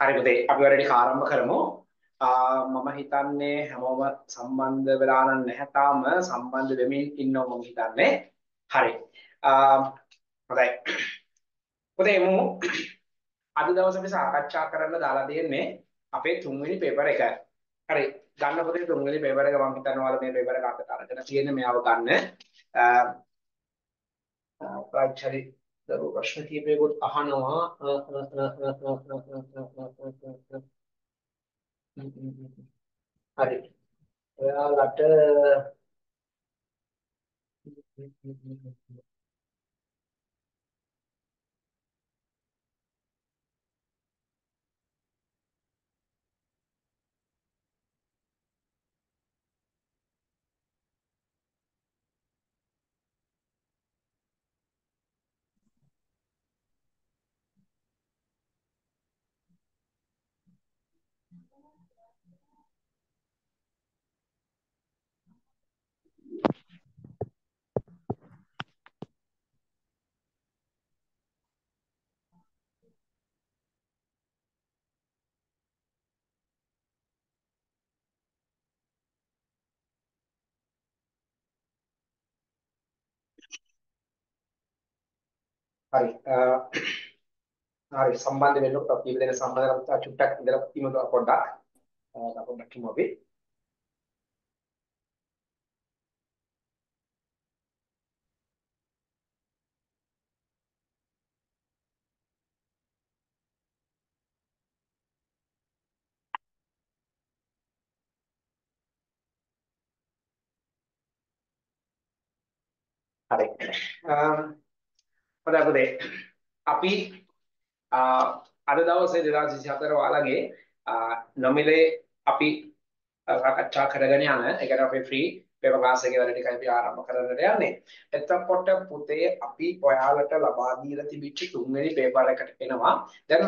හරි පුතේ අපි වැඩි ආරම්භ කරමු. මම හිතන්නේ හැමෝම සම්බන්ධ වෙලා නැහැ තාම සම්බන්ධ වෙමින් ඉන්නවා මම හිතන්නේ. හරි. හොඳයි. පුතේ මු අද දවසේ අපි සාකච්ඡා කරන්න දාලා තියෙන්නේ අපේ තුන්වෙනි පේපර් එක. හරි. ගන්න පුතේ තුන්වෙනි පේපර් එක මම හිතනවා ඔයාලා මේ පේපර් එක අතට අරගෙන තියෙන්නේ මෙයාව ගන්න. ප්‍රාචාරි දරුවෝ ප්‍රශ්න කීපයකට අහනවා හරි ඔයාලට හරි හරි සම්බන්ධ වෙන්න අපි දෙන සම්බන්ධ කරලා චුට්ටක් ඉඳලා ඉමු පොඩ්ඩක් පොඩ්ඩක් ඉමු අපි හරි හොඳයි පුතේ අපි අද දවසේ 2024 ඔයාලගේ නොමිලේ අපි සාකච්ඡා කරගෙන යන ඒ කියන්නේ අපේ ෆ්‍රී පේපර් ක්ලාස් එකේ වැඩ ටික අපි ආරම්භ කරන්නට යන්නේ. එතකොට පුතේ අපි ඔයාලට ලබා දීලා තිබිච්ච තුන්වෙනි පේපර් එකට එනවා. දැන්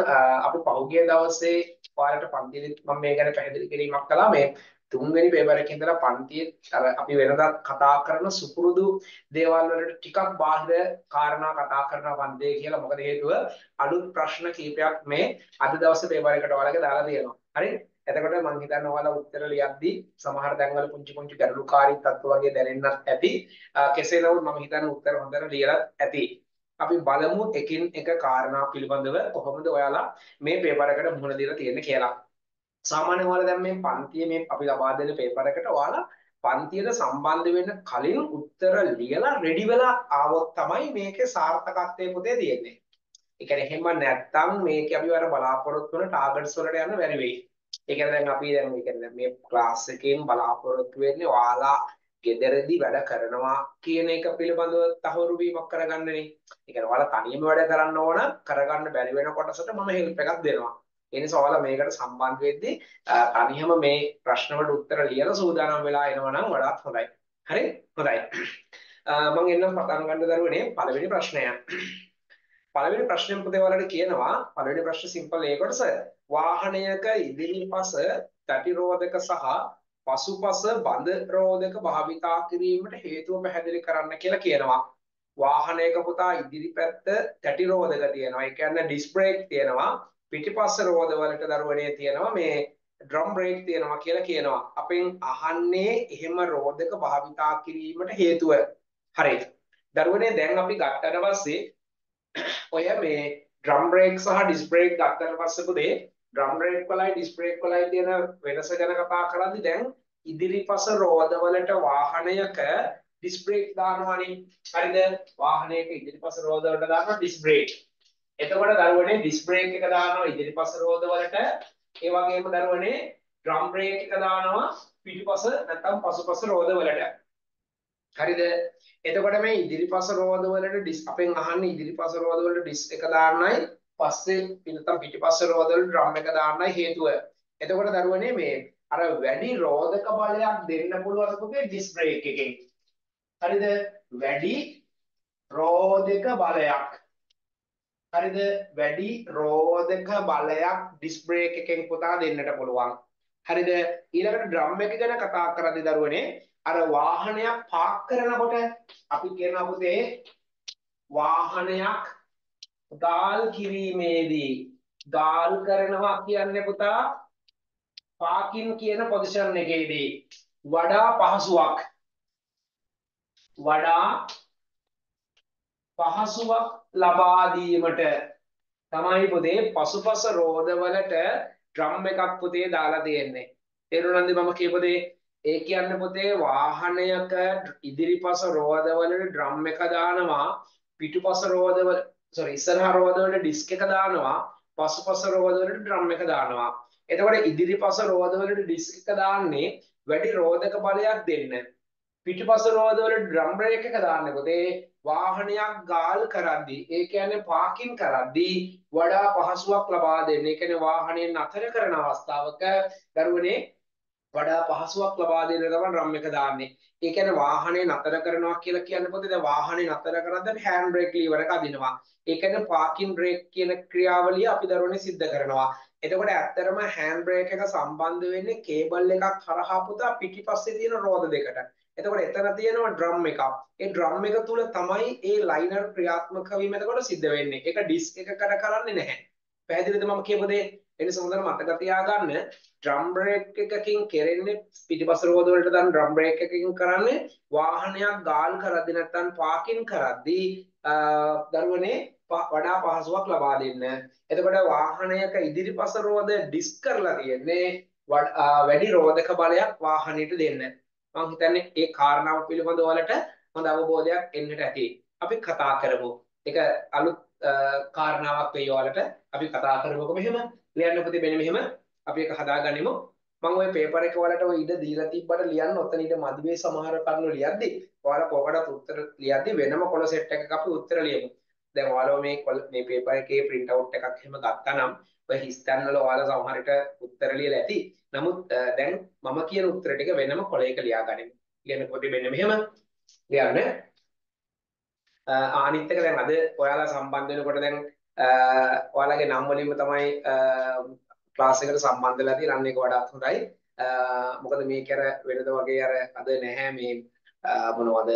අපි පහුගිය දවසේ ඔයාලට පන්තියේ මම මේ ගැන පැහැදිලි කිරීමක් කළා මේ තුන්වෙනි පේපර් එකේ ඉඳලා පන්තියේ අර අපි වෙනදා කතා කරන සුපුරුදු දේවල් වලට ටිකක් බාහිර කාරණා කතා කරනවා වන්දේ කියලා මොකද හේතුව අලුත් ප්‍රශ්න කීපයක් මේ අද දවසේ පේපර් එකට ඔයාලගේ දාලා තියෙනවා. හරි? එතකොට මම හිතන්නේ ඔයාලා උත්තර ලියද්දී සමහර තැන්වල පුංචි පුංචි ගැටලුකාරී තත්ත්ව වගේ දැනෙන්නත් ඇති. කෙසේ නමුත් මම හිතන්නේ උත්තර හොඳට ලියලා ඇති. අපි බලමු එකින් එක කාරණා පිළිබඳව කොහොමද ඔයාලා මේ පේපර් එකට මුහුණ දීලා තියෙන්නේ කියලා. සාමාන්‍ය ඔයාලා දැන් මේ පන්තියේ මේ අපි ලබා දෙන පේපර් එකට ඔයාලා පන්තියට සම්බන්ධ වෙන්න කලින් උත්තර ලියලා රෙඩි වෙලා ආවොත් තමයි මේකේ සාර්ථකත්වයේ පුතේ තියෙන්නේ. ඒ කියන්නේ එහෙම නැත්තම් මේකේ අපි වර බලාපොරොත්තු වෙන ටාගට්ස් වලට යන්න බැරි වෙයි. ඒ කියන්නේ දැන් අපි දැන් මේ කියන්නේ මේ ක්ලාස් එකෙන් බලාපොරොත්තු වෙන්නේ ඔයාලා ගෙදරදී වැඩ කරනවා කියන එක පිළිබඳව තහවුරු වීමක් කරගන්නනේ. ඒ කියන්නේ ඔයාලා තනියම වැඩ කරන්න ඕන කරගන්න බැරි වෙන කොටසට මම හෙල්ප් එකක් දෙනවා. ඒ නිසා ඔයාලා මේකට සම්බන්ධ වෙද්දී තනියම මේ ප්‍රශ්න වලට උත්තර ලියලා සූදානම් වෙලා එනවා නම් වඩාත් හොඳයි. හරි? හොඳයි. මම එන්නම් පටන් ගන්න දරුවනේ පළවෙනි ප්‍රශ්නය. පළවෙනි ප්‍රශ්නේ පුතේ වලට කියනවා පළවෙනි ප්‍රශ්න සිම්පල් ඒ කොටස වාහනයක ඉදිරිපස තටිරෝධක සහ පසුපස බඳ රෝධක භාවිතා කිරීමට හේතුව පැහැදිලි කරන්න කියලා කියනවා. වාහනයක පුතා ඉදිරිපැත්ත තටිරෝධක තියෙනවා. ඒ කියන්නේ ඩිස්ක් බ්‍රේක් තියෙනවා. පිටිපස්ස රෝද වලට දරුවනේ තියෙනවා මේ ඩ්‍රම් බ්‍රේක් තියෙනවා කියලා කියනවා. අපෙන් අහන්නේ එහෙම රෝදක භාවිතා කිරීමට හේතුව. හරි. දරුවනේ දැන් අපි ගත්තට පස්සේ ඔය මේ ඩ්‍රම් බ්‍රේක් සහ ඩිස්ක් බ්‍රේක් ගත්තට පස්සේ පුතේ ඩ්‍රම් බ්‍රේක් වලයි ඩිස්ක් බ්‍රේක් වලයි තියෙන වෙනස ගැන කතා කරද්දි දැන් ඉදිරිපස රෝද වලට වාහනයක ඩිස්ක් බ්‍රේක් දානවනේ. හරිද? වාහනයක ඉදිරිපස රෝද වලට දානවා ඩිස්ක් බ්‍රේක්. එතකොට දරුවනේ ඩිස් බ්‍රේක් එක දානවා ඉදිරිපස රෝද වලට ඒ වගේම දරුවනේ ඩ්‍රම් බ්‍රේක් එක දානවා පිටිපස නැත්නම් පසුපස රෝද වලට. හරිද? එතකොට මේ ඉදිරිපස රෝද වලට ඩිස් අපෙන් අහන්නේ ඉදිරිපස රෝද වලට ඩිස් එක දාන්නයි පස්සේ නැත්නම් පිටිපස රෝද වලට ඩ්‍රම් එක දාන්නයි හේතුව. එතකොට දරුවනේ මේ අර වැඩි රෝධක බලයක් දෙන්න පුළුවන් පුතේ ඩිස් බ්‍රේක් එකෙන්. හරිද? වැඩි රෝධක බලයක්. හරිද? වැඩි රෝධක බලයක් ඩිස් බ්‍රේක් එකෙන් පුතා දෙන්නට පුළුවන්. හරිද? ඊළඟට ඩ්‍රම් එක ගැන කතා කරද්දී දරුවනේ අර වාහනයක් පාක් කරනකොට අපි කියනවා පුතේ වාහනයක් ගාල් කිරීමේදී ගාල් කරනවා කියන්නේ පුතා පාකින් කියන පොසිෂන් එකේදී. වඩා පහසුවක්. වඩා පහසුවක් ලබා දීමට තමයි පුතේ පසුපස රෝදවලට ඩ්‍රම් එකක් පුතේ දාලා තියෙන්නේ. තේරුණාද මම කියපු දේ? ඒ කියන්නේ පුතේ වාහනයක ඉදිරිපස රෝදවලට ඩ්‍රම් එක දානවා පිටුපස රෝදවල සෝරි ඉස්සරහා රෝදවලට ඩිස්ක් එක දානවා පසුපස රෝදවලට ඩ්‍රම් එක දානවා. එතකොට ඉදිරිපස රෝදවලට ඩිස්ක් එක දාන්නේ වැඩි රෝධක බලයක් දෙන්න. පිටිපස රෝදවල ඩ්‍රම් බ්‍රේක් එක දාන්නකොත් ඒ වාහනයක් ගාල් කරද්දී ඒ කියන්නේ පාකින් කරද්දී වඩා පහසුවක් ලබා දෙන්න. ඒ කියන්නේ වාහනේ නතර කරන අවස්ථාවක දරුවනේ වඩා පහසුවක් ලබා දෙන්න තමයි ඩ්‍රම් එක දාන්නේ. ඒ කියන්නේ වාහනේ නතර කරනවා කියලා කියන්නේ පොතේ දැන් වාහනේ නතර කරද්දී හෑන්ඩ් බ්‍රේක් ලීවර් එක අදිනවා. ඒ කියන්නේ පාකින් බ්‍රේක් කියන ක්‍රියාවලිය අපි දරුවනේ සිද්ධ කරනවා. එතකොට ඇත්තරම හෑන්ඩ් බ්‍රේක් එක සම්බන්ධ වෙන්නේ කේබල් එකක් හරහා පුතා පිටිපස්සේ තියෙන රෝද දෙකට. එතකොට එතන තියෙනවා ඩ්‍රම් එකක්. ඒ ඩ්‍රම් එක තුල තමයි ඒ ලයිනර් ක්‍රියාත්මක වීම එතකොට සිද්ධ වෙන්නේ. ඒක ඩිස්ක් එකකට කරන්නේ නැහැ. පැහැදිලිද මම කියපු දේ? ඒ නිසා හොඳට මතක තියාගන්න ඩ්‍රම් බ්‍රේක් එකකින් කෙරෙන්නේ පිටිපස රෝද වලට දාන ඩ්‍රම් බ්‍රේක් එකකින් කරන්නේ වාහනයක් ගාල් කරද්දී නැත්නම් පාකින් කරද්දී දරුවනේ වඩා පහසුවක් ලබා දෙන්න. එතකොට වාහනයක ඉදිරිපස රෝද ඩිස්ක් කරලා තියෙන්නේ වැඩි රෝධක බලයක් වාහනයට දෙන්න. මම හිතන්නේ ඒ කාරණාව පිළිබඳව ඔයාලට හොඳ අවබෝධයක් එන්නට ඇති. අපි කතා කරමු. ඒක අලුත් කාරණාවක් වෙයි ඔයාලට. අපි කතා කරමුකෝ මෙහෙම. ලියන්න පුතේ මෙන්න මෙහෙම. අපි ඒක හදාගනිමු. මම ওই පේපර් එක වලට ওই ඉඩ දීලා තිබ්බට ලියන්න ඔතන ඉඩ මදි වේ සමහර කරුණු ලියද්දි ඔයාලා කොකටත් උත්තර ලියද්දි වෙනම කොළ සෙට් එකක අපි උත්තර ලියමු. දැන් ඔයාලා මේ මේ පේපර් එකේ print out එකක් එහෙම ගත්තා නම් ඔය හිස්තැන් වල ඔයාලා සමහර විට උත්තර ලියලා ඇති. නමුත් දැන් මම කියන උත්තර ටික වෙනම කොලයක ලියා ගනිමු. ලියන්න පොඩි මෙන්න මෙහෙම ලියන්න. අනිත් එක දැන් අද ඔයාලා සම්බන්ධ වෙනකොට දැන් ඔයාලගේ නම් වලින්ම තමයි ක්ලාස් එකට සම්බන්ධ වෙලා තියෙන්නේ. ඒක වඩාත් හොඳයි. මොකද මේක අර වෙනද වගේ අර අද නැහැ මේ මොනවද?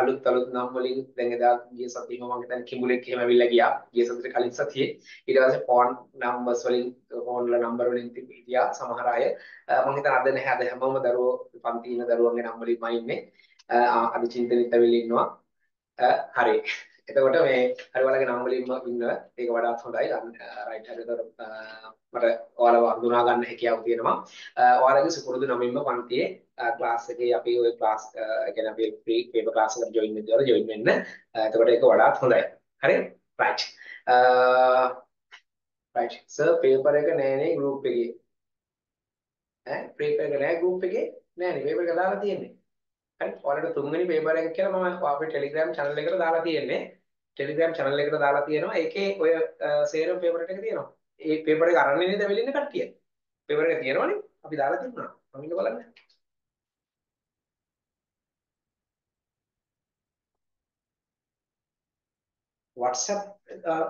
අලුත් අලුත් නම් වලින් දැන් එදා ගිය සතියේම මම හිතන්නේ කිඹුලෙක් එහෙම ඇවිල්ලා ගියා. ගිය සතියේ කලින් සතියේ. ඊට පස්සේ ෆෝන් නම්බර්ස් වලින් ෆෝන් වල නම්බර් වලින් තිබියා සමහර අය. මම හිතන්නේ අද නැහැ. අද හැමෝම දරුවෝ පන්ති ඉන්න දරුවන්ගේ නම් වලින්මයි ඉන්නේ. අද චින්තනිත් ඇවිල්ලා ඉන්නවා. හරි. එතකොට මේ හරි ඔයාලගේ නම් වලින්ම ඉන්න ඒක වඩාත් හොඳයි. රයිට් හරි එතකොට මට ඔයාලව හඳුනා ගන්න හැකියාව තියෙනවා. ඔයාලගේ සුපුරුදු නමින්ම පන්තියේ ක්ලාස් එකේ අපි ওই ක්ලාස් කියන අපි ෆ්‍රී පේපර් ක්ලාස් එකට ජොයින් වෙන්න කියලා ජොයින් වෙන්න. එතකොට ඒක වඩාත් හොඳයි. හරි? රයිට් රයිට් සර් පේපර් එක නෑනේ ගෲප් එකේ. ඈ පේපර් එක නෑ ගෲප් එකේ? නෑනේ පේපර් එක දාලා තියෙන්නේ. හරි? ඔයාලට තුන්වෙනි පේපර් එක කියලා මම අපේ ටෙලිග්‍රෑම් channel එකට දාලා තියෙන්නේ. ටෙලිග්‍රෑම් channel එකට දාලා තියෙනවා. ඒකේ ඔය සේරම පේපර් එක තියෙනවා. ඒ පේපර් එක අරන් ඉන්නේ දැවිලි ඉන්න කට්ටිය. පේපර් එක තියෙනවනේ. අපි දාලා තිබුණා. මම ඉන්න බලන්න. WhatsApp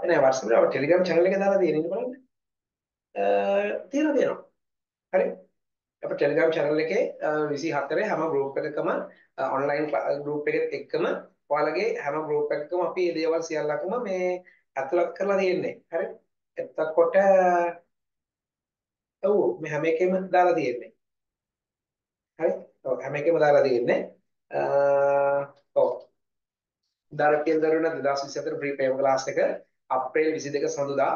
නෑ WhatsApp නෑ Telegram channel එක දාලා තියෙන ඉන්න බලන්න. තියෙනවා තියෙනවා. හරි. අපේ Telegram channel එකේ 24 හැම group එකකම online group එකෙත් එක්කම ඔයාලගේ හැම group එකකම අපි මේ දේවල් සියල්ලක්ම මේ ඇතුළත් කරලා තියෙන්නේ. හරි. එතකොට ඔව් මේ හැම එකෙම දාලා තියෙන්නේ. හරි. ඔව් හැම එකෙම දාලා තියෙන්නේ. ඔව් ධාරකයන් දරුවන 2024 ප්‍රී පේපර් ක්ලාස් එක අප්‍රේල් 22 සඳුදා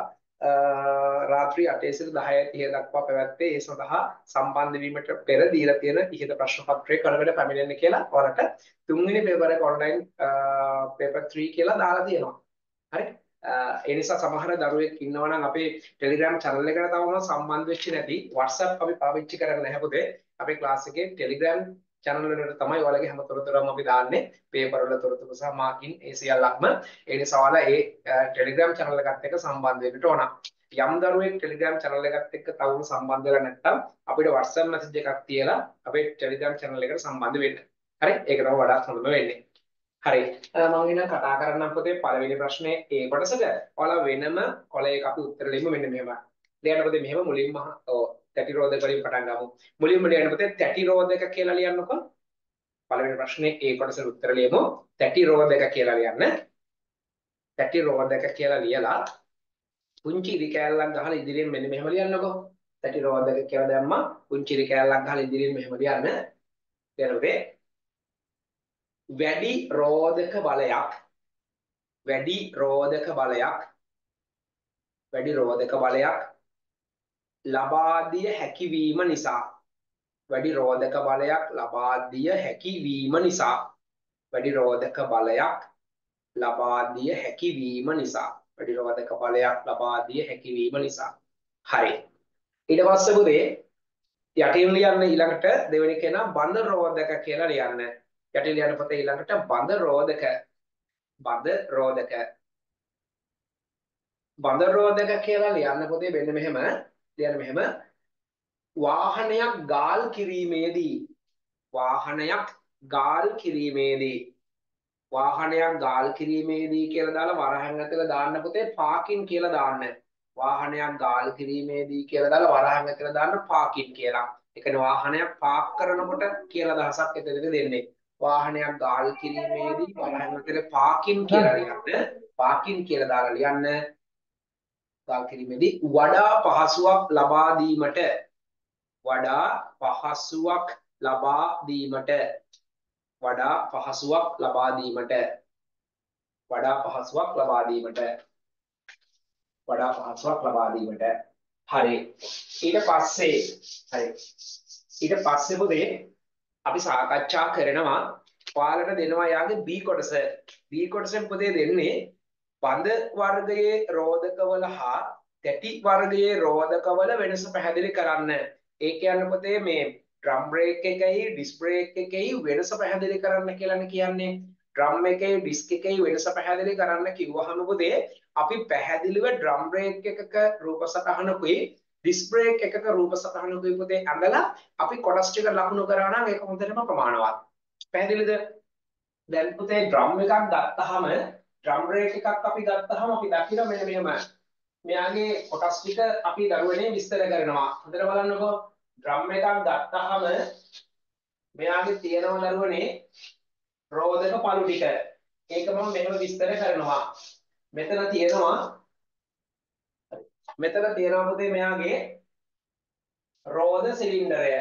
රාත්‍රී 8 සිට 10:30 දක්වා පැවැත්වේ. ඒ සඳහා සම්බන්ධ වීමට පෙර දීලා තියෙන ඉහත ප්‍රශ්න පත්‍රය කරකට පැමිණෙන්න කියලා ඔයාලට තුන්වෙනි පේපර් එක ඔන්ලයින් පේපර් 3 කියලා දාලා තියෙනවා. හරි? ඒ නිසා සමහර දරුවෙක් ඉන්නවා නම් අපේ Telegram channel එකට තවම සම්බන්ධ වෙච්ච නැති WhatsApp අපි පාවිච්චි කරන්නේ නැහැ පුතේ. අපේ ක්ලාස් එකේ Telegram channel වලට තමයි ඔයාලගේ හැම තොරතුරක්ම අපි දාන්නේ. පේපර් වල තොරතුරු සහ මාකින් ඒ සියල්ලක්ම. ඒ නිසා ඔයාලා ඒ Telegram channel එකත් එක්ක සම්බන්ධ වෙන්න ඕන. යම් දරුවෙක් Telegram channel එකත් එක්ක තවම සම්බන්ධ වෙලා නැත්නම් අපිට WhatsApp message එකක් තියලා අපේ Telegram channel එකට සම්බන්ධ වෙන්න. හරි? ඒක තමයි වඩාත් හොඳම වෙන්නේ. හරි මම ඉන්න කතා කරන්නම් පොතේ පළවෙනි ප්‍රශ්නේ ඒ කොටසට ඔයාලා වෙනම කොලයක අපි උත්තර දෙමු මෙන්න මෙහෙම. ලියන්න පොතේ මෙහෙම මුලින්ම ඔව් තැටි රෝධක වලින් පටන් ගමු. මුලින්ම ලියන්න පොතේ තැටි රෝධක කියලා ලියන්නකෝ. පළවෙනි ප්‍රශ්නේ ඒ කොටසට උත්තර ලියමු. තැටි රෝධක කියලා ලියන්න. තැටි රෝධක කියලා ලියලා පුංචි ඉරි කෑල්ලක් ගහලා ඉදිරියෙන් මෙන්න මෙහෙම ලියන්නකෝ. තැටි රෝධක කියලා දැම්මා. පුංචි ඉරි කෑල්ලක් ගහලා ඉදිරියෙන් මෙහෙම ලියන්න. ඊළඟට වැඩි රෝධක බලයක් වැඩි රෝධක බලයක් වැඩි රෝධක බලයක් ලබා දිය හැකි වීම නිසා. වැඩි රෝධක බලයක් ලබා දිය හැකි වීම නිසා. වැඩි රෝධක බලයක් ලබා දිය හැකි වීම නිසා. වැඩි රෝධක බලයක් ලබා දිය හැකි වීම නිසා. හරි. ඊට පස්සේ පුතේ යටින් ලියන්න ඊළඟට දෙවෙනි කෙනා බඳ රෝධක කියලා ලියන්න. යටින් ලියන්න පොතේ ඊළඟට බඳ රෝධක. බඳ රෝධක. බඳ රෝධක කියලා ලියන්න පොතේ මෙන්න මෙහෙම. ලියන්න මෙහෙම වාහනයක් ගාල් කිරීමේදී වාහනයක් ගාල් කිරීමේදී වාහනයක් ගාල් කිරීමේදී කියලා දාලා වරහන් ඇතුළ දාන්න පොතේ පාකින් කියලා දාන්න වාහනයක් ගාල් කිරීමේදී කියලා දාලා වරහන් ඇතුළ දාන්න පාකින් කියලා. ඒ කියන්නේ වාහනයක් පාක් කරනකොට කියලා දහසක් එතනදී දෙන්නේ. වාහනයක් ගාල් කිරීමේදී වරහන් පාකින් කියලා ලියන්න පාකින් කියලා දාලා ලියන්න ගාල් කිරීමේදී වඩා පහසුවක් ලබා දීමට. වඩා පහසුවක් ලබා දීමට. වඩා පහසුවක් ලබා දීමට. වඩා පහසුවක් ලබා දීමට. වඩා පහසුවක් ලබා දීමට. හරි. ඊට පස්සේ හරි. ඊට පස්සේ පොදේ අපි සාකච්ඡා කරනවා. ඔයාලට දෙනවා යාගේ B කොටස. B කොටසෙන් පොතේ දෙන්නේ බඳ වර්ගයේ රෝධකවල හා තැටි වර්ගයේ රෝධකවල වෙනස පැහැදිලි කරන්න. ඒ කියන්නේ පොතේ මේ ඩ්‍රම් බ්‍රේක් එකයි ඩිස්ක් බ්‍රේක් එකයි වෙනස පැහැදිලි කරන්න කියලානේ කියන්නේ. ඩ්‍රම් එකේ ඩිස්ක් එකේ වෙනස පැහැදිලි කරන්න කිව්වහම පොතේ අපි පැහැදිලිව ඩ්‍රම් බ්‍රේක් එකක රූප සටහනකුයි ඩිස්ක් බ්‍රේක් එකක රූප සටහනකුයි පොතේ ඇඳලා අපි කොටස් ටික ලකුණු කරා නම් ඒක හොඳටම ප්‍රමාණවත්. පැහැදිලිද? දැන් පුතේ ඩ්‍රම් එකක් ගත්තාම ඩ්‍රම් බ්‍රේක් එකක් අපි ගත්තාම අපි දකින මෙන්න මෙහෙම මෙයාගේ කොටස් ටික අපි දරුවනේ විස්තර කරනවා. හොඳට බලන්නකෝ. ඩ්‍රම් එකක් ගත්තාම මෙයාගේ තියෙනවා දරුවනේ රෝධක පළු ටික. ඒක මම මෙහෙම විස්තර කරනවා. මෙතන තියෙනවා මෙතන තියෙනවා පුතේ මෙයාගේ රෝද සිලින්ඩරය.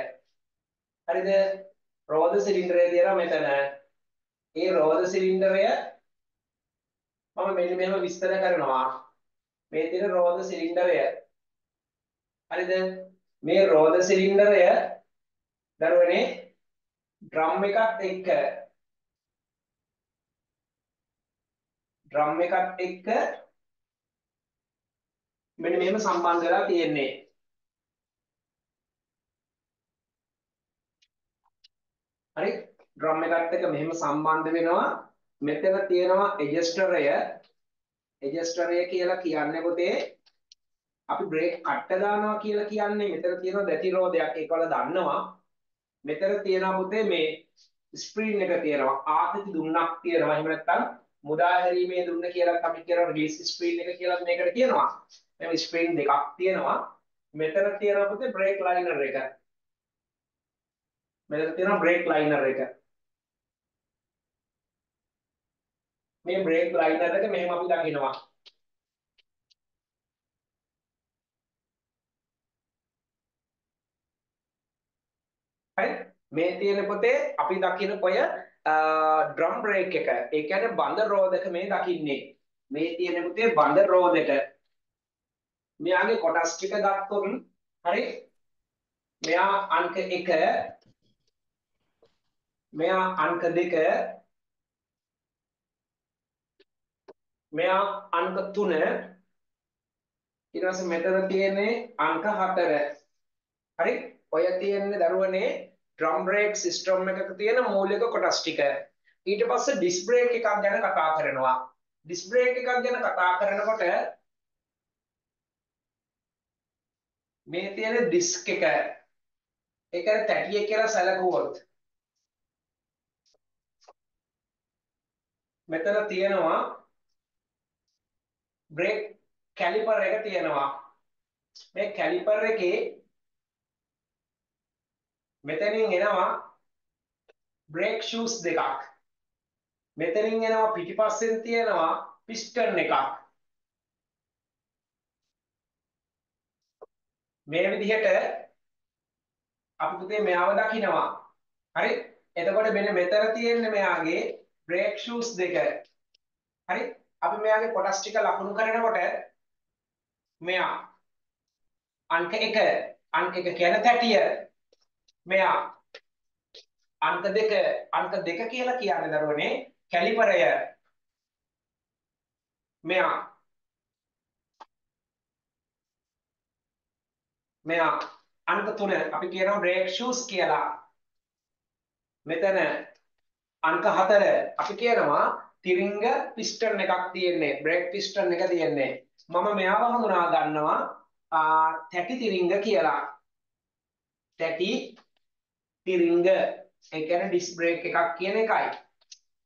හරිද? රෝද සිලින්ඩරය තියෙනවා මෙතන. ඒ රෝද සිලින්ඩරය මම මෙන්න මෙහෙම විස්තර කරනවා. මේ තියෙන රෝද සිලින්ඩරය. හරිද? මේ රෝද සිලින්ඩරය දරුවනේ ඩ්‍රම් එකත් එක්ක ඩ්‍රම් එකත් එක්ක මෙන්න මෙහෙම සම්බන්ධ වෙලා තියෙන්නේ. හරි ඩ්‍රම් එකත් එක්ක මෙහෙම සම්බන්ධ වෙනවා. මෙතන තියෙනවා එජස්ටරය. එජස්ටරය කියලා කියන්නේ පොතේ අපි බ්‍රේක් කට්ට දානවා කියලා කියන්නේ මෙතන තියෙන දැතිරෝධයක් ඒකවල දන්නවා. මෙතන තියෙනවා පුතේ මේ ස්ප්‍රින් එක තියෙනවා ආතති දුන්නක් තියෙනවා එහෙම නැත්නම් මුදා හැරීමේ දුන්න කියලා අපි කියන රිලීස් ස්ප්‍රින් එක කියලා මේකට කියනවා. එම ස්ප්‍රින් දෙකක් තියෙනවා. මෙතන තියෙනවා පුතේ බ්‍රේක් ලයිනර් එක. මෙතන තියෙනවා බ්‍රේක් ලයිනර් එක. මේ බ්‍රේක් ලයිනර් එක මෙහෙම අපි දකිනවා. හරි මේ තියෙන පොතේ අපි දකින ඔය ඩ්‍රම් බ්‍රේක් එක. ඒ කියන්නේ බඳ රෝධක මේ දකින්නේ. මේ තියෙන පුතේ බඳ රෝධක මෙයාගේ කොටස් ටික ගත්තොත් හරි මෙයා අංක 1 මෙයා අංක 2 මෙයා අංක 3 ඊට පස්සේ මෙතන තියෙන්නේ අංක 4 හරි? ඔය තියෙන්නේ දරුවනේ ඩ්‍රම් බ්‍රේක් සිස්ටම් එකක තියෙන මූලික කොටස් ටික. ඊට පස්සේ ඩිස්ක් බ්‍රේක් එකක් ගැන කතා කරනවා. ඩිස්ක් බ්‍රේක් එකක් ගැන කතා කරනකොට මේ තියෙන ඩිස්ක් එක. ඒක තැටිය කියලා සැලකුවොත් මෙතන තියෙනවා බ්‍රේක් කැලිපර් එක තියෙනවා. මේ කැලිපර් එකේ මෙතනින් එනවා බ්‍රේක් ෂූස් දෙකක්. මෙතනින් එනවා පිටිපස්සෙන් තියෙනවා පිස්ටන් එකක්. මේ විදිහට අපි පුතේ මෙයාව දකිනවා. හරි? එතකොට මෙන්න මෙතන තියෙන්නේ මෙයාගේ බ්‍රේක් ෂූස් දෙක. හරි? අපි මෙයාගේ කොටස් ටික ලකුණු කරනකොට මෙයා අංක 1 අංක 1 කියන තැටිය මෙයා අංක 2 අංක 2 කියලා කියන්නේ දරුවනේ කැලිපරය. මෙයා මෙයා අංක 3 අපි කියනවා බ්‍රේක් ෂූස් කියලා. මෙතන අංක 4 අපි කියනවා තිරිංග පිස්ටන් එකක් තියෙන්නේ. බ්‍රේක් පිස්ටන් එක තියෙන්නේ. මම මෙයාව හඳුනා ගන්නවා තැටි තිරිංග කියලා. තැටි තිරිංග. ඒ කියන්නේ ඩිස්ක් බ්‍රේක් එකක් කියන එකයි.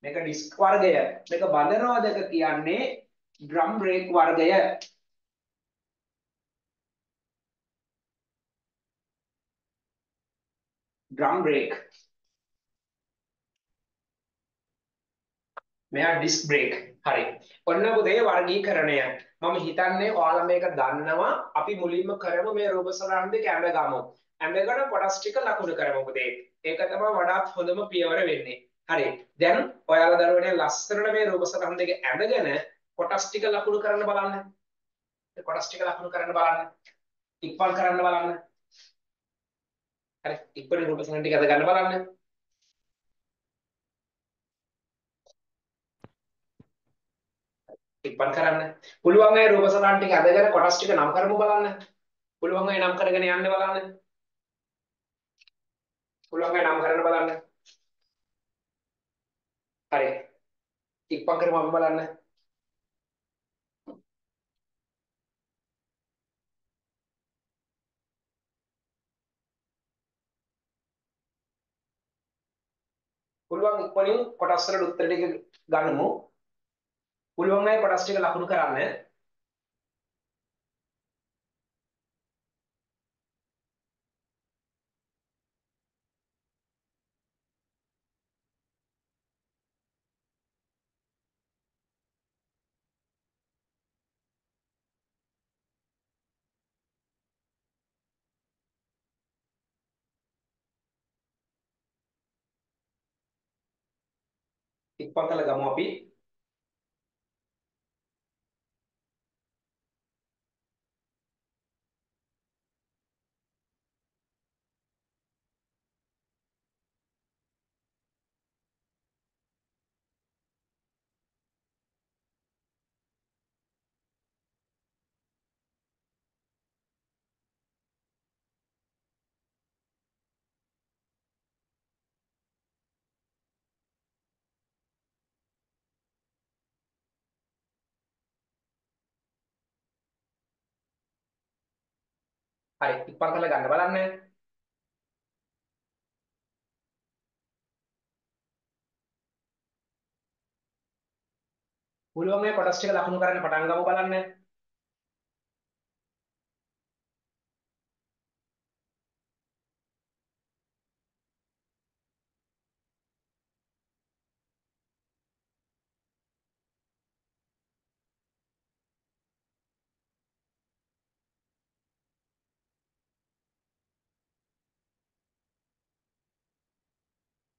මේක ඩිස්ක් වර්ගය. මේක බඳනවාදක කියන්නේ ඩ්‍රම් බ්‍රේක් වර්ගය. Drum brake. මෙයා ඩිස්ක් බ්‍රේක් හරි. ඔන්න පුතේ වර්ගීකරණය. මම හිතන්නේ ඔයාලා මේක දන්නවා. අපි මුලින්ම කරමු මේ රූප සරහන් දෙක ඇඳ ගමු ඇඳගෙන කොටස් ටික ලකුණු කරමු පුතේ ඒක තමයි වඩාත් හොඳම පියවර වෙන්නේ. හරි. දැන් ඔයාලා දරුවනේ ලස්සනට මේ රූප සරහන් දෙක ඇඳගෙන කොටස් ටික ලකුණු කරන්න බලන්න. කොටස් ටික ලකුණු කරන්න බලන්න. ඉක්මන් කරන්න බලන්න. හරි. ඉක්මනින් රූප සරහන් ටික අද ගන්න බලන්න. ඉක්මන් කරන්න. පුළුවන් අය රූප සටහන් ටික අදගෙන කොටස් ටික නම් කරමු බලන්න. පුළුවන් අය නම් කරගෙන යන්න බලන්න. පුළුවන් අය නම් කරන්න බලන්න. හරි. ඉක්මන් කරමු අපි බලන්න. පුළුවන් ඉක්මනින් කොටස් වලට උත්තර ටික ගන්නමු. පුළුවන් අය කොටස් ටික ලකුණු කරන්න. ඉක්මන් කළ ගමු අපි හරි ඉක්මන් කරලා ගන්න බලන්න. පුළුවන් මේ කොටස් ටික ලකුණු කරන්න පටන් ගමු බලන්න.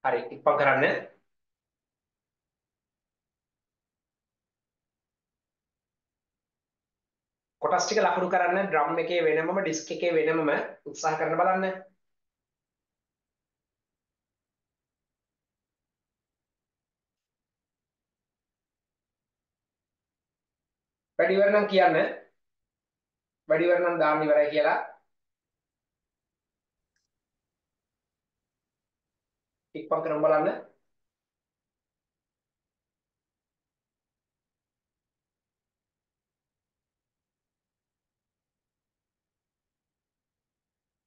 හරි ඉක්මන් කරන්න. කොටස් ටික ලකුණු කරන්න ඩ්‍රම් එකේ වෙනමම ඩිස්ක් එකේ වෙනමම උත්සාහ කරන්න බලන්න. වැඩි ඉවර නම් කියන්න. වැඩි ඉවර නම් දාන්න ඉවරයි කියලා. ඉක්මන් කරමු බලන්න.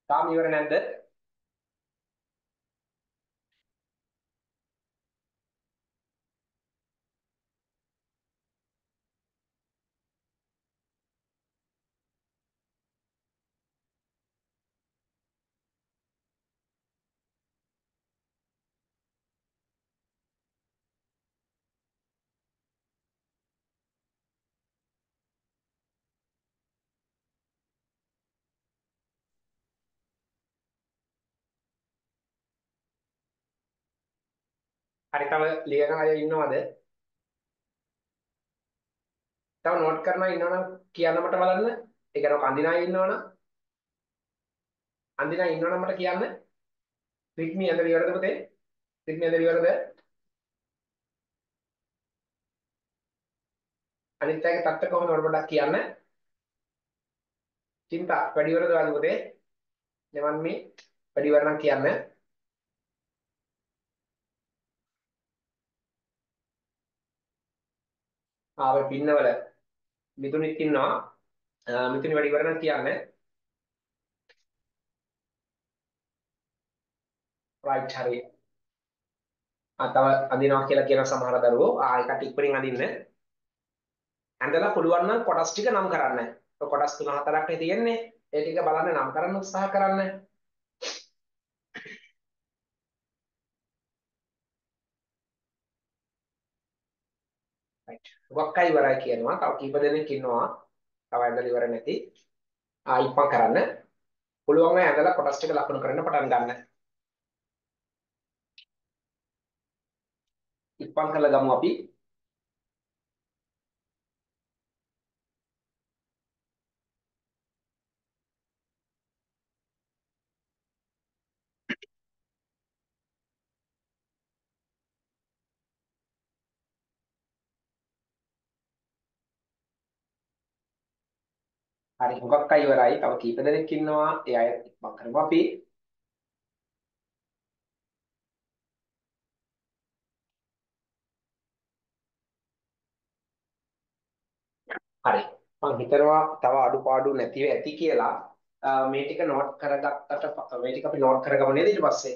තාම ඉවර නැද්ද? හරි තව ලියන අය ඉන්නවද? තව නෝට් කරන අය ඉන්නවනම් කියන්න මට බලන්න. ඒ කියන්නේ අඳින අය ඉන්නවනම් අඳින අය ඉන්නවනම් මට කියන්න. රික්මි ඇඳ ඉවරද පුතේ? රික්මි ඇඳ ඉවරද? අනිත් අයගේ තත්ත්ව කොහොමද මට පොඩ්ඩක් කියන්න. චින්තා වැඩි ඉවරද වාගේ පුතේ? නෙවන් මේ වැඩි ඉවර නම් කියන්න. ආවේ පින්නවල මිතුනිත් ඉන්නවා. මිතුනි වැඩි ඉවර නම් කියන්න. රයිට් හරි. ආ තව අඳිනවා කියලා කියන සමහර දරුවෝ ආ එකට ඉක්මනින් අඳින්න. ඇඳලා පුළුවන් නම් කොටස් ටික නම් කරන්න. කොටස් තුන හතරක් නේ තියෙන්නේ. ඒ ටික බලන්න නම් කරන්න උත්සාහ කරන්න. වක්කයි ඉවරයි කියනවා. තව කීප දෙනෙක් ඉන්නවා. තව ඇඳලා ඉවර නැති. ආ ඉක්මන් කරන්න. පුළුවන් නම් ඇඳලා කොටස් ටික ලකුණු කරන්න පටන් ගන්න. ඉක්මන් කරලා ගමු අපි. හරි හුඟක් අය ඉවරයි. තව කීප දෙනෙක් ඉන්නවා. ඒ අය ඉක්මන් කරමු අපි. හරි. මම හිතනවා තව අඩුපාඩු නැතිව ඇති කියලා. මේ ටික නෝට් කරගත්තට මේ ටික අපි නෝට් කරගමු නේද ඊට පස්සේ.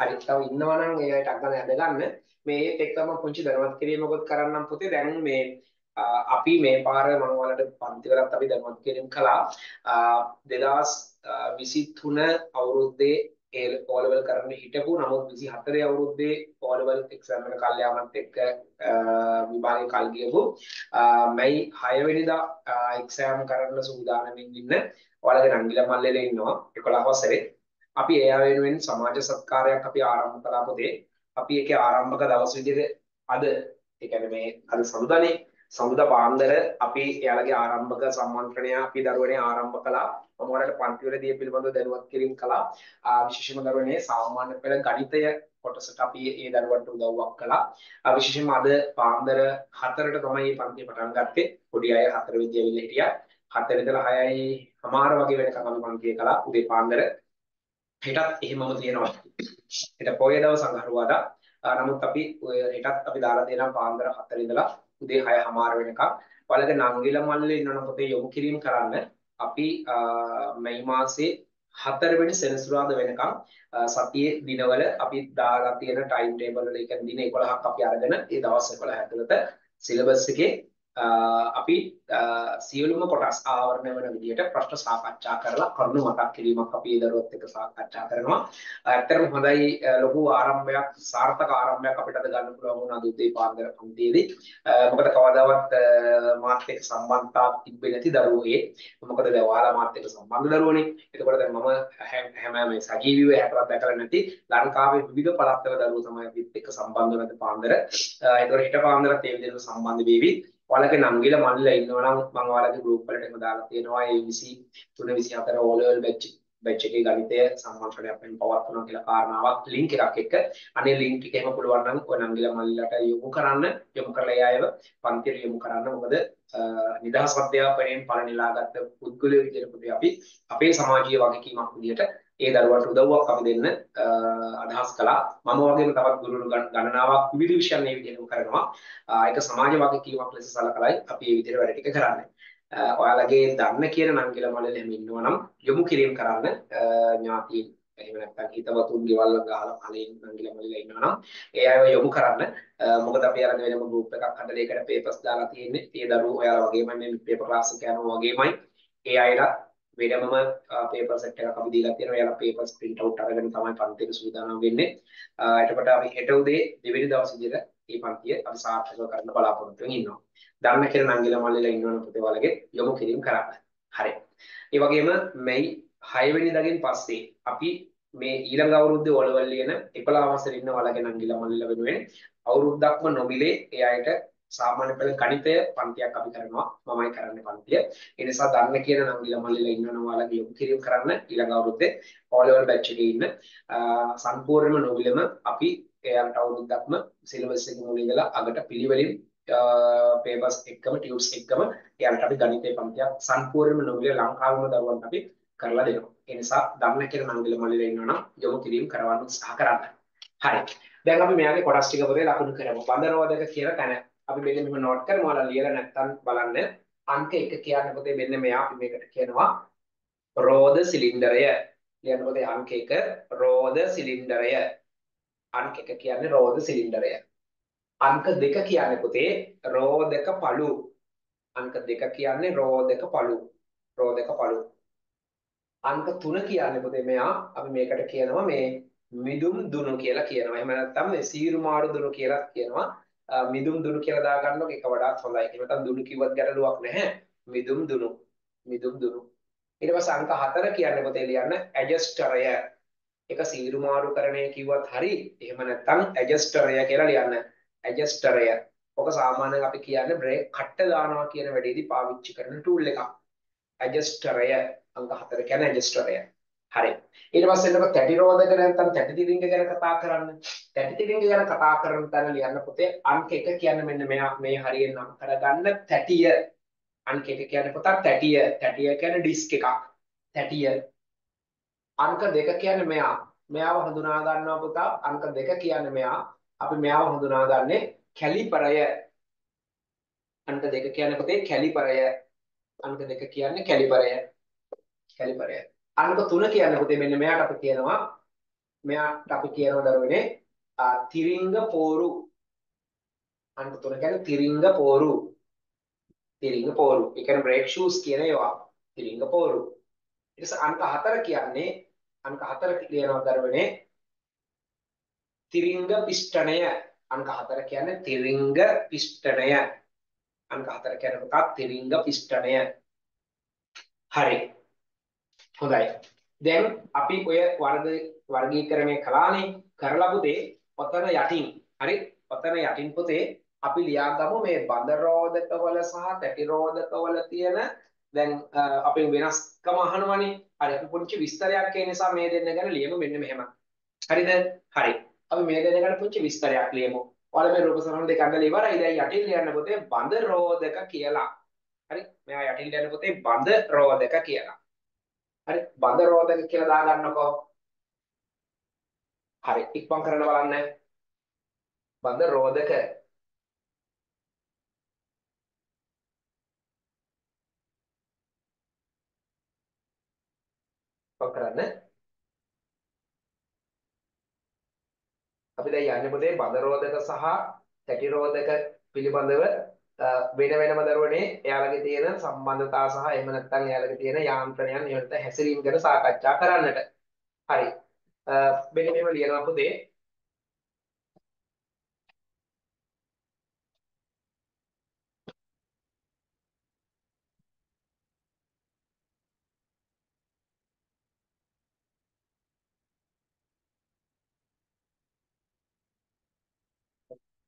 හරි. තව ඉන්නවා නම් ඒ අයට අගන ඇද ගන්න. මේත් එක්කම පුංචි දැනුවත් කිරීමකුත් කරන්නම් පුතේ. දැන් මේ අපි මේ පාර මම ඔයාලට පන්තිවලත් අපි දැනුවත් කිරීම කළා. 2023 අවුරුද්දේ O level කරන්න හිටපු නමුත් 24 අවුරුද්දේ O level exam එක කල් යාමත් එක්ක විභාගේ කල් ගියපු මැයි 6 වෙනිදා exam කරන්න සූදානමින් ඉන්න ඔයාලගේ නංගිලා මල්ලෙලා ඉන්නවා 11 වසරේ. අපි ඒ වෙනුවෙන් සමාජ සත්කාරයක් අපි ආරම්භ කළා පොතේ. අපි ඒකේ ආරම්භක දවස් විදිහට අද ඒ කියන්නේ මේ අද සඳුදානේ සමුද පාන්දර අපි එයාලගේ ආරම්භක සම්මන්ත්‍රණය අපි දරුවනේ ආරම්භ කළා. මම ඔයාලට පන්ති වල දී පිළිබඳව දැනුවත් කිරීම කළා. විශේෂයෙන්ම දරුවනේ සාමාන්‍ය පෙළ ගණිතය කොටසට අපි ඒ දරුවන්ට උදව්වක් කළා. විශේෂයෙන්ම අද පාන්දර 4ට තමයි මේ පන්තිය පටන් ගත්තේ. පොඩි අය 4 විදිය ඇවිල්ලා හිටියා. 4 ඉඳලා 6යි හමාර වගේ වෙනකම් අපි පන්තිය කළා උදේ පාන්දර. හෙටත් එහෙමම තියෙනවා. හෙට පොයේ දවස් අඟහරුවාදා නමුත් අපි හෙටත් අපි දාලා දෙනවා පාන්දර 4 ඉඳලා. උදේ 6:00මාර වෙනකම් ඔයාලගේ නංගිල මල්ලේ ඉන්නවනම් පොතේ යොමු කිරීම කරන්න. අපි මේ මාසේ 4 වෙනි සෙනසුරාදා වෙනකම් සතියේ දිනවල අපි දාලා තියෙන ටයිම් ටේබල් වල ඒ කියන්නේ දින 11ක් අපි අරගෙන ඒ දවස් 11 ඇතුළත සිලබස් එකේ අපි සියලුම කොටස් ආවරණය වෙන විදිහට ප්‍රශ්න සාකච්ඡා කරලා කරුණු මතක් කිරීමක් අපි ඒ දරුවත් එක්ක සාකච්ඡා කරනවා. ඇත්තටම හොඳයි ලොකු ආරම්භයක් සාර්ථක ආරම්භයක් අපිට අද ගන්න පුළුවන් වුණා උදේ පාන්දර පන්තියේදී. මොකද කවදාවත් මාත් එක්ක සම්බන්ධතාවක් තිබෙන්නේ නැති දරුවෝ මොකද දැන් ඔයාලා මාත් එක්ක සම්බන්ධ දරුවෝනේ. එතකොට දැන් මම හැම මේ සජීවීව හැටවත් දැකලා නැති ලංකාවේ විවිධ පළාත්වල දරුවෝ තමයි අපිත් එක්ක සම්බන්ධ වෙනද පාන්දර. ඒතකොට හිට පාන්දරත් ඒ විදිහට සම්බන්ධ වෙවි. ඔයාලගේ නංගිල මල්ලිලා ඉන්නවා නම් මම ඔයාලගේ ගෲප් වලට එහෙම දාලා තියෙනවා ඒ 23 24 O level batch බැච් එකේ ගණිතය සම්මන්ත්‍රණයක් වෙන පවත්වනවා කියලා කාරණාවක්. ලින්ක් එකක් එක්ක. අනේ ලින්ක් එක එහෙම පුළුවන් නම් ඔය නංගිලා මල්ලිලාට යොමු කරන්න යොමු කරලා ඒ අයව පන්තියට යොමු කරන්න. මොකද නිදහස් අධ්‍යාපනයෙන් පළ නෙලාගත්ත පුද්ගලයෝ විදිහට පුතේ අපි අපේ සමාජීය වගකීමක් විදිහට ඒ දරුවන්ට උදව්වක් අපි දෙන්න අදහස් කළා. මම වගේම තවත් ගුරු ගණනාවක් විවිධ විෂයන් මේ විදිහටම කරනවා. ඒක සමාජ වගකීමක් ලෙස සලකලායි අපි මේ විදිහට වැඩ ටික කරන්නේ. ඔයාලගේ දන්න කියන නංගිල මලල එහෙම ඉන්නවා නම් යොමු කිරීම කරන්න ඥාතීන් එහෙම නැත්නම් හිතවතුන් ගෙවල් ගහලා කලින් නංගිල මලල ඉන්නවා නම් ඒ අයව යොමු කරන්න. මොකද අපි අරගෙන වෙනම ගෲප් එකක් හදලා ඒකට පේපර්ස් දාලා තියෙන්නේ. ඒ දරුවෝ ඔයාලා වගේමයි මේ පේපර් ක්ලාස් එක යනවා වගේමයි. ඒ අයලා වෙනමම පේපර් සෙට් එකක් අපි දීලා තියෙනවා එයාලා පේපර්ස් print out අරගෙන තමයි පන්තියට සූදානම් වෙන්නේ එතකොට අපි හෙට උදේ දෙවෙනි දවස් විදිහට මේ පන්තිය අපි සාර්ථකව කරන්න බලාපොරොත්තු වෙමින් ඉන්නවා දන්න කෙනා නංගිලා මල්ලිලා ඉන්නවනේ පුතේ ඔයාලගේ යොමු කිරීම කරන්න. හරි. ඒ වගේම මේ 6 වෙනිදාගෙන් පස්සේ අපි මේ ඊළඟ අවුරුද්දේ ඔලවල් ලියන 11 වසරේ ඉන්න ඔයාලගේ නංගිලා මල්ලිලා වෙනුවෙන් අවුරුද්දක්ම නොමිලේ ඒ අයට සාමාන්‍ය පෙළ ගණිතය පන්තියක් අපි කරනවා මමයි කරන්නේ පන්තිය. ඒ නිසා දන්න කියන නංගිලා මල්ලිලා ඉන්නවනේ ඔයාලගේ යොමු කිරීම කරන්න ඊළඟ අවුරුද්දේ ඔලවල් බැච් එකේ ඉන්න සම්පූර්ණයෙන්ම නොමිලෙම අපි එයාට අවුරුද්දක්ම සිලබස් එක මුලින් ඉඳලා අගට පිළිවෙලින් පේපර්ස් එක්කම ටියුට්ස් එක්කම එයාලට අපි ගණිතේ පන්තියක් සම්පූර්ණයෙන්ම නොමිලේ ලංකාවේම දරුවන්ට අපි කරලා දෙනවා. ඒ නිසා දන්න කියලා නංගිල මල්ලිලා ඉන්නවනම් යොමු කිරීම කරවන්න උත්සාහ කරන්න. හරි. දැන් අපි මෙයාගේ කොටස් ටික පොතේ ලකුණු කරමු. බන්ධරෝධක කියලා තැන අපි මෙන්න මෙහෙම නෝට් කරමු. ඔයාලා ලියලා නැත්තම් බලන්න. අංක 1 කියන්නේ පොතේ මෙන්න මෙයා අපි මේකට කියනවා රෝධ සිලින්ඩරය. ලියන්න පොතේ අංක 1 රෝධ සිලින්ඩරය. අංක 1 කියන්නේ රෝධ සිලින්ඩරය. අංක දෙක කියන්නේ පුතේ රෝදක පළු. අංක දෙක කියන්නේ රෝදක පළු. රෝදක පළු. අංක තුන කියන්නේ පුතේ මෙයා අපි මේකට කියනවා මේ මිදුම් දුනු කියලා කියනවා. එහෙම නැත්නම් මේ සීරු මාරු දුනු කියලා කියනවා. මිදුම් දුනු කියලා දාගන්නකො එක වඩාත් හොඳයි. එහෙම නැත්නම් දුනු කිව්වත් ගැටලුවක් නැහැ. මිදුම් දුනු. මිදුම් දුනු. ඊට පස්සේ අංක 4 කියන්නේ පුතේ ලියන්න ඇඩ්ජස්ටරය. එක සීරු මාරු කරණය කිව්වත් හරි. එහෙම නැත්නම් ඇඩ්ජස්ටරය කියලා ලියන්න. ඇඩ්ජස්ටරය. ඔක සාමාන්‍යයෙන් අපි කියන්නේ බ්‍රේක් කට්ට දානවා කියන වැඩේදී පාවිච්චි කරන ටූල් එකක්. ඇඩ්ජස්ටරය අංක 4 කියන්නේ ඇඩ්ජස්ටරය. හරි. ඊට පස්සේ එන්නකො තැටි රෝධක නැත්නම් තැටි තිරිංග ගැන කතා කරන්න. තැටි තිරිංග ගැන කතා කරන තැන ලියන්න පුතේ අංක 1 කියන්නේ මෙන්න මෙයා මේ හරියෙන් නම් කරගන්න තැටිය. අංක 1 කියන්නේ පුතා තැටිය. තැටිය කියන්නේ ඩිස්ක් එකක්. තැටිය. අංක 2 කියන්නේ මෙයා. මෙයාව හඳුනා ගන්නවා පුතා. අංක 2 කියන්නේ මෙයා. අපි මෙයාව හඳුනාගන්නේ කැලිපරය. අංක දෙක කියන්නේ පොතේ කැලිපරය. අංක දෙක කියන්නේ කැලිපරය. කැලිපරය. අංක තුන කියන්නේ පොතේ මෙන්න මෙයාට අපි කියනවා මෙයාට අපි කියනවා දරුවනේ තිරිංග පෝරු. අංක තුන කියන්නේ තිරිංග පෝරු. තිරිංග පෝරු. ඒ කියන්නේ බ්‍රේක් ෂූස් කියන ඒවා. තිරිංග පෝරු. ඊට පස්සේ අංක හතර කියන්නේ අංක හතර කියනවා දරුවනේ තිරිංග පිස්ටණය අංක 4 කියන්නේ තිරිංග පිස්ටණය අංක 4 කියන්නේ මොකක්ද තිරිංග පිස්ටණය හරි හොඳයි දැන් අපි ඔය වර්ග වර්ගීකරණය කළානේ කරලා පුතේ ඔතන යටින් හරි ඔතන යටින් පුතේ අපි ලියා ගමු මේ බඳ රෝධකවල සහ තැටි රෝධකවල තියෙන දැන් අපි වෙනස්කම අහනවනේ හරි අපි පුංචි විස්තරයක් ඒ නිසා මේ දෙන්න ගැන ලියමු මෙන්න මෙහෙම හරිද හරි අපි මේ දෙනකට පුංචි විස්තරයක් ලියමු. ඔයාලා මේ රූප සරණ දෙක අඳලා ඉවරයි. දැන් යටින් ලියන්න පොතේ බඳ රෝධක කියලා. හරි? මෙයා යටින් ලියන්න පොතේ බඳ රෝධක කියලා. හරි? බඳ රෝධක කියලා දාගන්නකෝ. හරි. ඉක්මන් කරන්න බලන්න. බඳ රෝධක කරන්න අපි දැන් යන්නේ පොතේ බඳ රෝධක සහ තැටි රෝධක පිළිබඳව වෙන වෙනම දරුවනේ එයාලගේ තියෙන සම්බන්ධතා සහ එහෙම නැත්නම් එයාලගේ තියෙන යාන්ත්‍රණයන් එහෙම හැසිරීම ගැන සාකච්ඡා කරන්නට. හරි. මෙන්න මේව ලියනවා පොතේ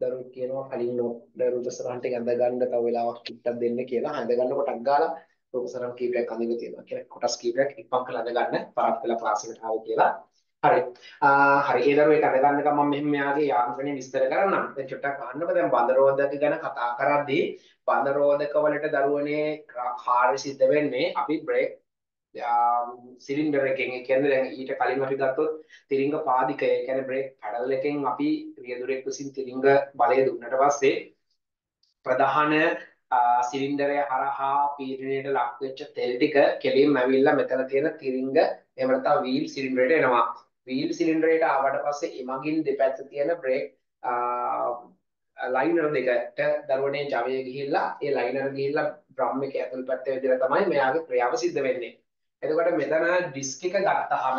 දරුවෙක් කියනවා කලින් දරුවට සරහන්ට ඇඳ ගන්න තව වෙලාවක් චුට්ටක් දෙන්න කියලා. ඇඳ ගන්නකොටක් ගාලා ප්‍රොෆෙසර් කීපයක් අඳින්න තියෙනවා කියලා කොටස් කීපයක් ඉක්මන් කරලා අඳ ගන්න පරක් වෙලා ක්ලාස් එකට ආවේ කියලා. හරි. හරි. ඒ දරුවෙක් අඳ ගන්න ගමන් මෙහෙම මෙයාගේ යාන්ත්‍රණය විස්තර කරන්නම්. දැන් චුට්ටක් අහන්නකො දැන් බඳරෝධක ගැන කතා කරද්දී බඳරෝධක වලට දරුවනේ කාර්ය සිද්ධ වෙන්නේ අපි බ්‍රේක් සිලින්ඩර් එකෙන් ඒ කියන්නේ දැන් ඊට කලින් අපි ගත්තොත් තිරිංග පාදිකය ඒ කියන්නේ බ්‍රේක් පැඩල් එකෙන් අපි රියදුරෙක් විසින් තිරිංග බලය දුන්නට පස්සේ ප්‍රධාන සිලින්ඩරය හරහා පීඩනයට ලක් වෙච්ච තෙල් ටික කෙලින්ම ඇවිල්ලා මෙතන තියෙන තිරිංග එහෙම නැත්නම් වීල් සිලින්ඩරයට එනවා. වීල් සිලින්ඩරයට ආවට පස්සේ එමගින් දෙපැත්ත තියෙන බ්‍රේක් ලයිනර් දෙකට දරුවනේ ජවය ගිහිල්ලා ඒ ලයිනර් ගිහිල්ලා ඩ්‍රම් එක ඇතුල් පැත්තේ විදිහට තමයි මෙයාගේ ක්‍රියාව සිද්ධ වෙන්නේ. එතකොට මෙතන ඩිස්ක් එක ගත්තාම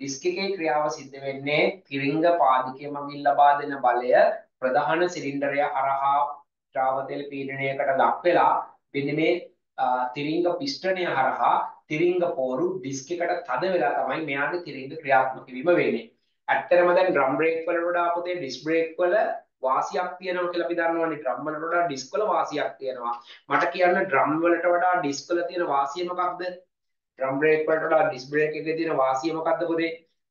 ඩිස්ක් එකේ ක්‍රියාව සිද්ධ වෙන්නේ තිරිංග පාදිකය මගින් ලබා දෙන බලය ප්‍රධාන සිලින්ඩරය හරහා ද්‍රාව තෙල් පීඩනයකට ලක් වෙලා මෙන්න මේ තිරිංග පිස්ටනය හරහා තිරිංග පෝරු ඩිස්ක් එකට තද වෙලා තමයි මෙයාගේ තිරිංග ක්‍රියාත්මක වීම වෙන්නේ. ඇත්තටම දැන් ඩ්‍රම් බ්‍රේක් වලට වඩා අපතේ ඩිස්ක් බ්‍රේක් වල වාසියක් තියෙනවා කියලා අපි දන්නවනේ ඩ්‍රම් වලට වඩා ඩිස්ක් වල වාසියක් තියෙනවා. මට කියන්න ඩ්‍රම් වලට වඩා ඩිස්ක් වල තියෙන වාසිය මොකක්ද? ඩ්‍රම් බ්‍රේක් වලට වඩා ඩිස්ක් බ්‍රේක් එකේ තියෙන වාසිය මොකද්ද පොතේ?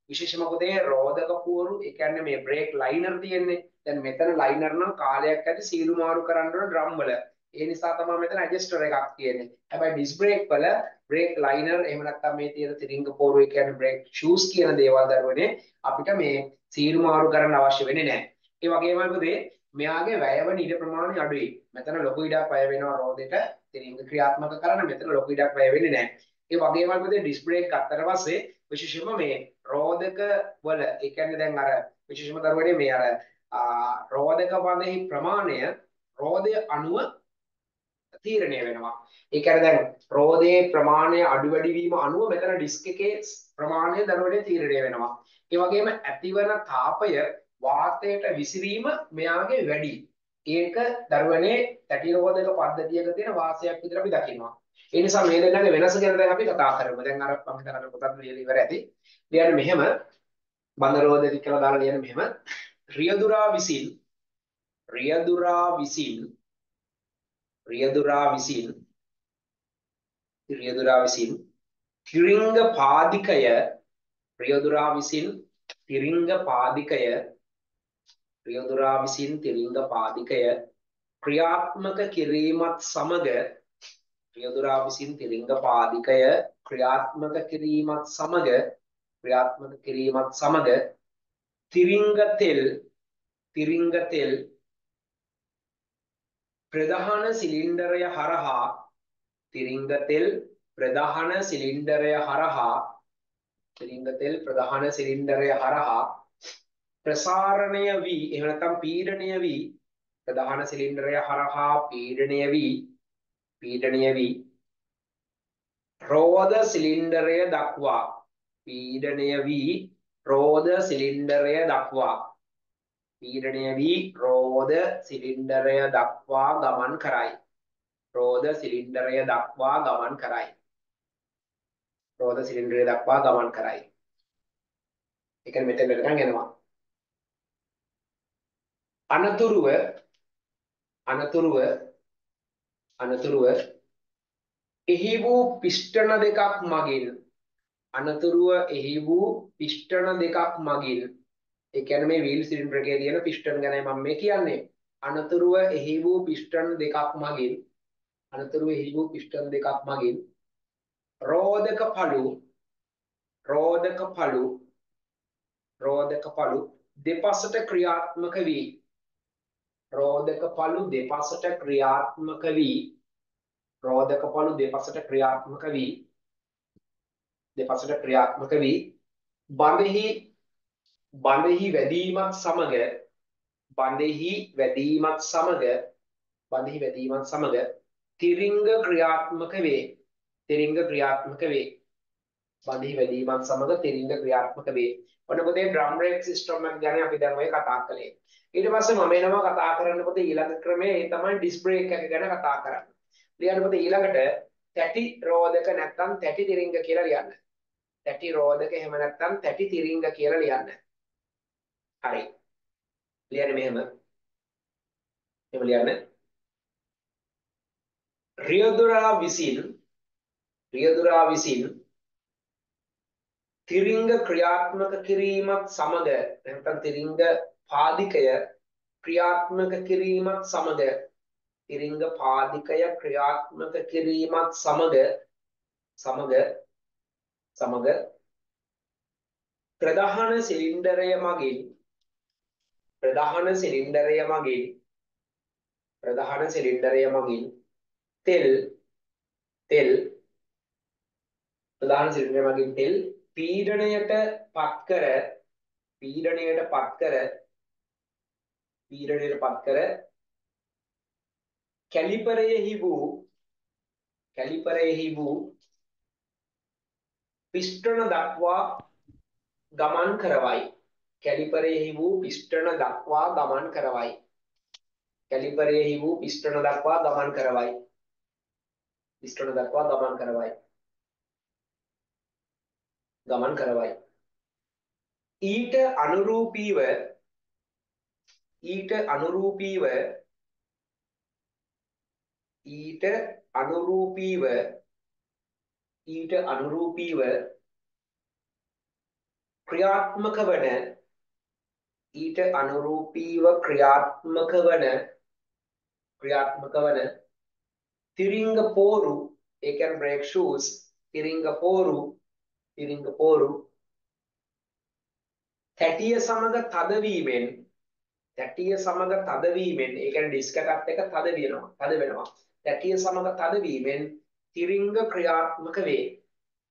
විශේෂම පොතේ රෝදක පුවරු ඒ කියන්නේ මේ බ්‍රේක් ලයිනර් තියෙන්නේ. දැන් මෙතන ලයිනර් නම් කාලයක් ඇති සීලු මාරු කරන්න ඕන ඩ්‍රම් වල. ඒ නිසා තමයි මෙතන ඇඩ්ජස්ටර් එකක් තියෙන්නේ. හැබැයි ඩිස්ක් බ්‍රේක් වල බ්‍රේක් ලයිනර් එහෙම නැත්නම් මේ තියෙන තිරිංග පොරු ඒ කියන්නේ බ්‍රේක් ෂූස් කියන දේවල් දරුවනේ අපිට මේ සීලු මාරු කරන්න අවශ්‍ය වෙන්නේ නැහැ. ඒ වගේම පොතේ මෙයාගේ වැයවන ඉඩ ප්‍රමාණය අඩුයි. මෙතන ලොකු ඉඩක් වැය වෙනවා රෝදෙට තිරිංග ක්‍රියාත්මක කරන්න මෙතන ලොකු ඉඩක් වැය වෙන්නේ නැහැ. ඒ වගේම මොකද ඩිස්ක් බ්‍රේක් ගත්තට පස්සේ විශේෂයෙන්ම මේ රෝදක වල ඒ කියන්නේ දැන් අර විශේෂයෙන්ම දරුවනේ මේ අර රෝදක වලෙහි ප්‍රමාණය රෝදය අණුව තීරණය වෙනවා. ඒ කියන්නේ දැන් රෝදයේ ප්‍රමාණය අඩු වැඩි වීම අණුව මෙතන ඩිස්ක් එකේ ප්‍රමාණය දරුවනේ තීරණය වෙනවා. ඒ වගේම ඇතිවන තාපය වාතයට විසිරීම මෙයාගේ වැඩි. ඒක දරුවනේ තැටි රෝදක පද්ධතියක තියෙන වාසයක් විදිහට අපි දකිනවා. ඒ නිසා මේ දෙන්නගේ වෙනස ගැන දැන් අපි කතා කරමු. දැන් අර මම හිතන්නේ පොතක් ලියලා ඉවර ඇති. ලියන්නේ මෙහෙම බන්දරෝදෙදි කියලා දාලා ලියන්නේ මෙහෙම රියදුරා විසින් රියදුරා විසින් රියදුරා විසින් රියදුරා විසින් තිරිංග පාදිකය රියදුරා විසින් තිරිංග පාදිකය රියදුරා විසින් තිරිංග පාදිකය ක්‍රියාත්මක කිරීමත් සමග රියදුරා විසින් තිරිංග පාදිකය ක්‍රියාත්මක කිරීමත් සමග ක්‍රියාත්මක කිරීමත් සමග තිරිංග තෙල් තිරිංග තෙල් ප්‍රධාන සිලින්ඩරය හරහා තිරිංග තෙල් ප්‍රධාන සිලින්ඩරය හරහා තිරිංග තෙල් ප්‍රධාන සිලින්ඩරය හරහා ප්‍රසාරණය වී එහෙම නැත්නම් පීඩනය වී ප්‍රධාන සිලින්ඩරය හරහා පීඩනය වී පීඩනය වී රෝධ සිලින්ඩරය දක්වා පීඩනය වී රෝධ සිලින්ඩරය දක්වා පීඩනය වී රෝධ සිලින්ඩරය දක්වා ගමන් කරයි. රෝධ සිලින්ඩරය දක්වා ගමන් කරයි. රෝධ සිලින්ඩරය දක්වා ගමන් කරයි. එක මෙතන වෙනකන් එනවා. අනතුරුව අනතුරුව අනතුරුව එහි වූ පිෂ්ඨන දෙකක් මගින් අනතුරුව එහි වූ පිෂ්ඨන දෙකක් මගින් ඒ කියන්නේ මේ වීල් සිලින්ඩර් එකේ තියෙන පිස්ටන් ගැනයි මම මේ කියන්නේ. අනතුරුව එහි වූ පිස්ටන් දෙකක් මගින් අනතුරුව එහි වූ පිස්ටන් දෙකක් මගින් රෝධක පළු රෝධක පළු රෝධක පළු දෙපසට ක්‍රියාත්මක වී රෝධක පළු දෙපසට ක්‍රියාත්මක වී රෝධක පළු දෙපසට ක්‍රියාත්මක වී දෙපසට ක්‍රියාත්මක වී බඳෙහි බඳෙහි වැදීමත් සමග බඳෙහි වැදීමත් සමග බඳෙහි වැදීමත් සමග තිරිංග ක්‍රියාත්මක වේ තිරිංග ක්‍රියාත්මක වේ. බඳෙහි වැදීමත් සමග තිරිංග ක්‍රියාත්මක වේ. ඔන්න පොතේ ඩ්‍රම් බ්‍රේක් සිස්ටම් එක ගැන අපි දැන් ඔය කතා කළේ. ඊට පස්සේ මම එනවා කතා කරන්න පොතේ ඊළඟ ක්‍රමය ඒ තමයි ඩිස් බ්‍රේක් එක ගැන කතා කරන්නේ. ලියන්න පොතේ ඊළඟට තැටි රෝධක නැත්තම් තැටි තිරිංග කියලා ලියන්න. තැටි රෝධක එහෙම නැත්තම් තැටි තිරිංග කියලා ලියන්න. හරි. ලියන්නේ මෙහෙම. එහෙම ලියන්න. රියදුරා විසින් රියදුරා විසින් තිරිංග ක්‍රියාත්මක කිරීමත් සමග නැත්නම් තිරිංග පාදිකය ක්‍රියාත්මක කිරීමත් සමග තිරිංග පාදිකය ක්‍රියාත්මක කිරීමත් සමග සමග සමග ප්‍රධාන සිලින්ඩරය මගින් ප්‍රධාන සිලින්ඩරය මගින් ප්‍රධාන සිලින්ඩරය මගින් තෙල් තෙල් ප්‍රධාන සිලින්ඩරය මගින් තෙල් පීඩණයට පත්කර පීඩණයට පත්කර පීඩණයට පත්කර කැලිපරයෙහි වූ කැලිපරයෙහි වූ පිස්ටන දක්වා ගමන් කරවයි. කැලිපරයෙහි වූ පිස්ටන දක්වා ගමන් කරවයි. කැලිපරයෙහි වූ පිස්ටන දක්වා ගමන් කරවයි. පිස්ටන දක්වා ගමන් කරවයි. ගමන් කරවයි. ඊට අනුරූපීව ඊට අනුරූපීව ඊට අනුරූපීව ඊට අනුරූපීව ක්‍රියාත්මක වන ඊට අනුරූපීව ක්‍රියාත්මක වන ක්‍රියාත්මක වන තිරිංග පෝරු ඒ කියන්නේ බ්‍රේක් ෂූස් තිරිංග පෝරු ඉරිංග පෝරු. තැටිය සමග තදවීමෙන් තැටිය සමග තදවීමෙන් ඒ කියන්නේ ඩිස්ක් එකත් එක්ක තද වෙනවා තද වෙනවා තැටිය සමග තදවීමෙන් තිරිංග ක්‍රියාත්මක වේ.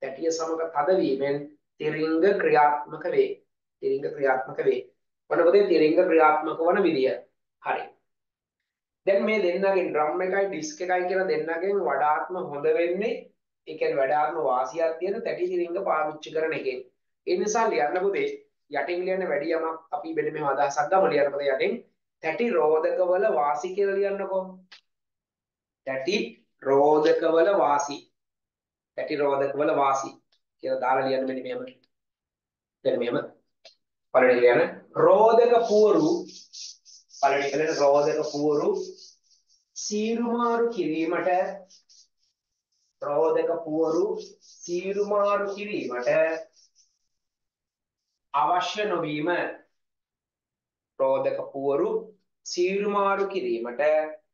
තැටිය සමග තදවීමෙන් තිරිංග ක්‍රියාත්මක වේ. තිරිංග ක්‍රියාත්මක වේ. මොනවද තිරිංග ක්‍රියාත්මක වන විදිය? හරි. දැන් මේ දෙන්නගෙන් ඩ්‍රම් එකයි ඩිස්ක් එකයි කියලා දෙන්නගෙන් වඩාත්ම හොඳ වෙන්නේ ඒ කියන්නේ වඩාත්ම වාසියක් තියෙන තැටි සිරිංග පාවිච්චි කරන එකෙන්. ඒ නිසා ලියන්න පුතේ යටින් ලියන්න වැඩි යමක් අපි මෙන්න මෙහෙම අදහසක් ගමු ලියන්න පුතේ යටින් තැටි රෝධකවල වාසි කියලා ලියන්නකෝ. තැටි රෝධකවල වාසි. තැටි රෝධකවල වාසි කියලා දාලා ලියන්න මෙන්න මෙහෙම. මෙන්න මෙහෙම. පළවෙනි ලියන්න රෝධක පුවරු පළවෙනි එකට රෝධක පුවරු සීරුමාරු කිරීමට ප්‍රෝධක පුවරු සීරුමාරු කිරීමට අවශ්‍ය නොවීම. ප්‍රෝධක පුවරු සීරුමාරු කිරීමට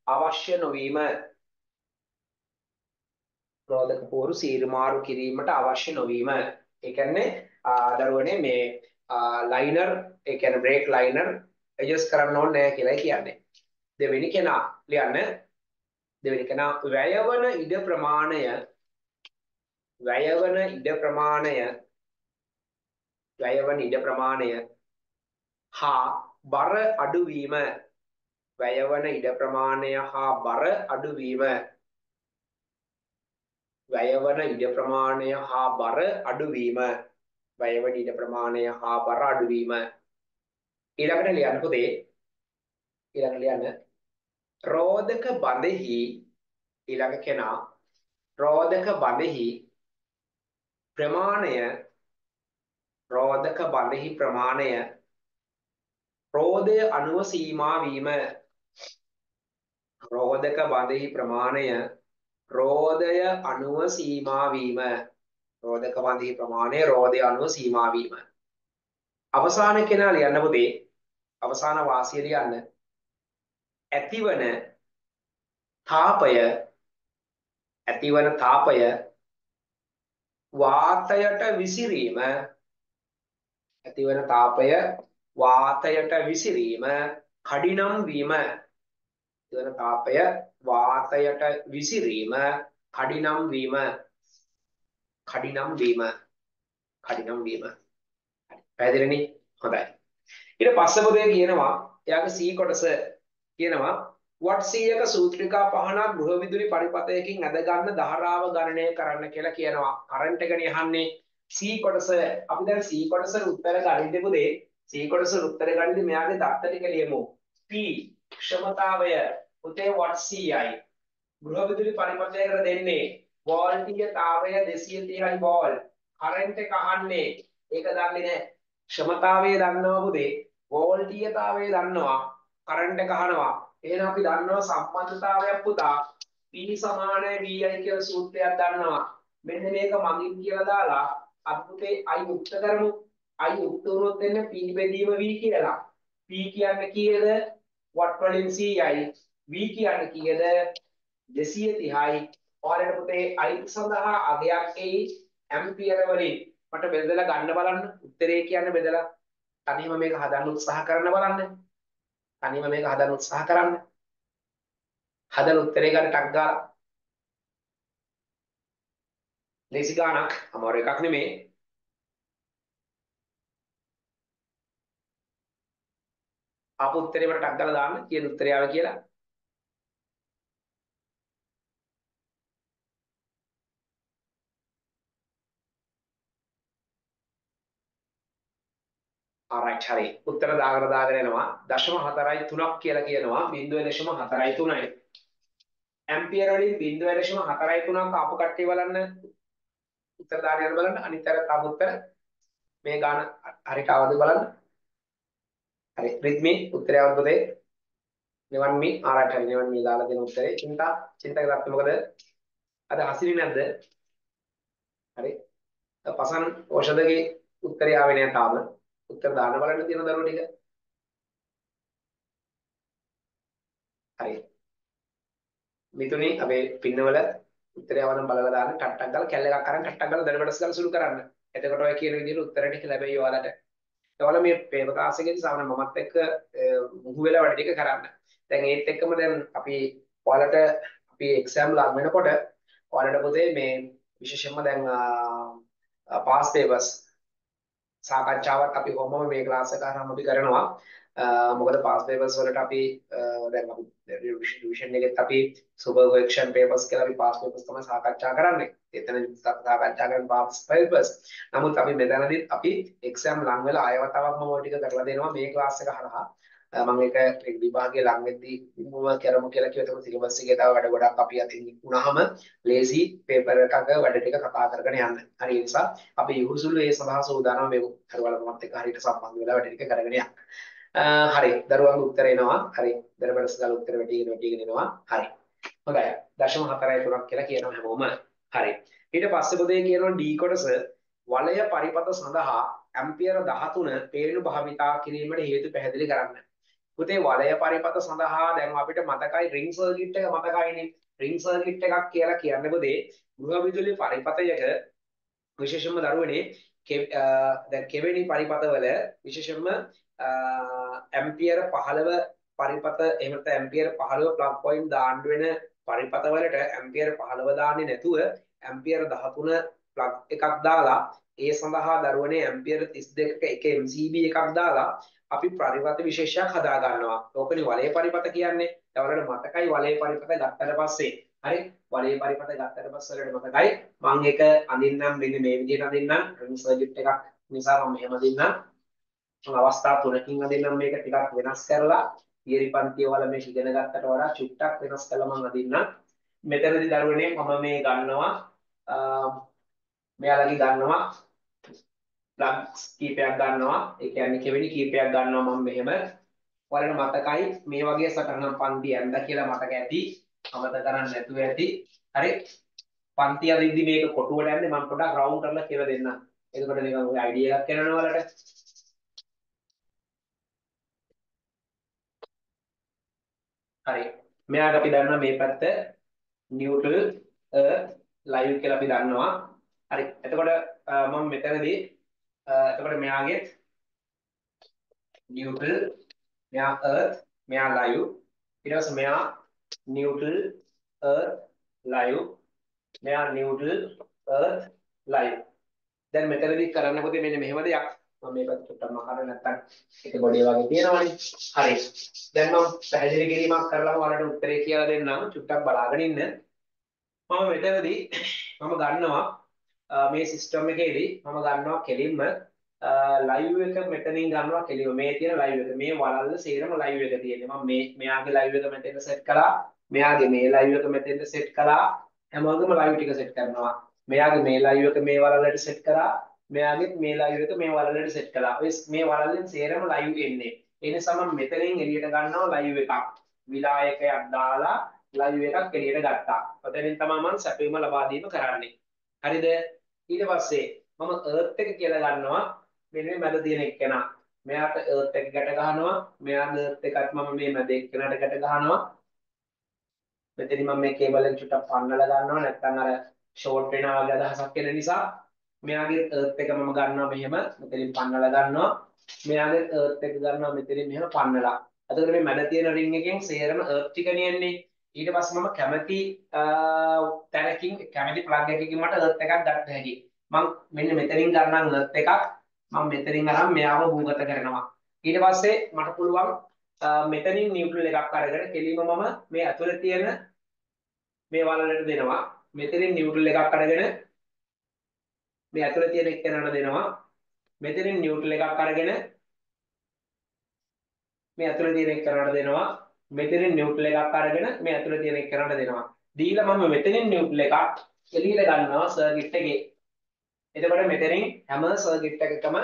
අවශ්‍ය නොවීම. ප්‍රෝධක පුවරු සීරුමාරු කිරීමට අවශ්‍ය නොවීම. ඒ කියන්නේ දරුවනේ මේ ලයිනර් ඒ කියන්නේ බ්‍රේක් ලයිනර් ඇඩ්ජස්ට් කරන්න ඕනේ නැහැ කියලා කියන්නේ. දෙවෙනි කෙනා ලියන්න දෙවෙනි කෙනා වැයවන ඉඩ ප්‍රමාණය වැයවන ඉඩ ප්‍රමාණය වැයවන ඉඩ ප්‍රමාණය හා බර අඩුවීම වැයවන ඉඩ ප්‍රමාණය හා බර අඩුවීම වැයවන ඉඩ ප්‍රමාණය හා බර අඩුවීම වැයවන ඉඩ ප්‍රමාණය හා බර අඩුවීම. ඊළඟට ලියන්න පුතේ ඊළඟ ලියන්න රෝධක බඳෙහි ඊළඟ කෙනා රෝධක බඳෙහි ප්‍රමාණය රෝධක බඳෙහි ප්‍රමාණය රෝධය අනුව සීමා වීම. රෝධක බඳෙහි ප්‍රමාණය රෝධය අනුව සීමා වීම. රෝධක බඳෙහි ප්‍රමාණය රෝධය අනුව සීමා වීම. අවසාන කෙනා ලියන්න පුතේ. අවසාන වාසිය ලියන්න. ඇතිවන තාපය ඇතිවන තාපය වාතයට විසිරීම ඇතිවන තාපය වාතයට විසිරීම කඩිනම් වීම ඇතිවන තාපය වාතයට විසිරීම කඩිනම් වීම කඩිනම් වීම කඩිනම් වීම. පැහැදිලිනේ? හොඳයි. ඊට පස්සේ පොතේ කියනවා එයාගේ C කොටස කියනවා වට්සීයක සූත්‍රිකා පහනක් ගෘහ විදුලි පරිපථයකින් ඇද ගන්න ධාරාව ගණනය කරන්න කියලා කියනවා. කරන්ට් එකනේ අහන්නේ. C කොටස අපි දැන් C කොටසට උත්තර ගනින්නපු දේ C කොටසට උත්තර ගනිද්දි මෙයාගේ දත්ත ටික ලියමු. P ක්ෂමතාවය උතේ වට්සීයයි ගෘහ විදුලි පරිපථයකට දෙන්නේ වෝල්ටීයතාවය 230යි වෝල්. කරන්ට් එක අහන්නේ. ඒක දන්නේ නැහැ ක්ෂමතාවය දන්නවා පුතේ වෝල්ටීයතාවය දන්නවා. කරන්ට් එක අහනවා. එහෙනම් අපි දන්නවා සම්බන්ධතාවයක් පුතා P සමානයි VI කියලා සූත්‍රයක් දන්නවා. මෙන්න මේක මගින් කියලා දාලා අපිට i යුක්ත කරමු. I යුක්ත වුණොත් එන්න p බෙදීම v කියලා. P කියන්නේ කීයද? Watt වලින් 100යි v කියන්නේ කීයද? 230යි ඔයාලට පුතේ i සඳහා අගයක් එයි ඇම්පියර වලින්. මට බෙදලා ගන්න බලන්න. උත්තරේ කියන්නේ බෙදලා. තනියම මේක හදන්න උත්සාහ කරන්න බලන්න. තනියම මේක හදන්න උත්සාහ කරන්න. හදලා උත්තරේ ගන්න ටක් ගාලා. ලේසි ගානක් අමාරු එකක් නෙමේ. ආපු උත්තරේ මට ටක් ගාලා දාන්න කියන උත්තරය ආව කියලා. ආරයිට් හරි. උත්තර දාගෙන දාගෙන යනවා 0.4යි 3ක් කියලා කියනවා. 0.4යි 3යි ඇම්පියර වලින් 0.4යි 3ක් ආපු කට්ටිය බලන්න. උත්තර දාගෙන යන බලන්න. අනිත් අර තාම උත්තර. මේ ගාන හරියට ආවද බලන්න. හරි. රිද්මි උත්තරය આવද පුතේ නිවන් මී ආරයිට් හරි. නිවන් මී දාලා දෙන උත්තරේ. චින්තා චින්තා කරත් මොකද? අද හසිරි නැද්ද? හරි. පසන් ඖෂධගේ උත්තරය ආවේ නෑ තාම. උත්තර දාන්න බලන්න තියෙන දරුවෝ ටික. හරි. මිතුනි අපේ පින්නවල උත්තරය අවනම් බලලා දාන්න ටට්ටක් ගාලා කැල්ල එකක් අරන් ටට්ටක් ගාලා දැනුමටස් ගාලා සුළු කරන්න. එතකොට ඔය කියන විදිහට උත්තර ටික ලැබෙයි ඔයාලට. ඒවල මේ ප්‍රකාශකයේදී සාමාන්‍ය මමත් එක්ක මුහු වෙලා වැඩ ටික කරන්න. දැන් ඒත් එක්කම දැන් අපි ඔයාලට අපි එක්සෑම් ලඟ වෙනකොට ඔයාලට පොතේ මේ විශේෂයෙන්ම දැන් පාස් පේපර්ස් සාකච්ඡාවක් අපි කොහොමම මේ ක්ලාස් එක කරාම අපි කරනවා මොකද පාස් පේපර්ස් වලට අපි දැන් අපි රිවිෂන් එකෙත් අපි සුපර් වෙක්ෂන් පේපර්ස් කියලා අපි පාස් පේපර්ස් තමයි සාකච්ඡා කරන්නේ. එතන සාකච්ඡා කරන පාස් පේපර්ස්. නමුත් අපි මෙතනදිත් අපි එක්සෑම් ලඟ වෙලා ආයවතාවක් මම ඔය ටික කරලා දෙනවා මේ ක්ලාස් එක හරහා. මම ඒක විභාගයේ ලඟ වෙද්දී මොම කරමු කියලා කිව්වොත් සිලබස් එකේ තව වැඩ ගොඩක් අපි අතින් වුණාම ලේසි පේපර් එකක වැඩ ටික කතා කරගෙන යන්න. හරි ඒ නිසා අපි යහුසුළු ඒ සඳහා සූදානම් වෙමු. හරිවලමත් එක්ක හරියට සම්බන්ධ වෙලා වැඩ ටික කරගෙන යන්න. හරි දරුවන්ගේ උත්තර එනවා. හරි දරබඩස් ගාලා උත්තර වැටිගෙන වැටිගෙන එනවා. හරි. හොඳයි. දශම 4යි 3ක් කියලා කියනවා හැමෝම. හරි. ඊට පස්සේ පොතේ කියනවා D කොටස වලය පරිපත සඳහා ඇම්පියර 13 පේනු භාවිතා කිරීමට හේතු පැහැදිලි කරන්න. පුතේ වලය පරිපත සඳහා දැන් අපිට මතකයි රින් සර්කිට් එක මතකයිනේ. රින් සර්කිට් එකක් කියලා කියන්නේ පොතේ ගෘහ විදුලි පරිපතයක විශේෂයෙන්ම දරුවනේ දැන් කෙවෙනි පරිපතවල විශේෂයෙන්ම ඇම්පියර 15 පරිපත එහෙම නැත්නම් ඇම්පියර 15 ප්ලග් පොයින්ට් දාන්න වෙන පරිපතවලට ඇම්පියර 15 දාන්නේ නැතුව ඇම්පියර 13 ප්ලග් එකක් දාලා ඒ සඳහා දරුවනේ ඇම්පියර 32ක එක MCB එකක් දාලා අපි පරිපත විශේෂයක් හදා ගන්නවා. ඕකනේ වලය පරිපත කියන්නේ. ඔයාලට මතකයි වලය පරිපත ගත්තට පස්සේ. හරි? වලය පරිපත ගත්තට පස්සේ වලට මතකයි මම ඒක අඳින්නම් මෙන්න මේ විදිහට අඳින්නම්. රින් සර්කිට් එකක් නිසා මම මෙහෙම අඳින්නම්. අවස්ථා තුනකින් අඳින්නම් මේක ටිකක් වෙනස් කරලා තියරි පන්තිය වල මේක ඉගෙන ගත්තට වඩා චුට්ටක් වෙනස් කරලා මම අඳින්නම්. මෙතනදී දරුවනේ මම මේ ගන්නවා මෙයාලගේ ගන්නවා ප්ලග්ස් කීපයක් ගන්නවා. ඒ කියන්නේ කෙවෙනි කීපයක් ගන්නවා මම මෙහෙම. ඔයාලට මතකයි මේ වගේ සටහනක් පන්ති ඇඳ කියලා මතක ඇති. අමතක කරන්න නැතුව ඇති. හරි? පන්ති අදින්දි මේක කොටුවට ඇන්නේ මම පොඩ්ඩක් රවුන්ඩ් කරලා කියලා දෙන්නම් එතකොට නිකන් ඔය අයිඩියා එකක් එනවා ඔයාලට. හරි. මෙයාට අපි දන්නවා මේ පැත්ත නියුට්‍රල් ලයිව් කියලා අපි දන්නවා. හරි. එතකොට මම මෙතනදී එතකොට මෙයාගේ නියුට්‍රල් මෙයා earth. මෙයා live ඊට පස්සේ මෙයා neutral earth live මෙයා neutral earth live දැන් මෙතනදී කරන්න පොතේ මෙන්න මෙහෙම දෙයක් මම මේ පැත්ත චුට්ටක් මකන්න නැත්තම් ඒක ගොඩේ වගේ තියෙනවනේ හරි දැන් මම පැහැදිලි කිරීමක් කරලාම ඔයාලට උත්තරේ කියලා දෙන්නම් චුට්ටක් බලාගෙන ඉන්න මම මෙතනදී මම ගන්නවා Uh, මේ සිස්ටම් එකේදී මම ගන්නවා කෙලින්ම uh, ලයිව් එක මෙතනින් ගන්නවා කෙලින්ම. මේ තියෙන ලයිව් එක. මේ වලල්ල සේරම ලයිව් එක තියෙන්නේ. මම මේ මෙයාගේ ලයිව් එක මෙතෙන් සෙට් කළා. මෙයාගේ මේ ලයිව් එක මෙතෙන් සෙට් කළා. හැමෝගේම ලයිව් ටික සෙට් කරනවා. මෙයාගේ මේ ලයිව් එක මේ වලල්ලට සෙට් කරා. මෙයාගේ මේ ලයිව් එක මේ වලල්ලට සෙට් කළා. ඔය මේ වලල්ලෙන් සේරම ලයිව් එන්නේ. ඒ නිසා මම මෙතනින් එළියට ගන්නවා ලයිව් එකක්. විලායකයක් දාලා ලයිව් එකක් එළියට ගත්තා. ඔතනින් තමයි මම සැපයුම ලබා දීම කරන්නේ. හරිද? ඊට පස්සේ මම earth එක කියලා ගන්නවා. මෙන්න මේ මැද තියෙන එක්කෙනා මෙයාට earth එක ගැට ගහනවා. මෙයා earth එකත් මම මේ මැද එක්කෙනාට ගැට ගහනවා. මෙතනින් මම මේ කේබල් එක චුට්ටක් පන්නලා ගන්නවා. නැත්නම් අර ෂෝට් වෙනවා වගේ අදහසක් එන නිසා මෙයාගේ earth එක මම ගන්නවා මෙහෙම. මෙතනින් පන්නලා ගන්නවා. මෙයාගේ earth එක ගන්නවා මෙතනින් මෙහෙම පන්නලා. එතකොට මේ මැද තියෙන රින් එකෙන් සේරම earth ටික නියන්නේ. ඊට පස්සේ මම කැමති තැනකින් කැමති ප්ලග් එකකින් මට earth එකක් ගන්න හැකි මම මෙන්න මෙතනින් ගන්නම් earth එකක්. මම මෙතනින් අරන් මෙයාව භූගත කරනවා. ඊට පස්සේ මට පුළුවන් මෙතනින් නිව්ට්‍රල් එකක් අරගෙන කෙලින්ම මම මේ ඇතුලේ තියෙන මේ වලලට දෙනවා. මෙතනින් නිව්ට්‍රල් එකක් අරගෙන මේ ඇතුලේ තියෙන එක්කෙනාට දෙනවා. මෙතනින් නිව්ට්‍රල් එකක් අරගෙන මේ ඇතුලේ තියෙන එක්කෙනාට දෙනවා. මෙතනින් නිව්ට්‍රල් එකක් අරගෙන මේ ඇතුලේ තියෙන එක්කෙනාට දෙනවා දීලා මම මෙතනින් නිව්ට්‍රල් එකක් එළියට ගන්නවා සර්කිට් එකේ එතකොට මෙතනින් හැම සර්කිට් එකකම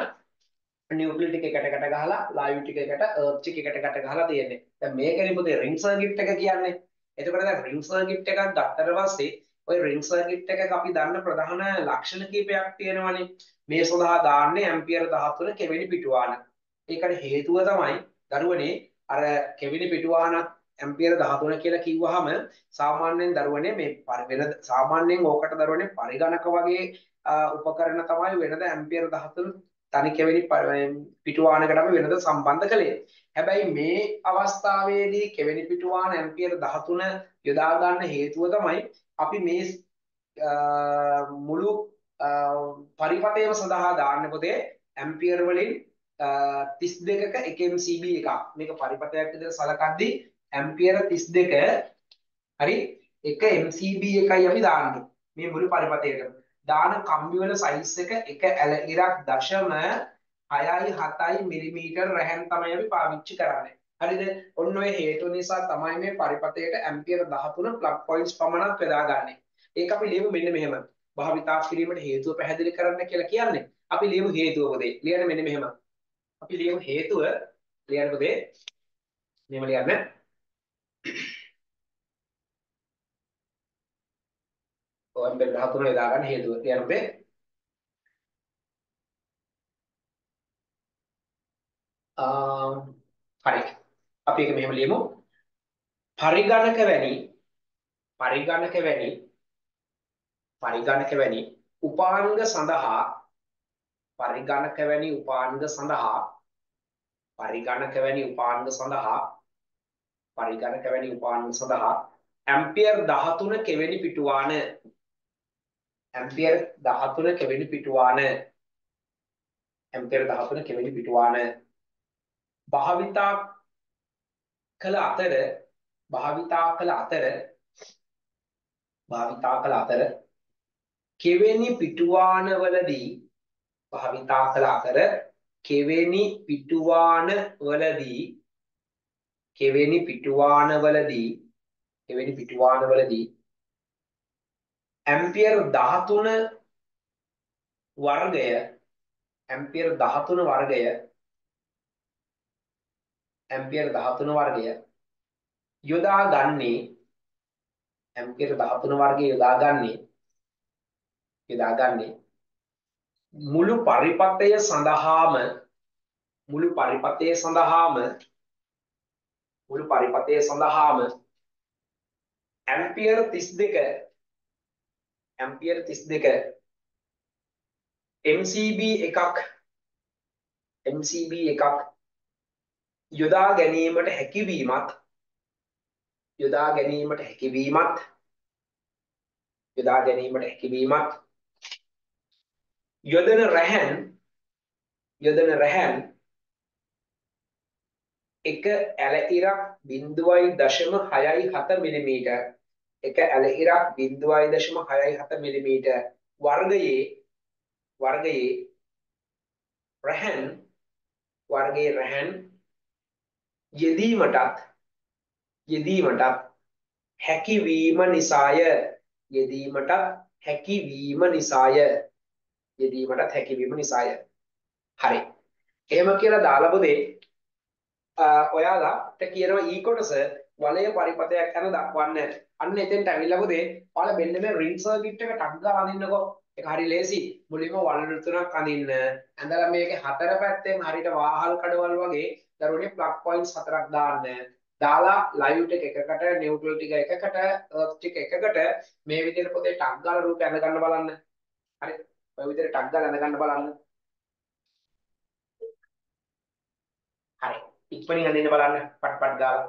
නිව්ට්‍රල් ටික එකට එකට ගහලා ලයිව් ටික එකට අර්ත් ටික එකට එකට ගහලා තියෙන්නේ දැන් මේකනේ පුතේ රින් සර්කිට් එක කියන්නේ එතකොට දැන් රින් සර්කිට් එකක් ගත්තට පස්සේ ওই රින් සර්කිට් එකක අපි දන්න ප්‍රධාන ලක්ෂණ කීපයක් තියෙනවානේ. මේ සඳහා දාන්නේ ඇම්පියර් 13 කෙවෙනි පිටුවාන. ඒකට හේතුව තමයි දරුවනේ අර කෙවෙනි පිටුවාන ඇම්පියර් 13 කියලා කිව්වහම සාමාන්‍යයෙන් දරුවනේ මේ වෙන සාමාන්‍යයෙන් ඕකට දරුවනේ පරිගණක වගේ උපකරණ තමයි වෙනද ඇම්පියර් 13 තනි කෙවෙනි පිටුවානකටම වෙනද සම්බන්ධ කළේ. හැබැයි මේ අවස්ථාවේදී කෙවෙනි පිටුවාන ඇම්පියර් 13 යොදා ගන්න හේතුව තමයි අපි මේ මුළු පරිපතයම සඳහා දාන්න පොතේ ඇම්පියර් වලින් 32ක 1 MCB එකක්. මේක පරිපතයක් විදිහට සලකද්දී ඇම්පියර 32 හරි 1 MCB එකයි අපි දාන්නේ. මේ මුළු පරිපතයටම. දාන කම්බි වල සයිස් එක එක ඇල ඉරක් දශම 6යි 7යි මිලිමීටර් රැහැන් තමයි අපි පාවිච්චි කරන්නේ. හරිද? ඔන්න ඔය හේතු නිසා තමයි මේ පරිපතයට ඇම්පියර් 13 ප්ලග් පොයින්ට්ස් පමණක් යොදාගන්නේ. ඒක අපි ලියමු මෙන්න මෙහෙම. භාවිතා කිරීමට හේතුව පැහැදිලි කරන්න කියලා කියන්නේ. අපි ලියමු හේතුව පොතේ. ලියන්න මෙන්න මෙහෙම. අපි ලියමු හේතුව ලියන්න පොතේ. මෙහෙම ලියන්න. ඔය ඇම්පියර් 13 යොදාගන්න හේතුව ලියන්න පොතේ. හරි. අපි ඒක මෙහෙම ලියමු. පරිගණක වැනි පරිගණක වැනි පරිගණක වැනි උපාංග සඳහා පරිගණක වැනි උපාංග සඳහා පරිගණක වැනි උපාංග සඳහා පරිගණක වැනි උපාංග සඳහා ඇම්පියර් 13 කෙවෙනි පිටුවාන. ඇම්පියර් 13 කෙවෙනි පිටුවාන. ඇම්පියර් 13 කෙවෙනි පිටුවාන. භාවිතා කළ අතර භාවිතා කළ අතර භාවිතා කළ අතර කෙවෙනි පිටුවානවලදී භාවිතා කළ අතර කෙවෙනි පිටුවානවලදී කෙවෙනි පිටුවානවලදී කෙවෙනි පිටුවානවලදී ඇම්පියර් 13 වර්ගය ඇම්පියර් 13 වර්ගය ඇම්පියර් 13 වර්ගය යොදා ගන්නේ ඇම්පියර් 13 වර්ගය යොදා ගන්නේ යොදා ගන්නේ මුළු පරිපතය සඳහාම මුළු පරිපතය සඳහාම මුළු පරිපතය සඳහාම ඇම්පියර් 32 ඇම්පියර් 32 MCB එකක් MCB එකක් යොදා ගැනීමට හැකිවීමත් යොදා ගැනීමට හැකිවීමත් යොදා ගැනීමට හැකිවීමත් යොදන රැහැන් යොදන රැහැන් එක ඇල ඉරක් බිඳුවයි දශම හයයි හත මිලිමීටර්. එක ඇල ඉරක් බිඳුවයි දශම හයයි හත මිලිමීටර්. වර්ගයේ වර්ගයේ රැහැන් වර්ගයේ රැහැන් යෙදීමටත් යෙදීමටත් හැකිවීම නිසාය. යෙදීමටත් හැකිවීම නිසාය. යෙදීමටත් හැකිවීම නිසාය හරි එහෙම කියලා දාලා පුතේ ඔයාලාට කියනවා ඊ කොටස වලය පරිපතයක් යන දක්වන්න අන්න එතෙන්ට ඇවිල්ලා පුතේ ඔයාලා මෙන්න මේ රින් සර්කිට් එක ටක් ගාලා අඳින්නකෝ ඒක හරි ලේසි. මුලින්ම වලලු තුනක් අඳින්න. ඇඳලා මේකේ හතර පැත්තෙන් හරියට වාහල් කඩවල් වගේ දරුවනේ ප්ලග් පොයින්ට්ස් හතරක් දාන්න. දාලා ලයිව් ටික එකකට නියුට්‍රල් ටික එකකට අර්ත් ටික එකකට මේ විදිහට පොතේ ටග් ගාලා රූපය ඇඳ ගන්න බලන්න. හරි. ඔය විදිහට ටග් ගාලා ඇඳ ගන්න බලන්න. හරි. ඉක්මනින් අඳින්න බලන්න. පට් පට් ගාලා.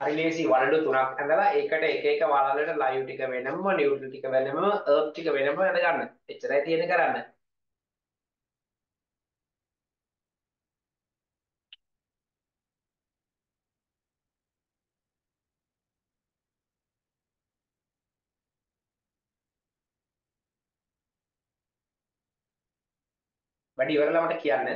හරි ලේසි වලඩු තුනක් ඇඳලා ඒකට එක එක වලලට ලයිව් ටික වෙනම නියුට්‍රල් ටික වෙනම අර්ත් ටික වෙනම ඇඳ ගන්න. එච්චරයි තියෙන්නේ කරන්න. වැඩි ඉවරලා මට කියන්න.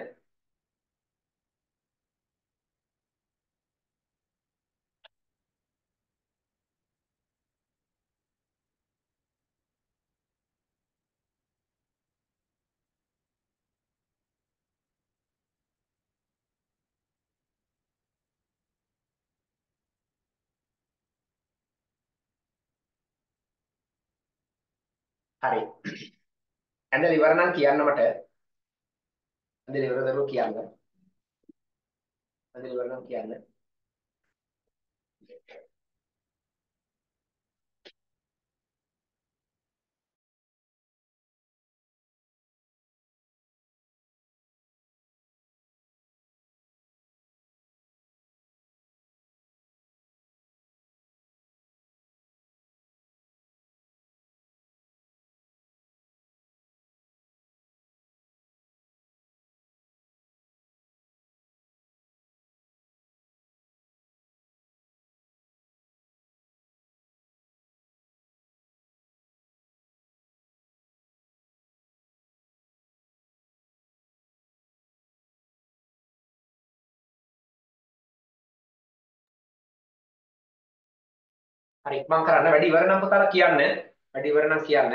හරි. ඇඳලා ඉවර නම් කියන්න මට. ඇඳලා ඉවර දරුවෝ කියන්න. ඇඳලා ඉවර නම් කියන්න. හරි ඉක්මන් කරන්න වැඩි ඉවර නම් පුතාලා කියන්න. වැඩි ඉවර නම් කියන්න.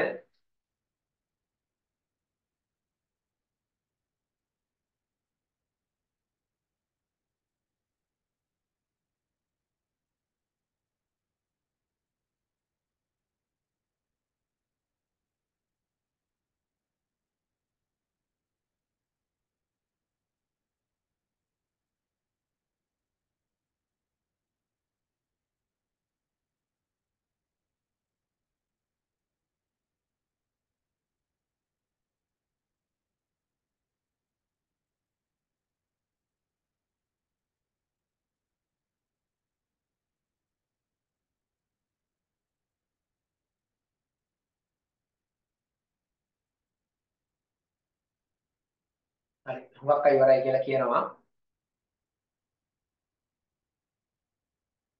හරි. හුඟක් අය ඉවරයි කියලා කියනවා.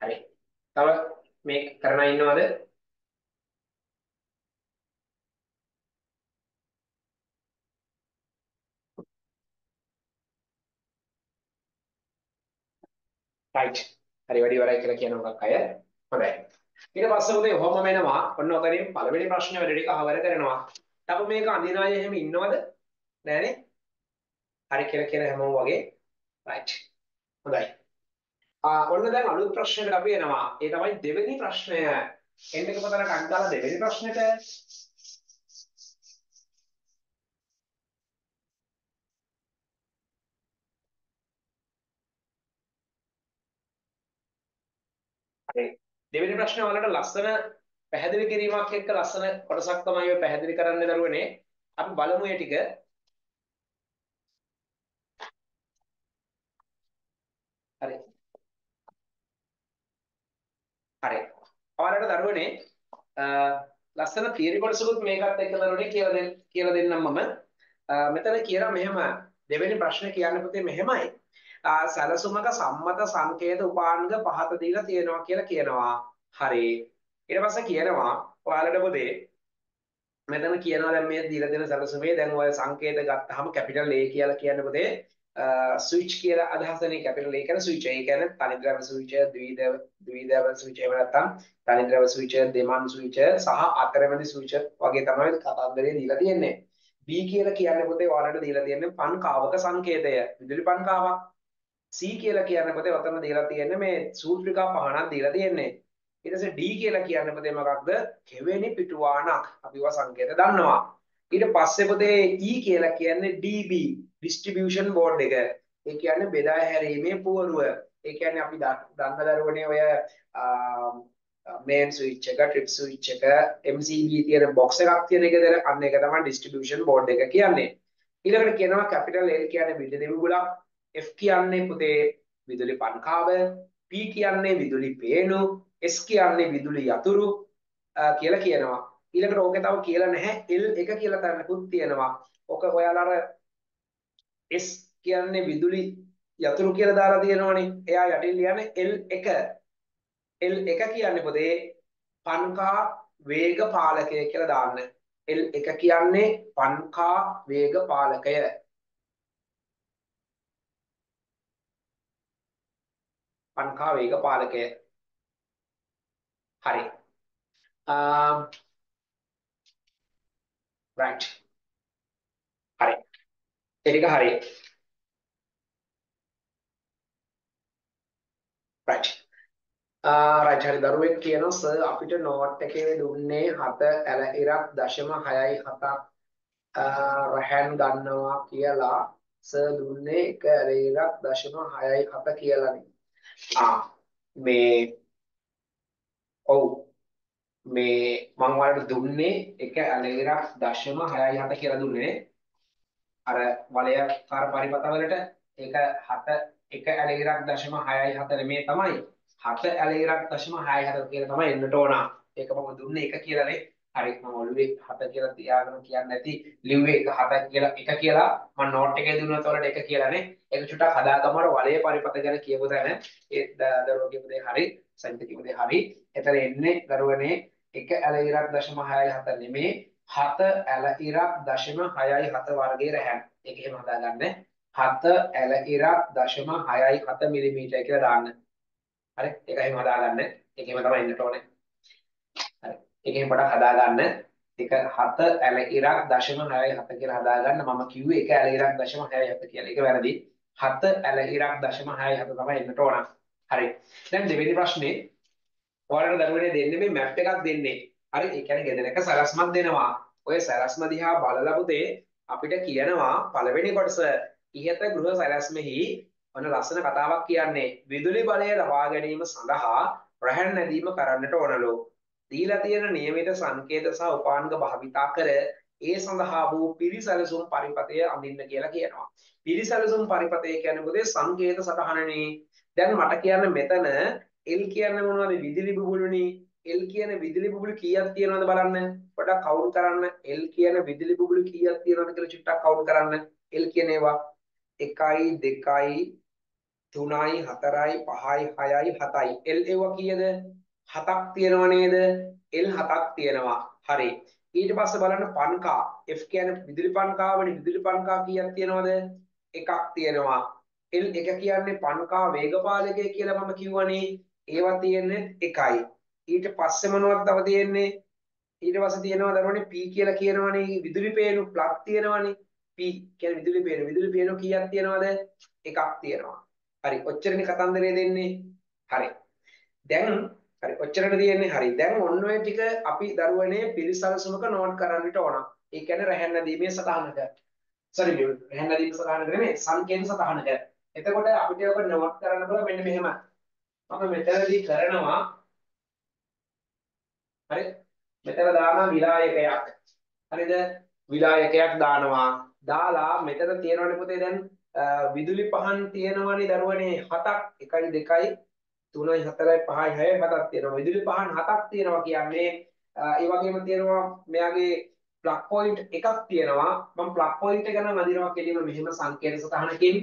හරි. තව මේ කරන ඉන්නවද? right. හරි වැඩි ඉවරයි කියලා කියන හුඟක් අය. හොඳයි. ඊට පස්සේ උදේ ඔහොම වෙනවා. ඔන්න ඔතනින් පළවෙනි ප්‍රශ්නේ වැඩ ටික අවර කරනවා. තව මේක අඳින අය එහෙම ඉන්නවද? නෑනේ. හරි කියලා කියන හැමෝම වගේ. right. හොඳයි. ආ ඔන්න දැන් අලුත් ප්‍රශ්නයකට අපි එනවා. ඒ තමයි දෙවෙනි ප්‍රශ්නය. එන්න එක පතර ටක් දාලා දෙවෙනි ප්‍රශ්නෙට හරි. දෙවෙනි ප්‍රශ්නේ වලට ලස්සන පැහැදිලි කිරීමක් එක්ක ලස්සන කොටසක් තමයි ඔය පැහැදිලි කරන්න දරුවනේ. අපි බලමු මේ ටික. හරි. හරි. ඔයාලට දරුවනේ ලස්සන තියරි කොටසකුත් මේකත් එක්ක දරුවනේ කියලා දෙන්න කියලා දෙන්නම් මම. මෙතන කියනවා මෙහෙම දෙවෙනි ප්‍රශ්නේ කියන්න පුතේ මෙහෙමයි. සැලසුමක සම්මත සංකේත උපාංග පහත දීලා තියෙනවා කියලා කියනවා. හරි. ඊට පස්සේ කියනවා ඔයාලට පොතේ මෙතන කියනවා දැන් මේ දීලා දෙන සැලසුමේ දැන් ඔය සංකේත ගත්තාම කැපිටල් A කියලා කියන්නේ පොතේ ස්විච් කියලා අදහසනේ කැපිටල් A කියන්නේ ස්විච් ඒ කියන්නේ තනිද්‍රව ස්විච් ද්විදව ද්විදව ස්විච් එහෙම නැත්නම් තනිද්‍රව ස්විච් දෙමන් ස්විච් සහ අතරමැදි ස්විච් වගේ තමයි කතන්දරේ දීලා තියෙන්නේ B කියලා කියන්නේ පොතේ ඔයාලට දීලා තියෙන්නේ පන් කාවක සංකේතය විදුලි පන් කාවක් C කියලා කියන්නේ පොතේ ඔතන දීලා තියෙන්නේ මේ සූත්‍රිකා පහනක් දීලා තියෙන්නේ ඊට පස්සේ D කියලා කියන්නේ පුතේ මොකක්ද? කෙවෙනි පිටුවාණක්. අපි ඒවා සංකේත දන්නවා. ඊට පස්සේ පුතේ E කියලා කියන්නේ DB distribution board එක. ඒ කියන්නේ බෙදා හැරීමේ පුවරුව. ඒ කියන්නේ අපි දන්න දරුවනේ ඔය මේන් ස්විච් එක, ට්‍රිප් ස්විච් එක, MCB තියෙන බොක්ස් එකක් තියෙන එකද අන්න ඒක තමයි distribution board එක කියන්නේ. ඊළඟට කියනවා capital L කියන්නේ විදුලි බුබුලක්, F කියන්නේ පුතේ විදුලි පන්කාව, P කියන්නේ විදුලි පේනු, S කියන්නේ විදුලි යතුරු කියලා කියනවා. ඊළඟට ඕකේ තව කියලා නැහැ L එක කියලා තරනකුත් තියෙනවා. ඕක ඔයාලා අර S කියන්නේ විදුලි යතුරු කියලා දාලා තියෙනවනේ. එයා යටින් ලියන්නේ L1. L1 කියන්නේ පොතේ පන්කා වේග පාලකය කියලා දාන්න. L1 කියන්නේ පන්කා වේග පාලකය. පන්කා වේග පාලකය. හරි. Uh, right. හරි. ඒක හරි. right. රයිට් හරි දරුවෙක් කියනවා සර් අපිට නෝට් එකේ දුන්නේ 7 ඇල ඉරක් දශම 6යි 7ක් රැහන් ගන්නවා කියලා සර් දුන්නේ 1 ඇල ඉරක් දශම 6යි 7 කියලානේ. ආ මේ ඔව් මේ මම වලට දුන්නේ 1 ඇල ඉරක් දශම 6යි 7 කියලා දුන්නේ අර වලයාකාර පරිපතවලට ඒක 7 1 ඇල ඉරක් දශම 6යි 7 නෙමේ තමයි හත ඇලේරක් දශම 6 කියලා තමයි එන්නට ඕන. ඒක මම දුන්නේ එක කියලානේ. හරි මම ඔළුවේ හත කියලා තියාගෙන කියන්නේ නැති ලිව්වේ එක හත කියලා එක කියලා මම නෝට් එකේ දුන්නත් වලට එක කියලානේ. ඒක චුට්ටක් හදාගමර වලේ පරිපත ගැන කියපු තැන ඒ දරුවෝ කියපු දේ හරි සයින්ත කියපු දේ හරි. එතන එන්නේ දරුවනේ එක ඇලේරක් දශම 6යි 7 නෙමේ හත ඇල ඉරක් දශම 6යි 7 වර්ගයේ රැහන්. ඒක එහෙම හදාගන්න. හත ඇල ඉරක් දශම 6යි 7 මිලිමීටර කියලා දාන්න. හරි? ඒක එහෙම හදාගන්න. ඒකෙම තමයි එන්නට ඕනේ. හරි. ඒකෙන් පොඩක් හදාගන්න. එක 7 ඇල ඉරක් දශම 9 කියලා හදාගන්න. මම කිව්වේ එක ඇල ඉරක් දශම 9 කියලා. ඒක වැරදි. 7 ඇල ඉරක් දශම 9 තමයි එන්නට ඕන. හරි. දැන් දෙවෙනි ප්‍රශ්නේ. ඔයාලට දරුවනේ දෙන්නේ මේ මැප් එකක් දෙන්නේ. හරි ඒ කියන්නේ ගෙදරක සැලැස්මක් දෙනවා ඔය සැලැස්ම දිහා බලලා පුතේ අපිට කියනවා පළවෙනි කොටස ඉහත ගෘහ සැලැස්මෙහි ඔන්න ලස්සන කතාවක් කියන්නේ විදුලි බලය ලබා ගැනීම සඳහා රැහැන් නැදීම කරන්නට ඕනලෝ. දීලා තියෙන නියමිත සංකේත සහ උපාංග භාවිතා කර ඒ සඳහා වූ පිරිසැලසුම් පරිපතය අඳින්න කියලා කියනවා. පිරිසැලසුම් පරිපතය කියන්නේ මොකද සංකේත සටහනනේ. දැන් මට කියන්න මෙතන L කියන්නේ මොනවද විදුලි බුබුලුනේ. L කියන විදුලි බුබුලු කීයක් තියෙනවද බලන්න. පොඩක් කවුන්ට් කරන්න. L කියන විදුලි බුබුලු කීයක් තියෙනවද කියලා චුට්ටක් කවුන්ට් කරන්න. L කියන ඒවා 1යි 2යි 3යි 4යි 5යි 6යි 7යි L ඒවා කීයද? 7ක් තියෙනව නේද? L 7ක් තියෙනවා. හරි. ඊට පස්සේ බලන්න පන්කා F කියන්නේ විදුලි පන්කාවනේ විදුලි පන්කා කීයක් තියෙනවද? එකක් තියෙනවා. L එක කියන්නේ පන්කා වේගපාලකය කියලා මම කිව්වනේ. ඒවා තියෙන්නේ එකයි. ඊට පස්සේ මොනවද තව තියෙන්නේ? ඊට පස්සේ තියෙනවා දරුවනේ P කියලා කියනවනේ. විදුලි පේනු ප්ලග් තියෙනවනේ. P කියන්නේ විදුලි පේනු. විදුලි පේනු කීයක් තියෙනවද? එකක් තියෙනවා. හරි. ඔච්චරනේ කතන්දරය දෙන්නේ. හරි. දැන් හරි. ඔච්චරට තියෙන්නේ හරි. දැන් ඔන්න ඔය ටික අපි දරුවනේ පිරිසලසුමක නෝට් කරන්නට ඕන. ඒ කියන්නේ රැහැන් නැදීමේ සටහනක සෝරි රැහැන් නැදීම සටහනක නෙමෙයි. සංකේත සටහනක එතකොට අපිට ඔක නෝට් කරන්න පුළුවන් මෙන්න මෙහෙම මම මෙතනදී කරනවා හරි? මෙතන දානවා විලායකයක්. හරිද? විලායකයක් දානවා. දාලා මෙතන තියෙනවනේ පුතේ දැන් විදුලි පහන් තියෙනවනේ දරුවනේ 7ක් 1යි 2යි 3යි 4යි 5යි 6යි 7ක් තියෙනවා. විදුලි පහන් 7ක් තියෙනවා කියන්නේ ඒ වගේම තියෙනවා මෙයාගේ ප්ලග් පොයින්ට් එකක් තියෙනවා. මම ප්ලග් පොයින්ට් එක නම් අදිනවා කෙලින්ම මෙහෙම සංකේත සටහනකින්.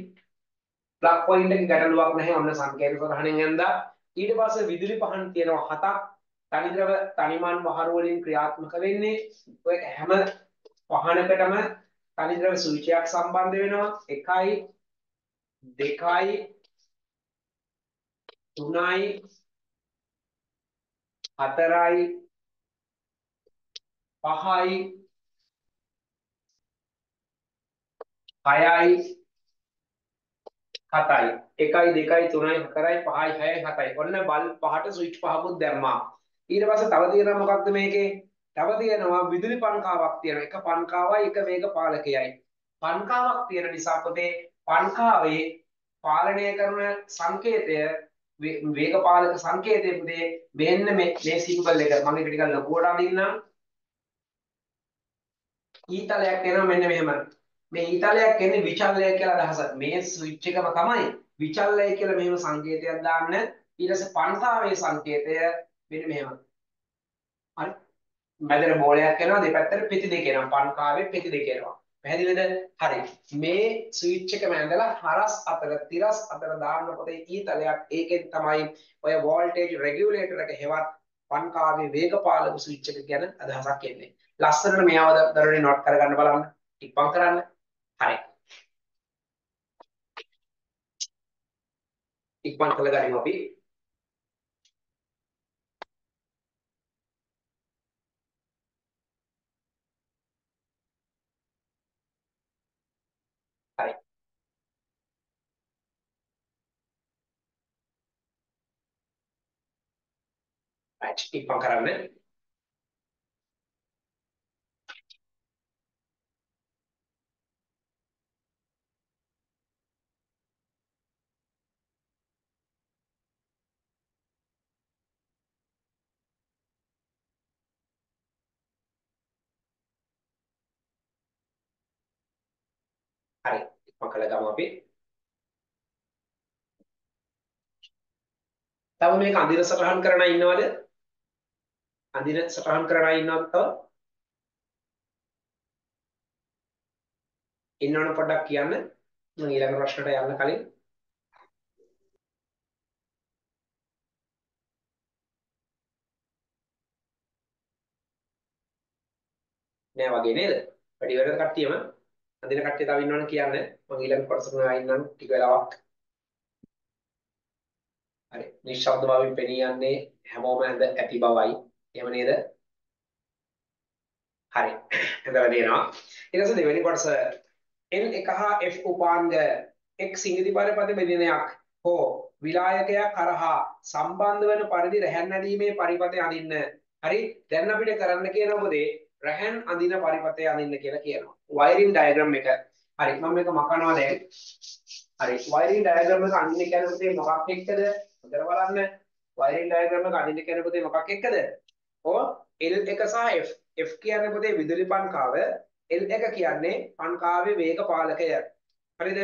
ප්ලග් පොයින්ට් එකේ ගැටලුවක් නැහැ. ඔන්න සංකේත සටහනෙන් යන්දා ඊට පස්සේ විදුලි පහන් තියෙනවා 7ක් තනිද්‍රව තනිමන් වහර වලින් ක්‍රියාත්මක වෙන්නේ ඔය හැම පහනකටම තනිද්‍රව සූචියක් සම්බන්ධ වෙනවා. 1යි 2යි 3යි 4යි 5යි 6යි 7යි 1යි 2යි 3යි 4යි 5යි 6යි 7යි ඔන්න බල් පහට ස්විච් පහකුත් දැම්මා. ඊට පස්සේ තව තියෙනවා මොකක්ද මේකේ? තව තියෙනවා විදුලි පන්කාවක් තියෙනවා. එක පන්කාවයි එක වේග පාලකයයි. පන්කාවක් තියෙන නිසා පොතේ පන්කාවේ පාලනය කරන සංකේතය වේග පාලක සංකේතය පුතේ මෙන්න මේ මේ සිම්බල් එක. මම ඒක ටිකක් ලොකුවට අඳින්නම් ඊතලයක් එනවා මෙන්න මෙහෙම. මේ ඊතලයක් එන්නේ විචල්ලය කියලා අදහසක්. මේ ස්විච් එකම තමයි විචල්ලය කියලා මෙහෙම සංකේතයක් දාන්න. ඊට පස්සේ පන්කාවේ සංකේතය මෙන්න මෙහෙම. හරි? මැදට බෝලයක් එනවා දෙපැත්තට පෙති දෙක එනවා. පන්කාවේ පෙති දෙක එනවා. පැහැදිලිද? හරි. මේ ස්විච් එක මැදලා හරස් අතර තිරස් අතර දාන්න පොතේ ඊතලයක්. ඒකෙන් තමයි ඔය වෝල්ටේජ් රෙගියුලේටර් එක හෙවත් පන්කාවේ වේග පාලක ස්විච් එක ගැන අදහසක් එන්නේ. ලස්සනට මේව දරුවනේ නෝට් කරගන්න බලන්න. ටිප්පම් කරන්න. හරි. ඉක්මන් කළ ගනිමු අපි හරි right ඉක්මන් කරන්න. හරි ඉක්මන් කළා ගමු අපි. තව මේක අඳින සටහන් කරන අය ඉන්නවද? අඳින සටහන් කරන අය ඉන්නවද තව? ඉන්නවනම් පොඩ්ඩක් කියන්න. මම ඊළඟ ප්‍රශ්නට යන්න කලින්. නෑ වගේ නේද? වැඩි වෙනද කට්ටියම අඳින කට්ටිය තව ඉන්නවනම් කියන්න. මම ඊළඟ කොටසට ආයින්නම් ටික වෙලාවක්. හරි. නිශ්ශබ්ද භාවයෙන් පෙනී යන්නේ හැමෝම ඇඳ ඇති බවයි. එහෙම නේද? හරි. එතන දෙනවා ඊට පස්සේ දෙවෙනි කොටස. L1 හා F උපාංග එක් සිංගිති පරිපත බෙදෙනයක් හෝ විලායකයක් කරහා සම්බන්ධ වන පරිදි රැහැන් නැදීමේ පරිපතය අඳින්න. හරි? දැන් අපිට කරන්න කියන පොතේ රැහැන් අඳින පරිපතය අඳින්න කියලා කියනවා. වයරින් ඩයග්‍රෑම් එක. හරි මම මේක මකනවා දැන්. හරි වයරින් ඩයග්‍රෑම් එක අඳින්න කියන පොතේ මොකක් එක්කද? හොඳට බලන්න. වයරින් ඩයග්‍රෑම් එක අඳින්න කියන පොතේ මොකක් එක්කද? ඕ L1 සහ F. F කියන්නේ පොතේ විදුලි පන්කාව. L1 කියන්නේ පන්කාවේ වේග පාලකය. හරිද?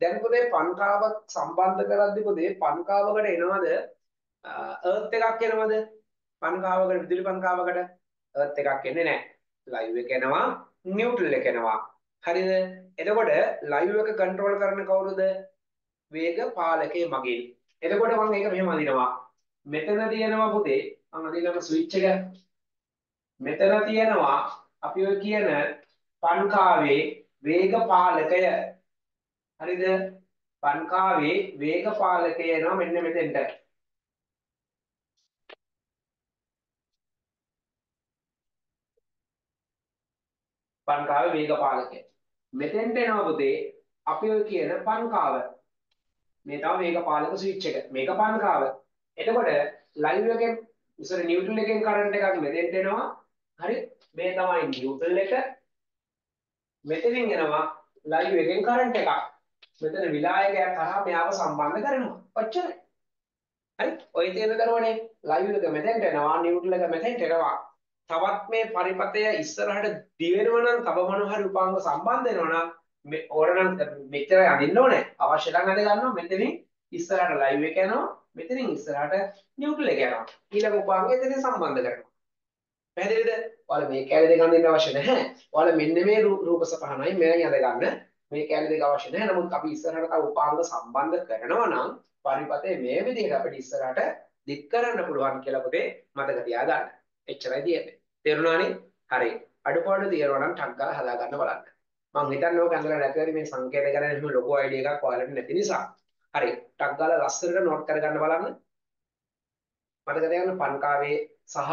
දැන් පොතේ පන්කාව සම්බන්ධ කරද්දී පොතේ පන්කාවකට එනවද? අර්ත් එකක් එනවද? පන්කාවකට විදුලි පන්කාවකට? අර්ත් එකක් එන්නේ නැහැ. ලයිව් එක එනවා නියුට්‍රල් එක එනවා. හරිද? එතකොට ලයිව් එක කන්ට්‍රෝල් කරන කවුරුද? වේග පාලකේ මගින්. එතකොට මම ඒක මෙහෙම අදිනවා මෙතන තියෙනවා පුතේ මම අදිනවා ස්විච් එක මෙතන තියෙනවා අපි ඔය කියන පන්කාවේ වේග පාලකය හරිද පන්කාවේ වේග පාලකය එනවා මෙන්න මෙතෙන්ට පන්කාවේ වේග පාලකය. මෙතෙන්ට එනවා පුතේ අපි ඔය කියන පන්කාව. මේ තමයි වේග පාලක ස්විච් එක. මේක පන්කාව. එතකොට ලයිව් එකෙන් ඉස්සර නියුට්‍රල් එකෙන් කරන්ට් එකක් මෙතෙන්ට එනවා. හරි? මේ තමයි නියුට්‍රල් එක. මෙතනින් එනවා ලයිව් එකෙන් කරන්ට් එකක්. මෙතන විලායකයක් කරා මෙයාව සම්බන්ධ කරනවා. ඔච්චරයි. හරි? ඔය තියෙන දරුවනේ ලයිව් එක මෙතෙන්ට එනවා නියුට්‍රල් එක මෙතෙන්ට එනවා. තවත් මේ පරිපතය ඉස්සරහට දිවෙනවා නම් තව මොන හරි උපාංග සම්බන්ධ වෙනවා නම් මේ ඕනනම් මෙච්චර අඳින්න ඕනේ අවශ්‍ය නම් අඳ ගන්නවා මෙතනින් ඉස්සරහට ලයිව් එක යනවා මෙතනින් ඉස්සරහට නියුට්‍රල් එක යනවා ඊළඟ උපාංගය එතනින් සම්බන්ධ කරනවා පැහැදිලිද ඔයාලා මේ කැලේ දෙක අඳින්න අවශ්‍ය නැහැ ඔයාලා මෙන්න මේ රූප සපහනයි මෙයන් අඳ ගන්න මේ කැලේ දෙක අවශ්‍ය නැහැ නමුත් අපි ඉස්සරහට තව උපාංග සම්බන්ධ කරනවා නම් පරිපතේ මේ විදිහට අපිට ඉස්සරහට දික් කරන්න පුළුවන් කියලා පොතේ මතක තියාගන්න එච්චරයි තියෙන්නේ. තේරුණානේ? හරි. අඩුපාඩු තියෙනවා නම් ටක් ගාලා හදා ගන්න බලන්න. මම හිතන්නේ ඕක ඇඳලා නැති වෙරි මේ සංකේත ගැන එහෙම ලොකු අයිඩියා එකක් ඔයාලට නැති නිසා. හරි. ටක් ගාලා ලස්සනට නෝට් කරගන්න බලන්න. මතක තියාගන්න පන්කාවේ සහ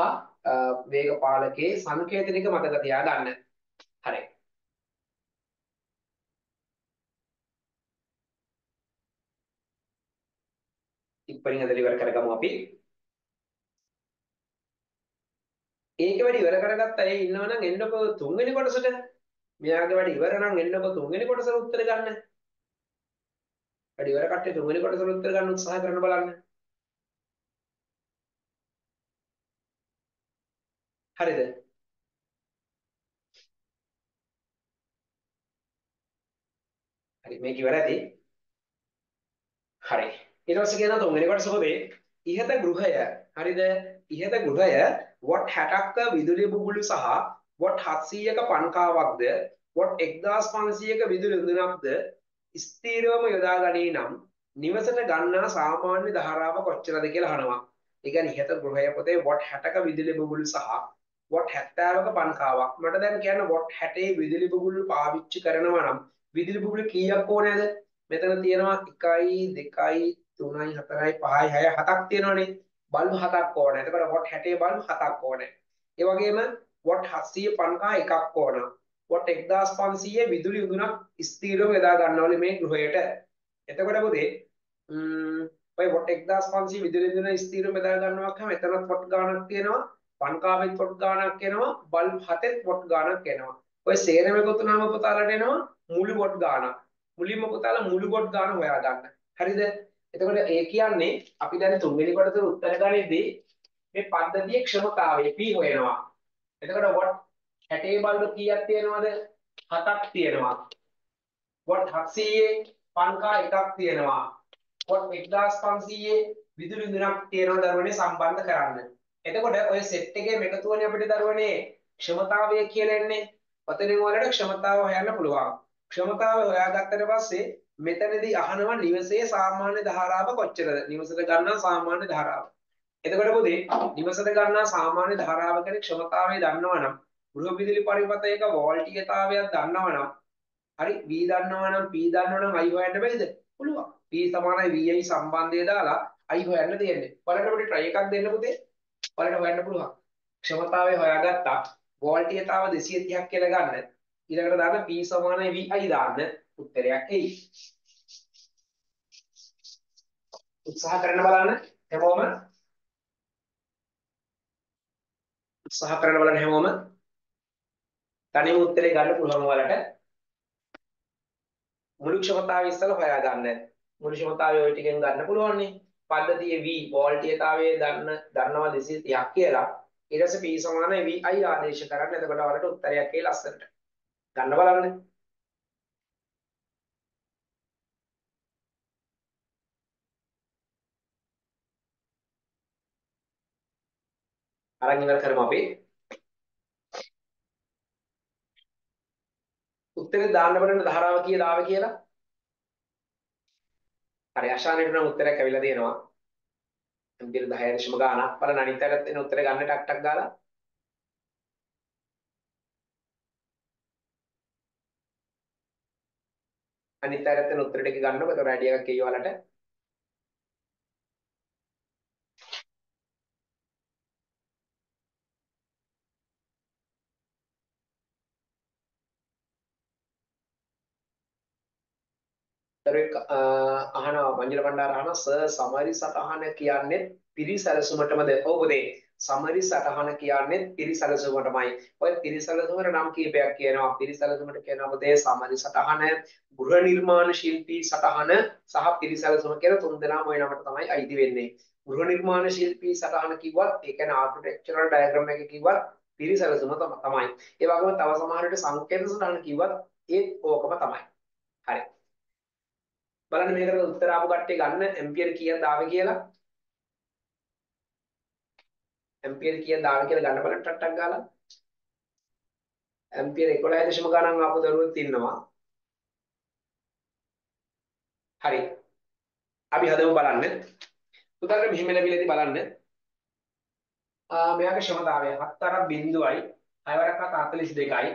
වේග පාලකයේ සංකේතනික මතක තියාගන්න. හරි. උඩින් ඉඳලා ඉවර කරගමු අපි. ඒක වැඩි ඉවර කරගත්ත අය ඉන්නවනම් එන්නකෝ තුන්වෙනි කොටසට. මෙයාගේ වැඩි ඉවර නම් එන්නකෝ තුන්වෙනි කොටසට උත්තර ගන්න. වැඩි ඉවර කට්ටිය තුන්වෙනි කොටසට උත්තර ගන්න උත්සාහ කරන්න බලන්න. හරිද? හරි මේක ඉවර ඇති. හරි. ඊට පස්සේ කියන තුන්වෙනි කොටස පොතේ ඉහත ගෘහය හරිද? ඉහත ගෘහය වොට් 60ක විදුලි බුබුලු සහ වොට් 700ක පණකාවක්ද වොට් 1500ක විදුලි උඳුනක්ද ස්ථීරවම යොදා ගනී නම් නිවසට ගන්නා සාමාන්‍ය ධාරාව කොච්චරද කියලා අහනවා. ඒ කියන්නේ ඉහත ගෘහය පොතේ වොට් 60ක විදුලි බුබුලු සහ වොට් 70ක පණකාවක්. මට දැන් කියන්න වොට් 60 විදුලි බුබුලු පාවිච්චි කරනවා නම් විදුලි බුබුලු කීයක් ඕනේද? මෙතන තියෙනවා 1යි 2යි 3යි 4යි 5යි 6යි 7ක් තියෙනවනේ. බල්බ් හතක් ඕනේ. එතකොට වොට් 60 බල්බ් හතක් ඕනේ. ඒ වගේම වොට් 750 එකක් ඕන. වොට් 1500 විදුලි උඳුනක් ස්ථීරව යොදා ගන්නවලු මේ ගෘහයට. එතකොට පුතේ ඔය වොට් 1500 විදුලි උඳුන ස්ථීරව යොදා ගන්නවා කියම එතනත් වොට් ගාණක් තියෙනවා. පණ්කාවෙත් වොට් ගාණක් එනවා. බල්බ් හතෙත් වොට් ගාණක් එනවා. ඔය සේරම එකතු වුණාම පුතාලට එනවා මුළු වොට් ගාණක්. මුලින්ම පුතාලා මුළු වොට් ගාණ හොයා ගන්න. හරිද? එතකොට ඒ කියන්නේ අපි දැන් තුන්වෙනි කොටසේ උත්තර ගණනේදී මේ පද්ධතියේ ක්ෂමතාවය P හොයනවා. එතකොට වොට් 60 බල්බ කීයක් තියෙනවද? හතක් තියෙනවා. වොට් 700 පංකා එකක් තියෙනවා. වොට් 1500 විදුලි ඉඳුනක් තියෙනවා දරුවනේ සම්බන්ධ කරන්න. එතකොට ඔය සෙට් එකේ එකතුවනේ අපිට දරුවනේ ක්ෂමතාවය කියලා එන්නේ. ඔතනින් වලට ක්ෂමතාව හොයන්න පුළුවන්. ක්ෂමතාව හොයාගත්තට පස්සේ මෙතනදී අහනවා නිවසේ සාමාන්‍ය ධාරාව කොච්චරද? නිවසට ගන්නා සාමාන්‍ය ධාරාව. එතකොට පොතේ නිවසට ගන්නා සාමාන්‍ය ධාරාව කියන ක්ෂමතාවය දන්නවනම් ගෘහ විදුලි පරිපථයක වෝල්ටීයතාවයක් දන්නවනම් හරි V දන්නවනම් P දන්නවනම් I හොයන්න බැරිද? පුළුවන්. P සමානයි VI සම්බන්ධය දාලා I හොයන්න තියෙන්නේ. බලන්න පොඩි try එකක් දෙන්න පුතේ. බලන්න හොයන්න පුළුවන්. ක්ෂමතාවය හොයාගත්තා. වෝල්ටීයතාව 230ක් කියලා ගන්න. ඊළඟට දාන්න P සමානයි VI දාන්න උත්තරයක් එයි. උත්සාහ කරන්න බලන්න හැමෝම උත්සාහ කරන්න බලන්න හැමෝම තනියම උත්තරේ ගන්න පුළුවන් ඔයාලට මුළු ක්ෂමතාවය ඉස්සලා හොයා ගන්න. මුළු ක්ෂමතාවය ওই ටිකෙන් ගන්න පුළුවන් නේ. පද්ධතියේ V වෝල්ටීයතාවයේ දන්න දන්නවා 230ක් කියලා. ඊට පස්සේ P සමානයි VI ආදේශ කරන්න. එතකොට ඔයාලට උත්තරයක් ඒ ලස්සනට. ගන්න බලන්න. අරන් ඉවර කරමු අපි. උත්තරේ දාන්න බලන්න ධාරාව කීයද ආවේ කියලා. හරි අශානෙට නම් උත්තරයක් ඇවිල්ලා දෙනවා. එම්පියර 10 දශම ගාණක් බලන්න අනිත් අයටත් එන උත්තරේ ගන්න ටක් ටක් ගාලා. අනිත් අයටත් එන උත්තර ටික ගන්නකො ඒතකොට අයිඩියා එකක් එයි ඔයාලට. දරුවෙක් අහනවා මංජල බණ්ඩාර අහනවා සර් සමරි සටහන කියන්නේ පිරිසැලසුමටමද? ඔව් පුතේ. සමරි සටහන කියන්නේ පිරිසැලසුමටමයි. ඔය පිරිසැලසුමට නම් කීපයක් කියනවා. පිරිසැලසුමට කියනවා පුතේ සමරි සටහන, ගෘහ නිර්මාණ ශිල්පී සටහන සහ පිරිසැලසුම කියලා තුන් දෙනාම ওই නමට තමයි අයිති වෙන්නේ. ගෘහ නිර්මාණ ශිල්පී සටහන කිව්වත් ඒ කියන්නේ ආර්කිටෙක්චරල් ඩයග්‍රෑම් එක කිව්වත් පිරිසැලසුම තමයි. ඒ වගේම තව සමහර විට සංකේත සටහන කිව්වත් ඒත් ඕකම තමයි. හරි. බලන්න මේකට උත්තර ආපු කට්ටිය ගන්න. ඇම්පියර් කීයද ආවේ කියලා. ඇම්පියර් කීයද ආවේ කියලා ගන්න බලන්න ටට්ටක් ගාලා. ඇම්පියර් 11 දශම ගණන් ආපු දරුවොත් ඉන්නවා. හරි. අපි හදමු බලන්න. උදාහරණ මෙහෙම ලැබිලාදී බලන්න. ආ මෙයාගේ ක්ෂමතාවය 7 බිඳුවයි 6 වරක් 42යි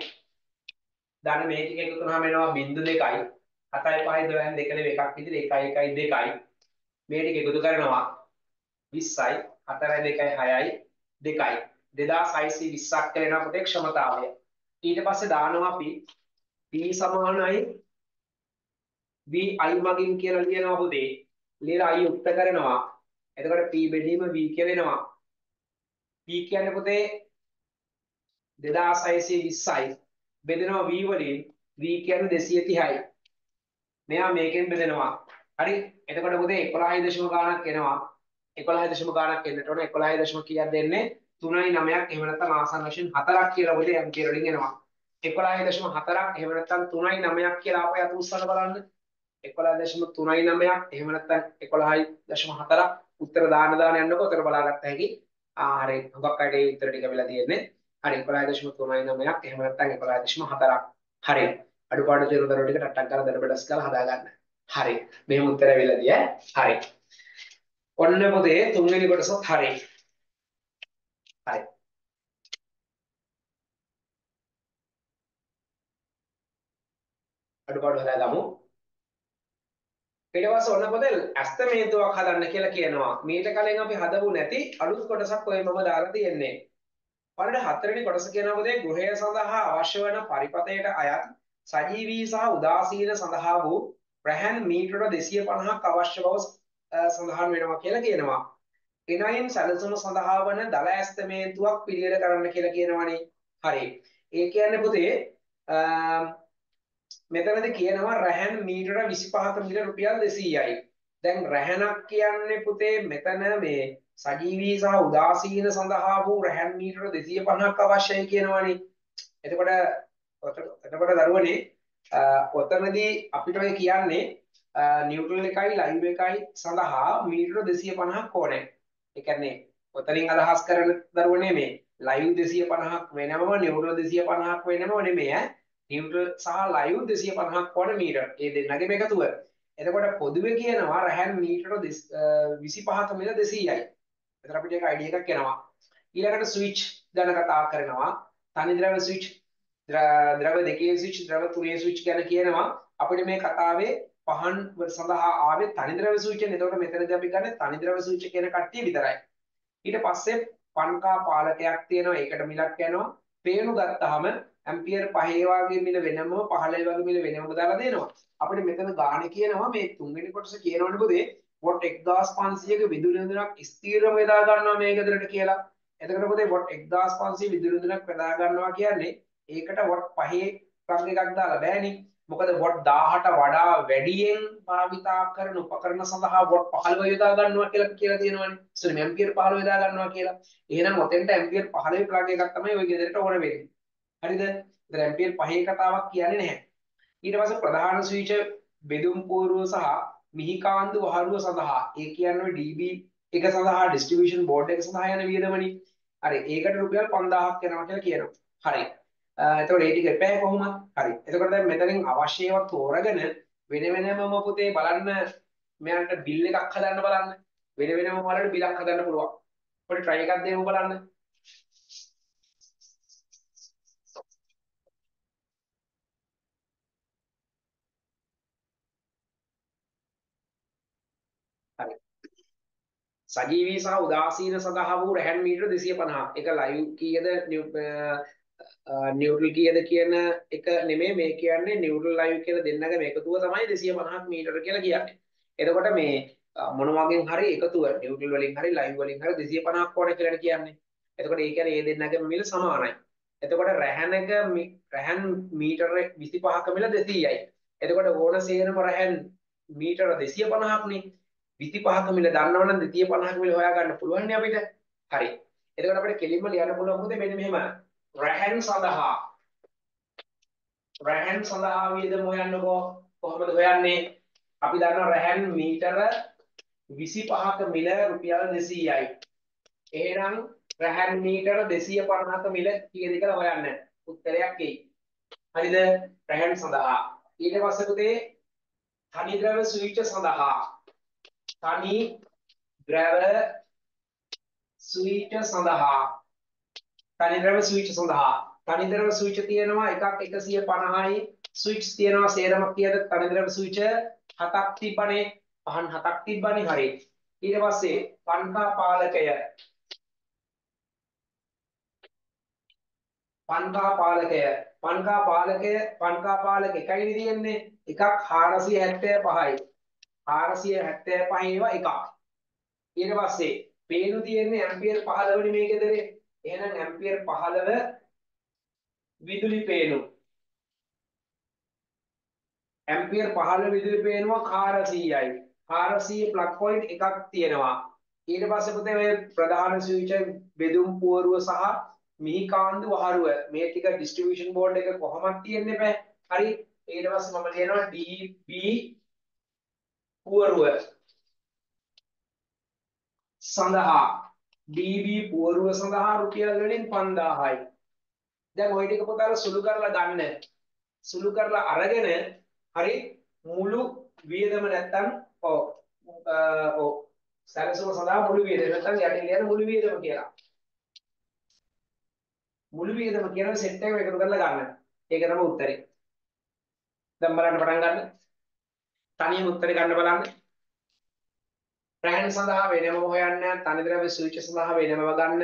දැන් මේ ටික එකතු කරාම එනවා බිඳු 2යි 7යි 5යි 12න් දෙක නෙවෙයි එකක් විදිහට 1යි 1යි 2යි මේ ටික එකතු කරනවා 20යි 4යි 2යි 6යි 2යි 2620ක් කියලා එනවා පුතේ ක්ෂමතාවය ඊට පස්සේ දානවා අපි p සමානයි vi මගින් කියලා ලියනවා පුතේ ලියලා i උක්ත කරනවා එතකොට P බෙදීම V කියවෙනවා. P කියන්නේ පුතේ 2620යි. බෙදෙනවා V වලින් V කියන්නේ 230යි. මෙයා මේකෙන් බෙදෙනවා. හරි. එතකොට පුතේ 11 දශම ගාණක් එනවා. 11 දශම ගාණක් එන්නට ඕන 11 දශම කීයක් දෙන්නේ 3යි 9ක් එහෙම නැත්නම් ආසන්න වශයෙන් 4ක් කියලා පුතේ ඇම්පියර් වලින් එනවා. 11.4ක් එහෙම නැත්නම් 3යි 9ක් කියලා ආපහු යතු උස්සලා බලන්න. 11.3යි 9ක් එහෙම නැත්නම් 11.4ක් උත්තර දාන දාන යනකොට උත්තර බලාගත්ත හැකි. ආ හරි. හුඟක් අයට ඒ උත්තර ටික වෙලා තියෙන්නේ. හරි 11.3යි 9ක් එහෙම නැත්නම් 11.4ක්. හරි. අඩුපාඩු තේරුම් ගන්න ටික ටට්ටක් කරලා දඩ බඩස් කරලා හදා ගන්න. හරි. මෙහෙම උත්තර වෙලාදී ඈ. හරි. ඔන්න පොතේ තුන්වෙනි කොටසත් හරි. හරි. අඩුපාඩු හදාගමු. ඊට පස්සේ ඔන්න පොතේ ඇස්තමේන්තුවක් හදන්න කියලා කියනවා. මීට කලින් අපි හදපු නැති අලුත් කොටසක් ඔය මම දාලා තියෙන්නේ. පළවෙනි හතරවෙනි කොටස කියනවා පොතේ ගෘහය සඳහා අවශ්‍ය වන පරිපතයට අයත් සජීවී සහ උදාසීන සඳහා වූ රැහන් මීටර 250ක් අවශ්‍ය බව සඳහන් වෙනවා කියලා කියනවා. එනයින් සැලසුම සඳහා වන දල ඇස්තමේන්තුවක් පිළියෙල කරන්න කියලා කියනවනේ. හරි. ඒ කියන්නේ පුතේ මෙතනදී කියනවා රැහන් මීටර 25ක මිල රුපියල් 200යි. දැන් රැහනක් කියන්නේ පුතේ මෙතන මේ සජීවී සහ උදාසීන සඳහා වූ රැහන් මීටර 250ක් අවශ්‍යයි කියනවනේ. එතකොට එතකොට දරුවනේ ඔතනදී අපිට ඔය කියන්නේ නියුට්‍රල් එකයි ලයිව් එකයි සඳහා මීටර 250ක් ඕනේ. ඒ කියන්නේ ඔතනින් අදහස් කරන දරුවනේ මේ ලයිව් 250ක් වෙනමම නියුට්‍රල් 250ක් වෙනමම නෙමෙයි ඈ. නියුට්‍රල් සහ ලයිව් 250ක් වන මීටර. ඒ දෙන්නගේම එකතුව. එතකොට පොදුවේ කියනවා රැහන් මීටර 25ක මිල 200යි. එතන අපිට එක අයිඩියා එකක් එනවා. ඊළඟට ස්විච් ගැන කතා කරනවා. තනි ද්‍රව ස්විච් ද්‍රව දෙකේ ස්විච් ද්‍රව තුනේ ස්විච් ගැන කියනවා. අපිට මේ කතාවේ පහන් සඳහා ආවේ තනි ද්‍රව ස්විච් එක. එතකොට මෙතනදී අපි ගන්න තනි ද්‍රව ස්විච් කියන කට්ටිය විතරයි. ඊට පස්සේ පන්කා පාලකයක් තියෙනවා. ඒකට මිලක් යනවා. පේනු ගත්තාම ඇම්පියර් 5 වගේ මිල වෙනම 15 වගේ මිල වෙනම දාලා දෙනවා. අපිට මෙතන ගාණ කියනවා මේ තුන්වෙනි කොටස කියනවනේ පොදේ වොට් 1500ක විදුලි ඉන්ධනක් ස්ථිරව යොදා ගන්නවා මේ ගෙදරට කියලා. එතකොට පොදේ වොට් 1500 විදුලි ඉන්ධනක් යොදා ගන්නවා කියන්නේ ඒකට වොට් 5 ප්ලග් එකක් දාලා බෑනේ. මොකද වොට් 1000ට වඩා වැඩියෙන් භාවිතා කරන උපකරණ සඳහා වොට් 15 යොදා ගන්නවා කියලා කියලා තියෙනවනේ. සෝරි ඇම්පියර් 15 යොදා ගන්නවා කියලා. එහෙනම් ඔතෙන්ට ඇම්පියර් 15 ප්ලග් එකක් තමයි ওই ගෙදරට ඕන වෙන්නේ. හරිද? ඒතර ඇම්පියර් 5 කතාවක් කියන්නේ නැහැ. ඊට පස්සේ ප්‍රධාන ස්විච් බෙදුම් පෝරුව සහ මිහිකාන්දු වහරුව සඳහා ඒ කියන්නේ DB එක සඳහා ඩිස්ට්‍රිබියුෂන් බෝඩ් එක සඳහා යන වියදමනේ. හරි. ඒකට රුපියල් 5000ක් යනවා කියලා කියනවා. හරි. එතකොට ඒ ටික එපෑ කොහොමද? හරි. එතකොට දැන් මෙතනින් අවශ්‍ය ඒවා තෝරගෙන වෙන වෙනමම පුතේ බලන්න මෙයාට බිල් එකක් හදන්න බලන්න. වෙන වෙනම වලට බිලක් හදන්න පුළුවන්. පොඩි try එකක් දෙමු බලන්න. හරි. සජීවී සහ උදාසීන සඳහා වූ රැහන් මීටර 250. ඒක ලයිව් කීයද නියුට්‍රල් කීයද කියන එක නෙමෙයි මේ කියන්නේ නියුට්‍රල් ලයිව් කියලා දෙන්නගේ මේකතුව තමයි 250ක් මීටර කියලා කියන්නේ. එතකොට මේ මොන වගේ හරි එකතුව නියුට්‍රල් වලින් හරි ලයිව් වලින් හරි 250ක් ඕන කියලා කියන්නේ. එතකොට ඒ කියන්නේ මේ දෙන්නගේ මිල සමානයි. එතකොට රැහනක රැහන් මීටර 25ක මිල 200යි. එතකොට ඕන සේරම රැහන් මීටර 250ක් නේ. 25ක මිල දන්නවනම් 250ක මිල හොයාගන්න පුළුවන් නේ අපිට. හරි. එතකොට අපිට කෙලින්ම ලියන්න පුළුවන් මොකද මෙන්න මෙහෙම. රැහන් සඳහා රැහන් සඳහා වියදම හොයන්නකෝ කොහොමද හොයන්නේ? අපි දන්නවා රැහන් මීටර 25ක මිල රුපියල් 200යි. එහෙනම් රැහන් මීටර 250ක මිල කීයද කියලා හොයන්න. උත්තරයක් එයි. හරිද? රැහන් සඳහා. ඊට පස්සේ පුතේ තනි ද්‍රව ස්විච් සඳහා තනි ද්‍රව ස්විච් සඳහා තනි ද්‍රව ස්විච් සඳහා. තනි ද්‍රව ස්විච් තියෙනවා එකක් 150යි ස්විච් තියෙනවා සේරම කීයද තනි ද්‍රව ස්විච් හතක් තිබ්බනේ. පහන් හතක් තිබ්බනේ හරි. ඊට පස්සේ පන්කා පාලකය. පන්කා පාලකය. පන්කා පාලකය පන්කා පාලක එකයි තියෙන්නේ. එකක් 475යි 475 ඒවා එකක්. ඊට පස්සේ පේනු තියෙන්නේ ඇම්පියර් 15 වෙනි මේකේදනේ එහෙනම් ඇම්පියර් 15 විදුලි පේනු. ඇම්පියර් 15 විදුලි පේනවා 400යි 400 ප්ලග් පොයින්ට් එකක් තියෙනවා. ඊට පස්සේ පුතේ ඔය ප්‍රධාන ස්විච් බෙදුම් පුවරුව සහ මිහිකාන්දු වහරුව මේ ටික ඩිස්ට්‍රිබියුෂන් බෝඩ් එක කොහොමද තියෙන්නේ බෑ. හරි? ඊට පස්සේ මම ලියනවා DB පුවරුව. සඳහා DB පුවරුව සඳහා රුපියල් වලින් 5000යි. දැන් ওই ටික පුතාලා සුළු කරලා ගන්න. සුළු කරලා අරගෙන හරි මුළු වියදම නැත්තම් ඔව් ඔව් සැලසුම සඳහා මුළු වියදම නැත්තම් යටින් ලියන මුළු වියදම කියලා. මුළු වියදම කියන සෙට් එක එකතු කරලා ගන්න. ඒක තමයි උත්තරේ. දැන් බලන්න පටන් ගන්න. තනියම උත්තරේ ගන්න බලන්න. ප්‍රෑන් සඳහා වෙනම හොයන්න තනිද්‍රව්‍ය සූචි සඳහා වෙනම ගන්න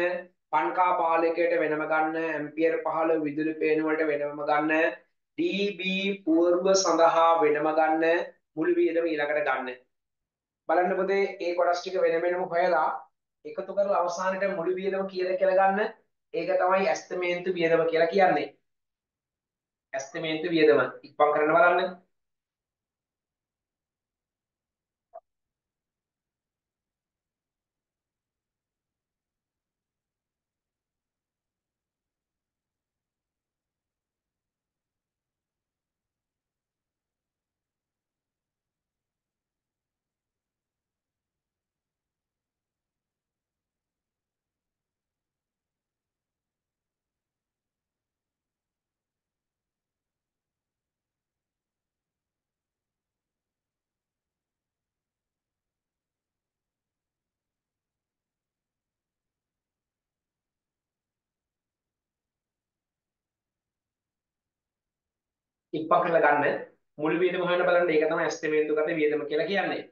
පන්කා පාලකයට වෙනම ගන්න ඇම්පියර් 15 විදුලි පේන වලට වෙනම ගන්න DB පූර්ව සඳහා වෙනම ගන්න මුළු වියදම ඊළඟට ගන්න. බලන්න පුතේ ඒ කොටස් ටික වෙන වෙනම හොයලා එකතු කරලා අවසානයේ මුළු වියදම කීයද කියලා ගන්න. ඒක තමයි ඇස්තමේන්තු වියදම කියලා කියන්නේ. ඇස්තමේන්තු වියදම ඉක්මන් කරන්න බලන්න. ඉක්පා කරලා ගන්න. මුල් වියදම හොයන්න බලන්න. ඒක තමයි ඇස්තිමේන්තුගත වියදම කියලා කියන්නේ.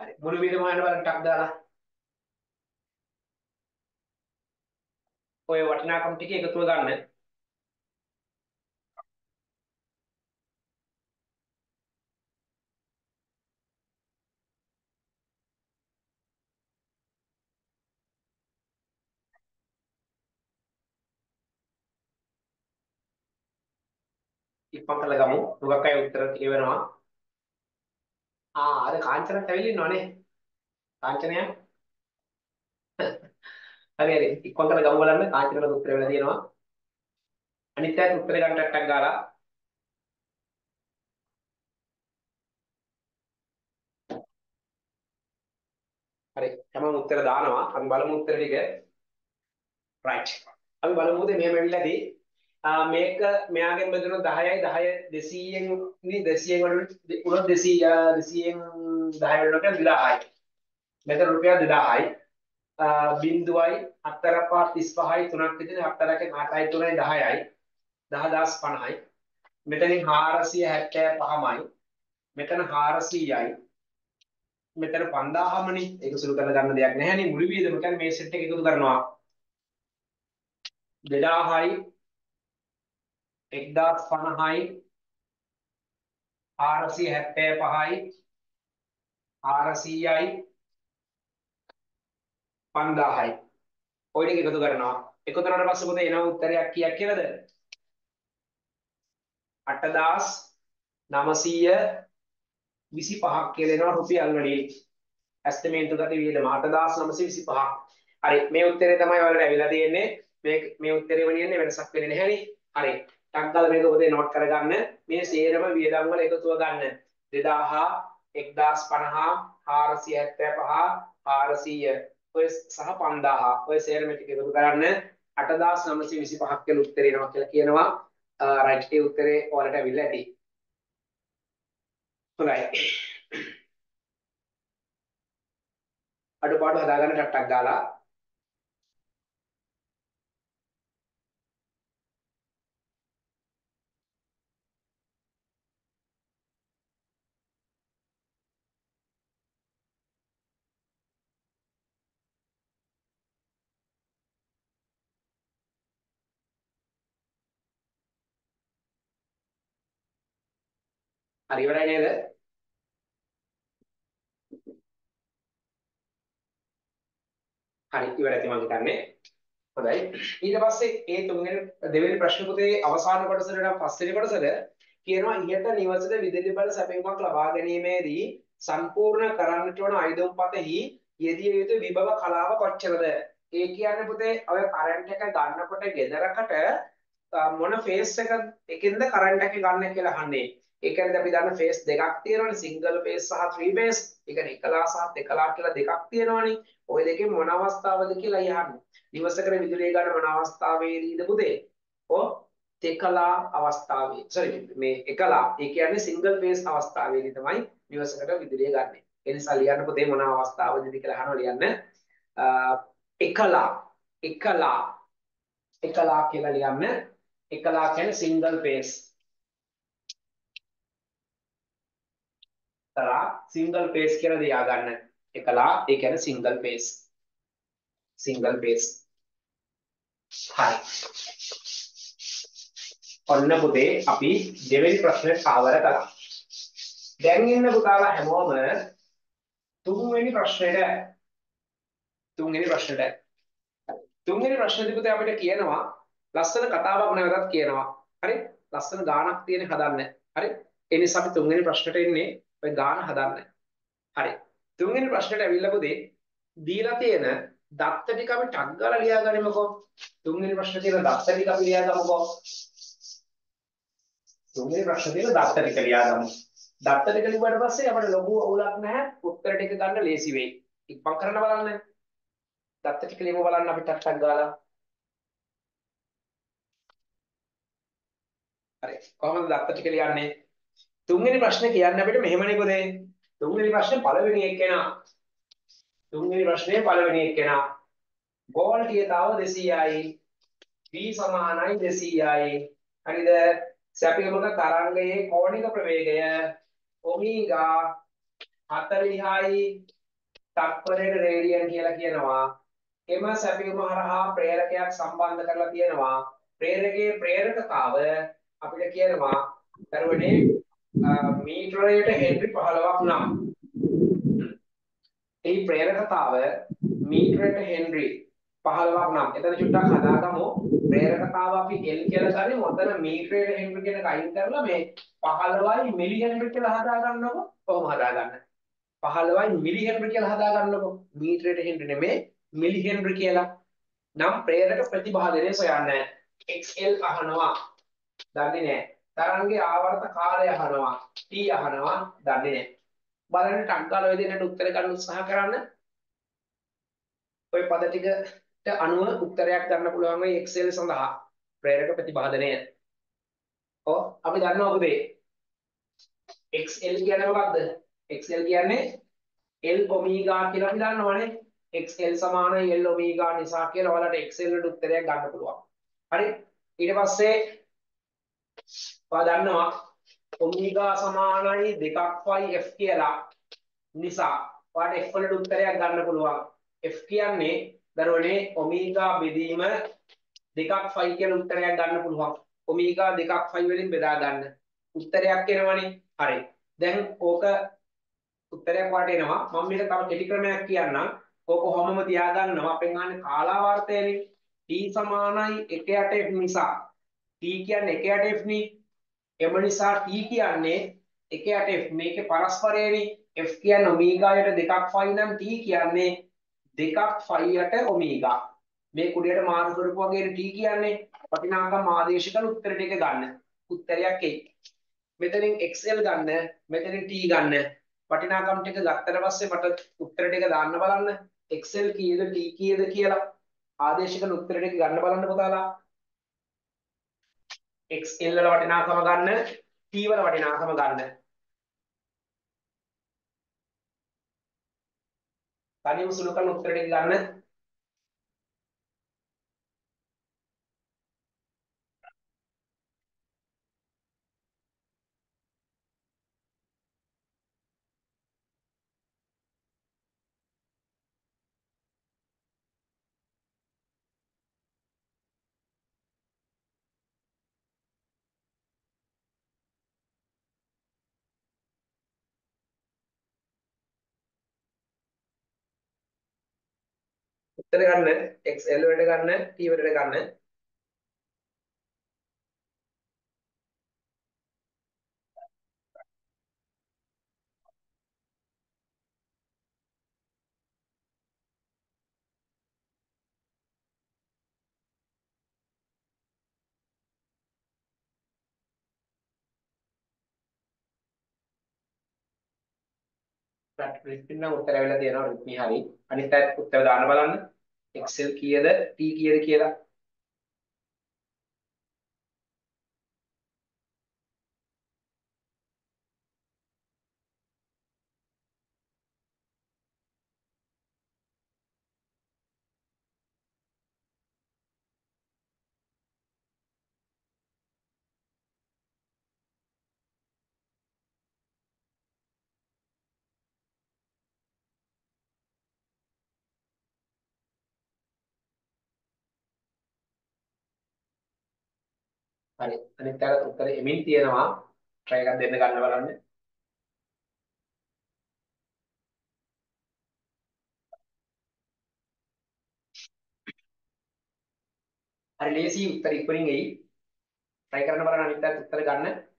හරි මුළු වියදම හොයන්න බලන්න ටක් දාලා ඔය වටිනාකම් ටික එකතුව ගන්න ඉක්මන් කරලා ගමු. හුඟක් අය උත්තර කියවෙනවා. ආ අර කාංචනත් ඇවිල්ලා ඉන්නවනේ. කාංචනය හරි හරි ඉක්මන් කරලා ගමු බලන්න කාංචනවල උත්තර වෙලා තියෙනවා. අනිත් අයත් උත්තර ගන්න ටක් ගාලා හරි හැමෝම උත්තර දානවා. අපි බලමු උත්තර ටික. right. අපි බලමු උදේ මෙහෙම ඇවිල්ලා දී මේක මෙයාගෙන් බෙදුණු 10යි 10 200න් ඉනි 200න් වලට උනොත් 200 200න් 10 වෙනකොට 2000යි. මෙතන රුපියල් 2000යි. බිංදුවයි හතරක් පහ 35යි තුනක් විතර හතරකින් 8යි 3යි 10යි 10050යි. මෙතනින් 475මයි. මෙතන 400යි. මෙතන 5000මනේ. ඒක සුළු කරලා ගන්න දෙයක් නැහැ නේ. මුළු වියදම කියන්නේ මේ සෙට් එක එකතු කරනවා. 2000යි එක්දාස් පණහයි ආරසිය හැත්තෑ පහයි ආරසීයයි පන්දාහයි. ඔයිට එකතු කරනවා. එකතුනට පස්සකොත එන උත්තරයක් කියක් කියලද? අටදාස් නමසීය විසි පහක් කියලෙනවා රුපියල් වලින්. ඇස්තමේන්තුගත වියදම අටදාස් නමසී විසි පහක් හරි මේ උත්තරේ තමයි වලට ඇවිල්ලා තියෙන්නේ. මේ මේ උත්තරේ වලින් වෙනසක් වෙන්නේ නැහැ නේ. හරි. ටක් ගාලා මේක පොතේ නෝට් කරගන්න. මේ සේරම වියදම් වල එකතුව ගන්න. 2000 1050 475 400 ඔය සහ 5000 ඔය සේරම ටික එකතු කරන්න 8925ක් කියලා උත්තරේ එනවා කියලා කියනවා. රයිට් ඒ උත්තරේ ඔයාලට අවිල්ලා ඇති. හොඳයි. අඩුපාඩු හදාගන්න ටට්ටක් දාලා හරි ඉවරයි නේද? හරි ඉවරයි මම හිතන්නේ. හොඳයි. ඊට පස්සේ ඒ තුන්වෙනි දෙවෙනි ප්‍රශ්න පොතේ අවසාන කොටසට නම් පස්වෙනි කොටසට කියනවා ඉහත නිවසට විදුලි බල සැපයීමක් ලබා ගැනීමේදී සම්පූර්ණ කරන්නට වන අයදුම්පතෙහි යෙදිය යුතු විභව කලාව කොච්චරද? ඒ කියන්නේ පුතේ ඔය කරන්ට් එක ගන්නකොට ගෙදරකට මොන ෆේස් එක එකෙන්ද කරන්ට් එක ගන්න කියලා අහන්නේ. ඒ කියන්නේ අපි දන්න ෆේස් දෙකක් තියෙනවානේ සිංගල් ෆේස් සහ ත්‍රී ෆේස්. ඒ කියන්නේ එකලා සහ දෙකලා කියලා දෙකක් තියෙනවානේ. ওই දෙකෙන් මොන අවස්ථාවද කියලා යහන්නේ. නිවසකට විදුලිය ගන්න මොන අවස්ථාවේදීද පුතේ? ඔව් දෙකලා අවස්ථාවේ. sorry මේ එකලා. ඒ කියන්නේ සිංගල් ෆේස් අවස්ථාවේදී තමයි නිවසකට විදුලිය ගන්න. ඒ නිසා ලියන්න පුතේ මොන අවස්ථාවේදීද කියලා අහනවා ලියන්න. එකලා එකලා එකලා කියලා ලියන්න. එකලා කියන්නේ සිංගල් ෆේස් කරා සිංගල් පේස් කියලා දෙයා ගන්න. එකලා ඒ කියන්නේ සිංගල් පේස්. Single pace. හරි. ඔන්න පුතේ අපි දෙවෙනි ප්‍රශ්නෙට ආවර කළා. දැන් ඉන්න පුතාලා හැමෝම තුන්වෙනි ප්‍රශ්නෙට තුන්වෙනි ප්‍රශ්නෙට තුන්වෙනි ප්‍රශ්නේදී පුතේ අපිට කියනවා ලස්සන කතාවක් නැවතත් කියනවා. හරි? ලස්සන ගානක් තියෙන හදන්න. හරි? ඒ නිසා අපි තුන්වෙනි ප්‍රශ්නට එන්නේ ඔය ගාන හදන්න. හරි. තුන්වෙනි ප්‍රශ්නෙට ඇවිල්ලා පුතේ දීලා තියෙන දත්ත ටික අපි ටක් ගාලා ලියා ගනිමුකෝ. තුන්වෙනි ප්‍රශ්නේ තියෙන දත්ත ටික අපි ලියා ගමුකෝ. තුන්වෙනි ප්‍රශ්නේ තියෙන දත්ත ටික ලියා ගමු. දත්ත ටික ලිව්වට පස්සේ අපිට ලොකු අවුලක් නැහැ. උත්තර ටික ගන්න ලේසි වෙයි. ඉක්මන් කරන්න බලන්න. දත්ත ටික ලියමු බලන්න අපි ටක් ටක් ගාලා. හරි. කොහොමද දත්ත ටික ලියන්නේ? තුන්වෙනි ප්‍රශ්නේ කියන්න අපිට මෙහෙමනේ පොතේ. තුන්වෙනි ප්‍රශ්නේ පළවෙනි එක්කෙනා. තුන්වෙනි ප්‍රශ්නේ පළවෙනි එක්කෙනා. ගෝල් කියතාව 200යි. v සමානයි 200යි. හරිද? සැපියමක තරංගයේ කෝණික ප්‍රවේගය ඔමීගා 40යි තත්පරයට රේඩියන් කියලා කියනවා. එම සැපියුම හරහා ප්‍රේරකයක් සම්බන්ධ කරලා තියෙනවා. ප්‍රේරකයේ ප්‍රේරකතාව අපිට කියනවා දරුවනේ මීටරයට හෙන්රි 15ක් නම් ඒ ප්‍රේරකතාව මීටරයට හෙන්රි 15ක් නම් එතන චුට්ටක් හදාගමු ප්‍රේරකතාව අපි L කියලා කරේ මොතන මීටරයට හෙන්රි කියන කයින් කරලා මේ 15යි මිලි හෙන්රි කියලා හදාගන්නකො කොහොම හදාගන්න 15යි මිලි හෙන්රි කියලා හදාගන්නකො මීටරයට හෙන්රි නෙමෙයි මිලි හෙන්රි කියලා නම් ප්‍රේරක ප්‍රතිභාජනය සොයන්න XL අහනවා දන්නේ නැහැ තරංගේ ආවර්ත කාලය අහනවා t අහනවා දන්නේ නැහැ. බලන්න ටක් ගාලා ඔය දෙන්නට උත්තර ගන්න උත්සාහ කරන්න. ඔය පද ටිකට අනුව උත්තරයක් ගන්න පුළුවන් වෙයි Excel සඳහා. ප්‍රේරක ප්‍රතිපාදනය. ඔව් අපි දන්නවා පුතේ XL කියන්නේ මොකක්ද XL කියන්නේ L ඔමීගා කියලා අපි දන්නවනේ. XL සමානයි L ඔමීගා නිසා කියලා ඔයාලට XL වලට උත්තරයක් ගන්න පුළුවන්. හරි? ඊට පස්සේ ඔයා දන්නවා ඔමේගා සමානයි 2යි f කියලා. නිසා ඔයාලට f වලට උත්තරයක් ගන්න පුළුවන්. F කියන්නේ දරුවනේ ඔමේගා බෙදීම 2යි කියලා උත්තරයක් ගන්න පුළුවන්. ඔමේගා 2යි වලින් බෙදා ගන්න. උත්තරයක් එනවනේ. හරි. දැන් ඕක උත්තරයක් වාට එනවා. මම මේක තව කෙටි ක්‍රමයක් කියන්නම්. ඕක කොහොමම තියාගන්නවා. අපෙන් අහන්නේ කාලාවර්තයනේ. T සමානයි 1 8 නිසා. T කියන්නේ 1 8 f නේ එම නිසා t කියන්නේ 1 8 f මේකේ පරස්පරයනේ f කියන්නේ ඔමේගායට 2ක් ෆයි නම් t කියන්නේ 2ක් ෆයි යට ඔමේගා මේ කුඩයට මාරු කරපු වගේ t කියන්නේ වටිනාකම් ආදේශ කරන උත්තර ටික ගන්න. උත්තරයක් එයි. මෙතනින් xl ගන්න, මෙතනින් t ගන්න. වටිනාකම් ටික ගත්තට පස්සේ මට උත්තර ටික දාන්න බලන්න. xl කීයද t කීයද කියලා ආදේශ කරන උත්තර ටික ගන්න බලන්න පුතාලා. Xl වල වටිනාකම ගන්න, t වල වටිනාකම ගන්න. තනියම සුළු කරන උත්තර ටික ගන්න. උත්තර ගන්න xl වලට ගන්න t වලට ගන්න. රිස්පින් නම් උත්තර ඇවිල්ලා තියෙනවා රිස්මි හරි. අනිත් අයත් උත්තර දාන්න බලන්න. Xl කීයද t කීයද කියලා හරි අනිත් අයත් උත්තර එමින් තියෙනවා. try එකක් දෙන්න ගන්න බලන්න. හරි ලේසි උත්තර ඉක්මනින් එයි. try කරන්න බලන්න අනිත් අයත් උත්තර ගන්න.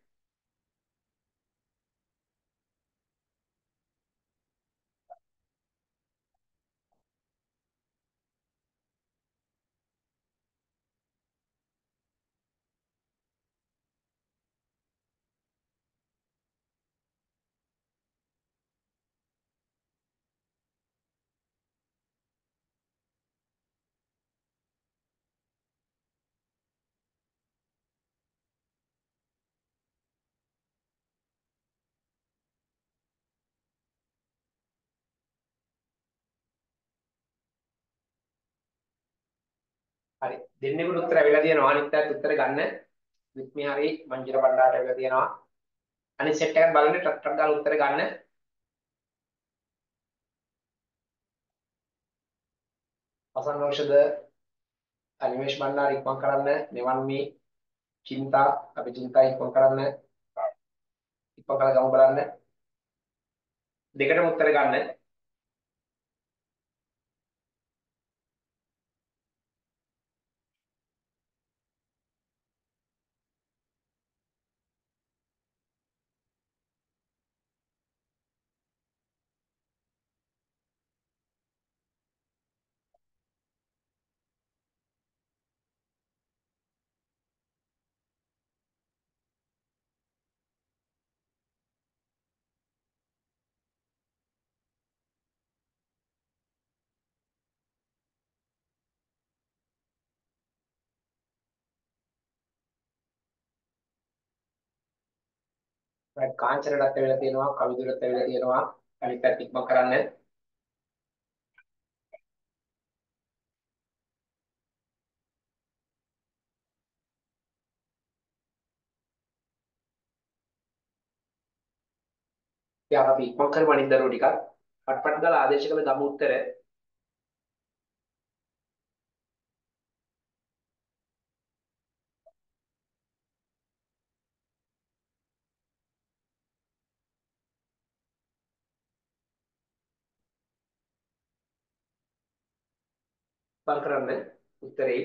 හරි. දෙන්නෙකුට උත්තර ඇවිල්ලා තියෙනවා. අනිත් අයත් උත්තර ගන්න. විත්මි හරි මංජිර බණ්ඩාරට ඇවිල්ලා තියෙනවා. අනිත් සෙට් එකත් බලන්න ටක් ටක් ගාලා උත්තර ගන්න. අසන්න ඖෂධ අනිමේෂ් බණ්ඩාර ඉක්මන් කරන්න. මෙවන් මේ චින්තා අපි චින්තා ඉක්මන් කරන්න. ඉක්මන් කරලා ගමු බලන්න. දෙකටම උත්තර ගන්න. කාංචනටත් ඇවිල්ලා තියෙනවා කවිදුරත් ඇවිල්ලා තියෙනවා. අනිත් පැත්ත ඉක්මන් කරන්න. ඉතින් අපි ඉක්මන් කරමු අනිත් දරුවෝ ටිකක්. පට්පට් ගාලා ආදේශ කළ ගමු උත්තර ඉක්මන් කරන්න උත්තරේ.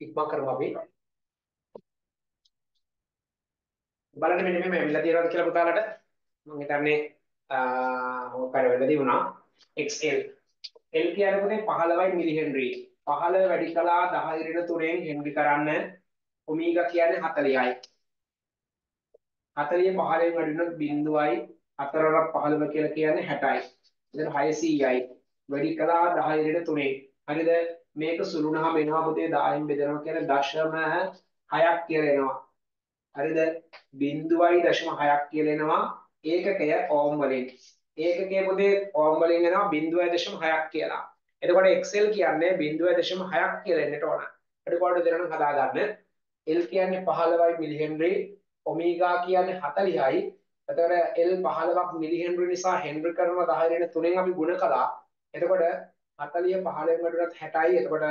ඉක්මන් කරමු අපි. බලන්න මෙන්න මේ මෙල්ල තියනවාද කියලා පුතාලට. මම හිතන්නේ මොකක් හරි වෙලදී වුණා XL L කියන්නේ පුතේ 15යි මිලි හෙන්රි. 15 වැඩි කළා 10 ඍණ 3ෙන් හෙන්රි කරන්න. ඔමීගා කියන්නේ 40යි 40 15න් වැඩි වුණොත් බිඳුවයි 4ක් 15 කියලා කියන්නේ 60යි එතන 600යි වැඩි කළා 10 ඍණ 3ෙන් හරිද? මේක සුළුනහම එනවා පුතේ 10න් බෙදනවා කියන්නේ දශම 6ක් කියලා එනවා. හරිද? බිඳුවයි දශම 6ක් කියලා එනවා. ඒකකය ඕම් වලින්. ඒකකයේ පොතේ ඕම් වලින් එනවා 0.6ක් කියලා. එතකොට excel කියන්නේ 0.6ක් කියලා එන්නට ඕන. එතකොට දෙනනම් හදා ගන්න. L කියන්නේ 15යි මිලි හෙන්රි ඔමේගා කියන්නේ 40යි එතකොට l 15ක් මිලි හෙන්රි නිසා හෙන්රි කරනවා 10 වෙන 3ෙන් අපි ගුණ කළා. එතකොට 40 15න් වඩනත් 60යි එතකොට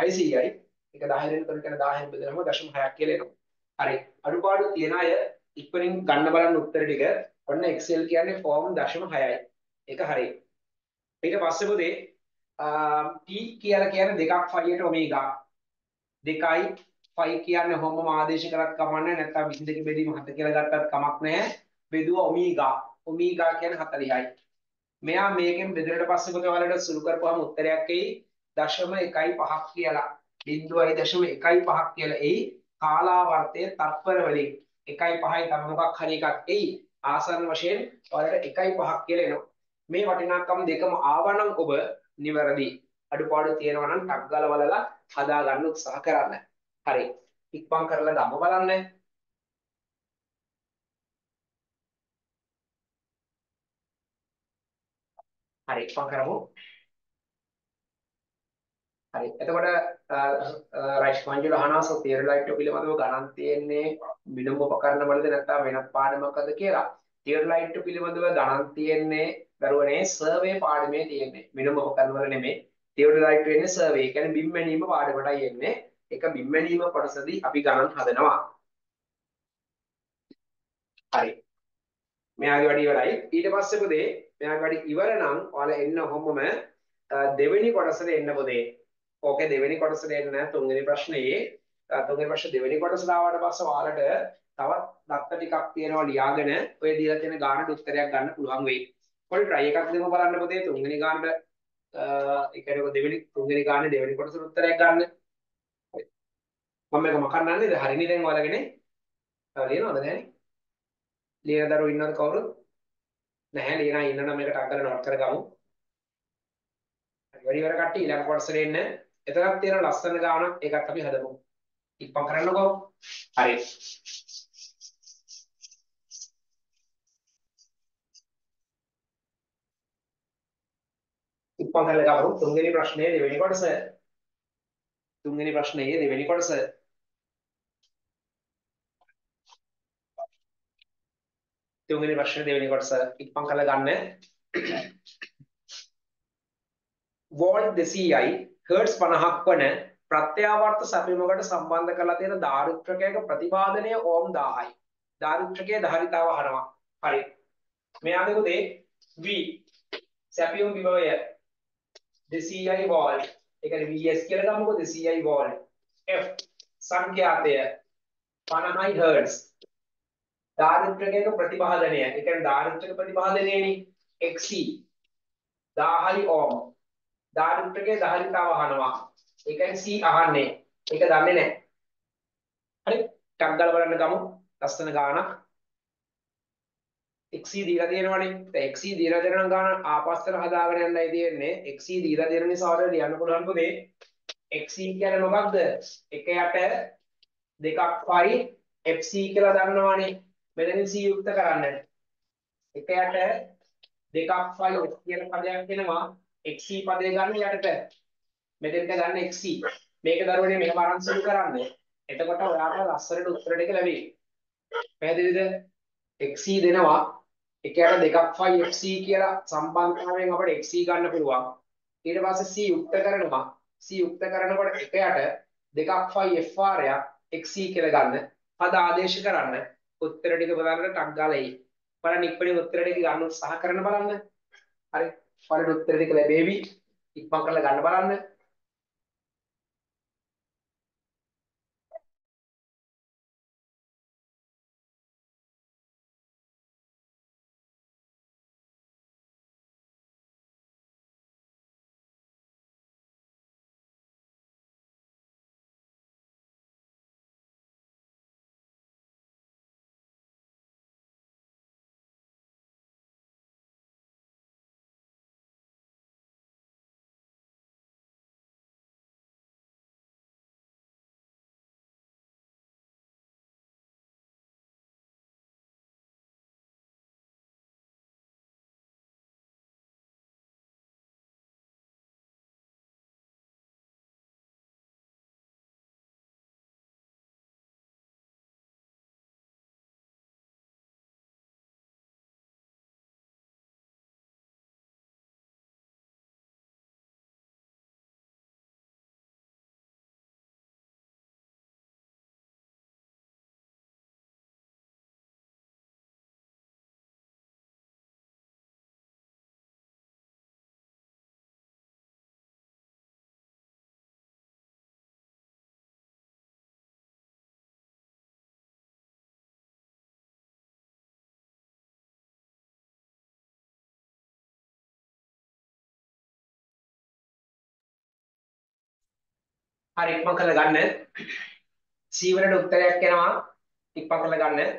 600යි ඒක 10 වෙන 3 කියන 1000න් බෙදනම 0.6ක් කියලා එනවා. හරි. අඩුපාඩු තියන අය ඉක්මනින් ගන්න බලන්න උත්තර ටික. ඔන්න Excel කියන්නේ ෆෝම් 0.6යි ඒක හරි. ඊට පස්සේ පොතේ P කියලා කියන්නේ දෙකක් ෆයියට ඔමේගා දෙකයි ෆයි කියන්නේ හොමම ආදේශ කරත් කමන්නේ නැත්නම් 22 බෙදීම 7 කියලා ගත්තත් කමක් නැහැ. බෙදුව ඔමේගා ඔමේගා කියන්නේ 40යි මෙයා මේකෙන් බෙදුවට පස්සේ පොතේ ඔයාලට සුළු කරපුවාම උත්තරයක් එයි. 0.15ක් කියලා. 0.15ක් කියලා එයි. කාලාවර්තය තත්පර වලින් 1යි 5යි තම මොකක් හරි එකක් එයි. ආසන්න වශයෙන් ඔයාලට 1යි 5ක් කියලා එනවා. මේ වටිනාකම් දෙකම ආවනම් ඔබ නිවැරදි අඩුපාඩු තියෙනවා නම් ටක් ගාලා බලලා හදා ගන්න උත්සාහ කරන්න. හරි. ඉක්මන් කරලා ගම බලන්න. හරි ඉක්මන් කරමු. හරි. එතකොට රයිට් මංජුල අහනවා සෝ තියරලයිට් පිළිබඳව ගණන් තියෙන්නේ විලම්භ උපකරණ වලද නැත්නම් වෙනත් පාඩමකද කියලා. තියරලයිට් පිළිබඳව ගණන් තියෙන්නේ දරුවනේ සර්වේ පාඩමේ තියෙන්නේ. විලම්භ උපකරණ වල නෙමෙයි තියරලයිට් වෙන්නේ සර්වේ කියන්නේ බිම් මැනීම පාඩමටයි එන්නේ. ඒක බිම් මැනීම කොටසදී අපි ගණන් හදනවා. හරි. මෙයාගේ වැඩි ඉවරයි. ඊට පස්සේ පොදේ මෙයාගේ වැඩි ඉවර නම් ඔයාලා එන්න ඔහොමම දෙවෙනි කොටසට එන්න පොදේ. ඕකේ දෙවෙනි කොටස දෙන්න තුන්වෙනි ප්‍රශ්නේ තුන්වෙනි ප්‍රශ්න දෙවෙනි කොටස දාවට පස්සේ ඔයාලට තවත් දත්ත ටිකක් තියෙනවා ලියාගෙන ඔය දීලා තියෙන ගානට උත්තරයක් ගන්න පුළුවන් වෙයි. පොඩි try එකක් දෙමු බලන්න පොතේ තුන්වෙනි ගානට ඒ කියන්නේ දෙවෙනි තුන්වෙනි ගානේ දෙවෙනි කොටසට උත්තරයක් ගන්න. මම මේක මකන්නන්නේ නේද? හරිනේ දැන් ඔයාලගෙන ලියනවද නැහනේ? ලියන දරුවෝ ඉන්නවද කවුරුත්? නැහැ ලියනා ඉන්න නම් මේකට අගල නෝට් කරගමු. වැඩි වෙර කට්ටිය ඊළඟ කොටසට එන්න එතනක් තියෙන ලස්සන ගානක් ඒකත් අපි හදමු. ඉක්මන් කරන්නකෝ. හරි. ඉක්මන් කරලා ගමු. තුන්වෙනි ප්‍රශ්නේ දෙවෙනි කොටස. තුන්වෙනි ප්‍රශ්නේ දෙවෙනි කොටස. තුන්වෙනි ප්‍රශ්නේ දෙවෙනි කොටස ඉක්මන් කරලා ගන්න. වෝල්ට් 200යි හර්ට්ස් 50ක් වන ප්‍රත්‍යාවර්ත සැපීමකට සම්බන්ධ කරලා තියෙන ධාරිත්‍රකයක ප්‍රතිපාදනය ඕම් 1000යි. ධාරිත්‍රකයේ ධාරිතාව අහනවා. හරි. මෙයාගේ උදේ V සැපියුම් විභවය 200යි වෝල්ට්. ඒ කියන්නේ Vs කියලා ගමුකෝ 200යි වෝල්ට්. F සංඛ්‍යාතය 50යි හර්ට්ස්. ධාරිත්‍රකයක ප්‍රතිපාදනය. ඒ කියන්නේ ධාරිත්‍රක ප්‍රතිපාදනයනේ Xc 1000යි ඕම්. ධාරිත්‍රකයේ ධාරිතාව අහනවා. ඒකයි C අහන්නේ. ඒක දන්නේ නැහැ. හරි. ටක් ගාලා බලන්න ගමු. ලස්සන ගානක්. XC දීලා තියෙනවනේ. දැන් XC දීලා තියෙන ගාන ආපස්සට හදාගෙන යන්නයි තියෙන්නේ. XC දීලා තියෙන නිසා ඔයාලට ලියන්න පුළුවන් පොදේ. XC කියන්නේ මොකක්ද? එක යට දෙකක් පයි FC කියලා දන්නවනේ. මෙතනින් C යුක්ත කරන්න. එක යට දෙකක් පයි කියන පදයක් එනවා. Xc පදේ ගන්න යටට. මෙතෙන්ට ගන්න xc මේක දරුවනේ මෙහෙම අරන් සුළු කරන්න. එතකොට ඔයාට ලස්සනට උත්තර ටික ලැබෙයි පැහැදිලිද? Xc දෙනවා. එකයට දෙකක් ෆයි fc කියලා සම්බන්ධතාවයෙන් අපිට xc ගන්න පුළුවන්. ඊට පස්සේ c යුක්ත කරනවා. C යුක්ත කරනකොට එකයට දෙකක් ෆයි fr යක් xc කියලා ගන්න. පද ආදේශ කරන්න. උත්තර ටික බලන්න ටක් ගාලා එයි. බලන්න ඉක්මනින් උත්තර ටික ගන්න උත්සාහ කරන්න බලන්න. හරි? ඔයාලට උත්තර ටික ලැබෙවි. ඉක්මන් කරලා ගන්න බලන්න. හරි ඉක්මන් කරලා ගන්න. C වලට උත්තරයක් එනවා. ඉක්මන් කරලා ගන්න.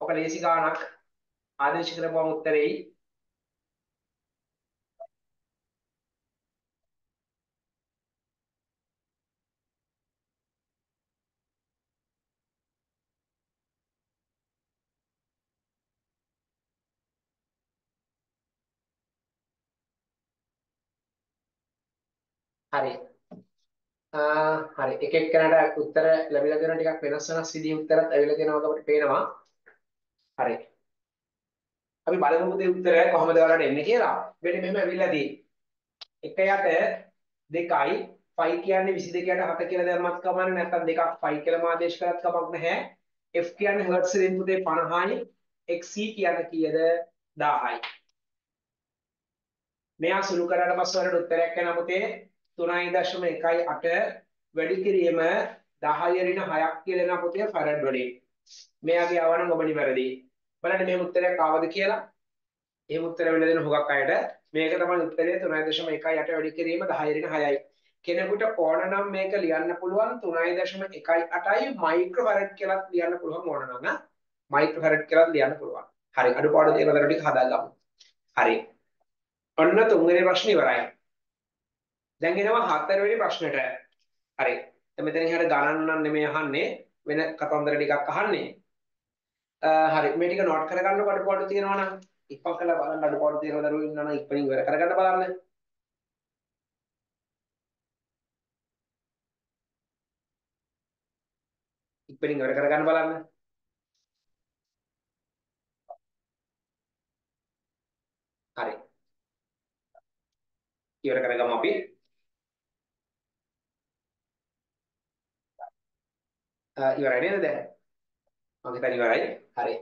ඔක ලේසි ගානක්. ආදේශ කරපුවම උත්තරෙයි. හරි. හරි එක එක්කෙනාට උත්තර ලැබිලා දෙන ටිකක් වෙනස් වෙනස් විදිහේ උත්තරත් ඇවිල්ලා තියෙනවා අපිට පේනවා. හරි. අපි බලමු පුතේ උත්තරය කොහොමද ඔයාලට එන්නේ කියලා. මෙන්න මෙහෙම ඇවිල්ලා තියෙන්නේ. 1 යට 2යි 5 කියන්නේ 22ට 7 කියලා දැම්මත් කමන්නේ නැත්නම් දෙකක් 5 කියලා ආදේශ කරත් කමක් නැහැ. F කියන්නේ හර්ට්ස් වලින් පුතේ 50යි. XC කියන්නේ කීයද 1000යි. මෙයා සුළු කරාට පස්සේ වලට උත්තරයක් එනවා පුතේ 3.18 වැඩි කිරීම 10 ඍණ 6ක් කියලා එනවා පුතේ ෆැරඩ් වලින්. මෙයාගේ ආවනම් ඔබ නිවැරදි. බලන්න මේ උත්තරයක් ආවද කියලා. ඒ උත්තර වෙන්න දෙන හුඟක් අයට මේක තමයි උත්තරේ 3.18 වැඩි කිරීම 10 ඍණ 6යි. කෙනෙකුට ඕන නම් මේක ලියන්න පුළුවන් 3.18යි මයික්‍රෝෆැරඩ් කියලා ලියන්න පුළුවන් ඕන නම් මයික්‍රෝෆැරඩ් කියලා ලියන්න පුළුවන්. හරි අඩුපාඩු දේවල් ටික හදාගමු. හරි. ඔන්න තුන්වෙනි ප්‍රශ්නේ ඉවරයි. දැන් එනවා හතරවෙනි ප්‍රශ්නෙට. හරි. දැන් මෙතන ඉහට ගණන් නම් නෙමෙයි අහන්නේ වෙන කතන්දර ටිකක් අහන්නේ. හරි මේ ටික නෝට් කරගන්න අඩුපාඩු තියෙනවා නම් ඉක්මන් කරලා බලන්න අඩුපාඩු තියෙනවා දරුවෝ ඉන්නවා නම් ඉක්මනින් ඉවර කරගන්න බලන්න. ඉක්මනින් ඉවර කරගන්න බලන්න. හරි. ඉවර කරගමු අපි. ඉවරයි නේද දැන්? මම හිතන්නේ ඉවරයි. හරි.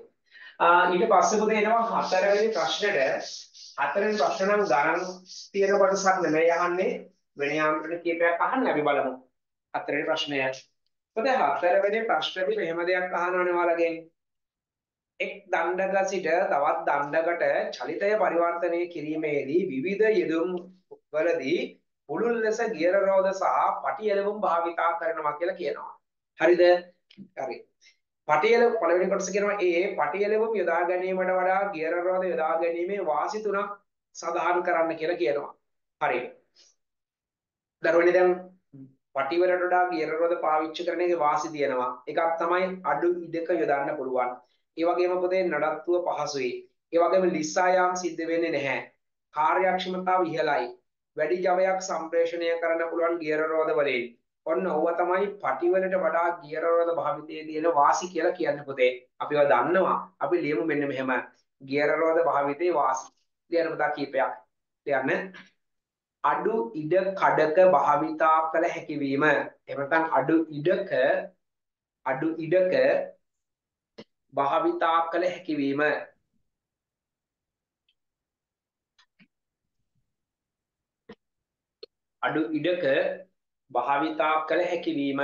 ඊට පස්සේ පුතේ එනවා හතරවෙනි ප්‍රශ්නෙට. හතරවෙනි ප්‍රශ්න නම් ගණන් තියෙන කොටසක් නෙමෙයි අහන්නේ. වෙන යාන්ත්‍රණ කීපයක් අහන්න අපි බලමු. හතරවෙනි ප්‍රශ්නය. පුතේ හතරවෙනි ප්‍රශ්නේදී මෙහෙම දෙයක් අහනවනේ ඔයාලගෙන්. එක් දණ්ඩක සිට තවත් දණ්ඩකට චලිතය පරිවර්තනය කිරීමේදී විවිධ යෙදුම් වලදී පුළුල් ලෙස ගියර රෝධ සහ පටි එළවුම් භාවිතා කරනවා කියලා කියනවා. හරිද? හරි. පටියල පළවෙනි කොටස කියනවා ඒ පටියලවම යොදා ගැනීමට වඩා ගියර රෝධ යොදා ගැනීමේ වාසි තුනක් සඳහන් කරන්න කියලා කියනවා. හරි. දරුවනේ දැන් පටි වලට වඩා ගියර රෝධ පාවිච්චි කරන එකේ වාසි තියෙනවා. එකක් තමයි අඩු ඉඩක යොදන්න පුළුවන්. ඒ වගේම පොතේ නඩත්තුව පහසුයි. ඒ වගේම ලිස්සායාම් සිද්ධ වෙන්නේ නැහැ. කාර්යක්ෂමතාව ඉහළයි. වැඩි ජවයක් සම්ප්‍රේෂණය කරන්න පුළුවන් ගියර රෝධ වලින්. ඔන්න ඕව තමයි පටිවලට වඩා ගියරවල භාවිතයේ තියෙන වාසි කියලා කියන්නේ පොතේ. අපිව දන්නවා. අපි ලියමු මෙන්න මෙහෙම. ගියරවල භාවිතයේ වාසි. ලියන්න පුතා කීපයක්. ලියන්න. අඩු ඉඩ කඩක භාවිතා කළ හැකි වීම. එහෙම නැත්නම් අඩු ඉඩක අඩු ඉඩක භාවිතා කළ හැකි වීම. අඩු ඉඩක භාවිතා කළ හැකි වීම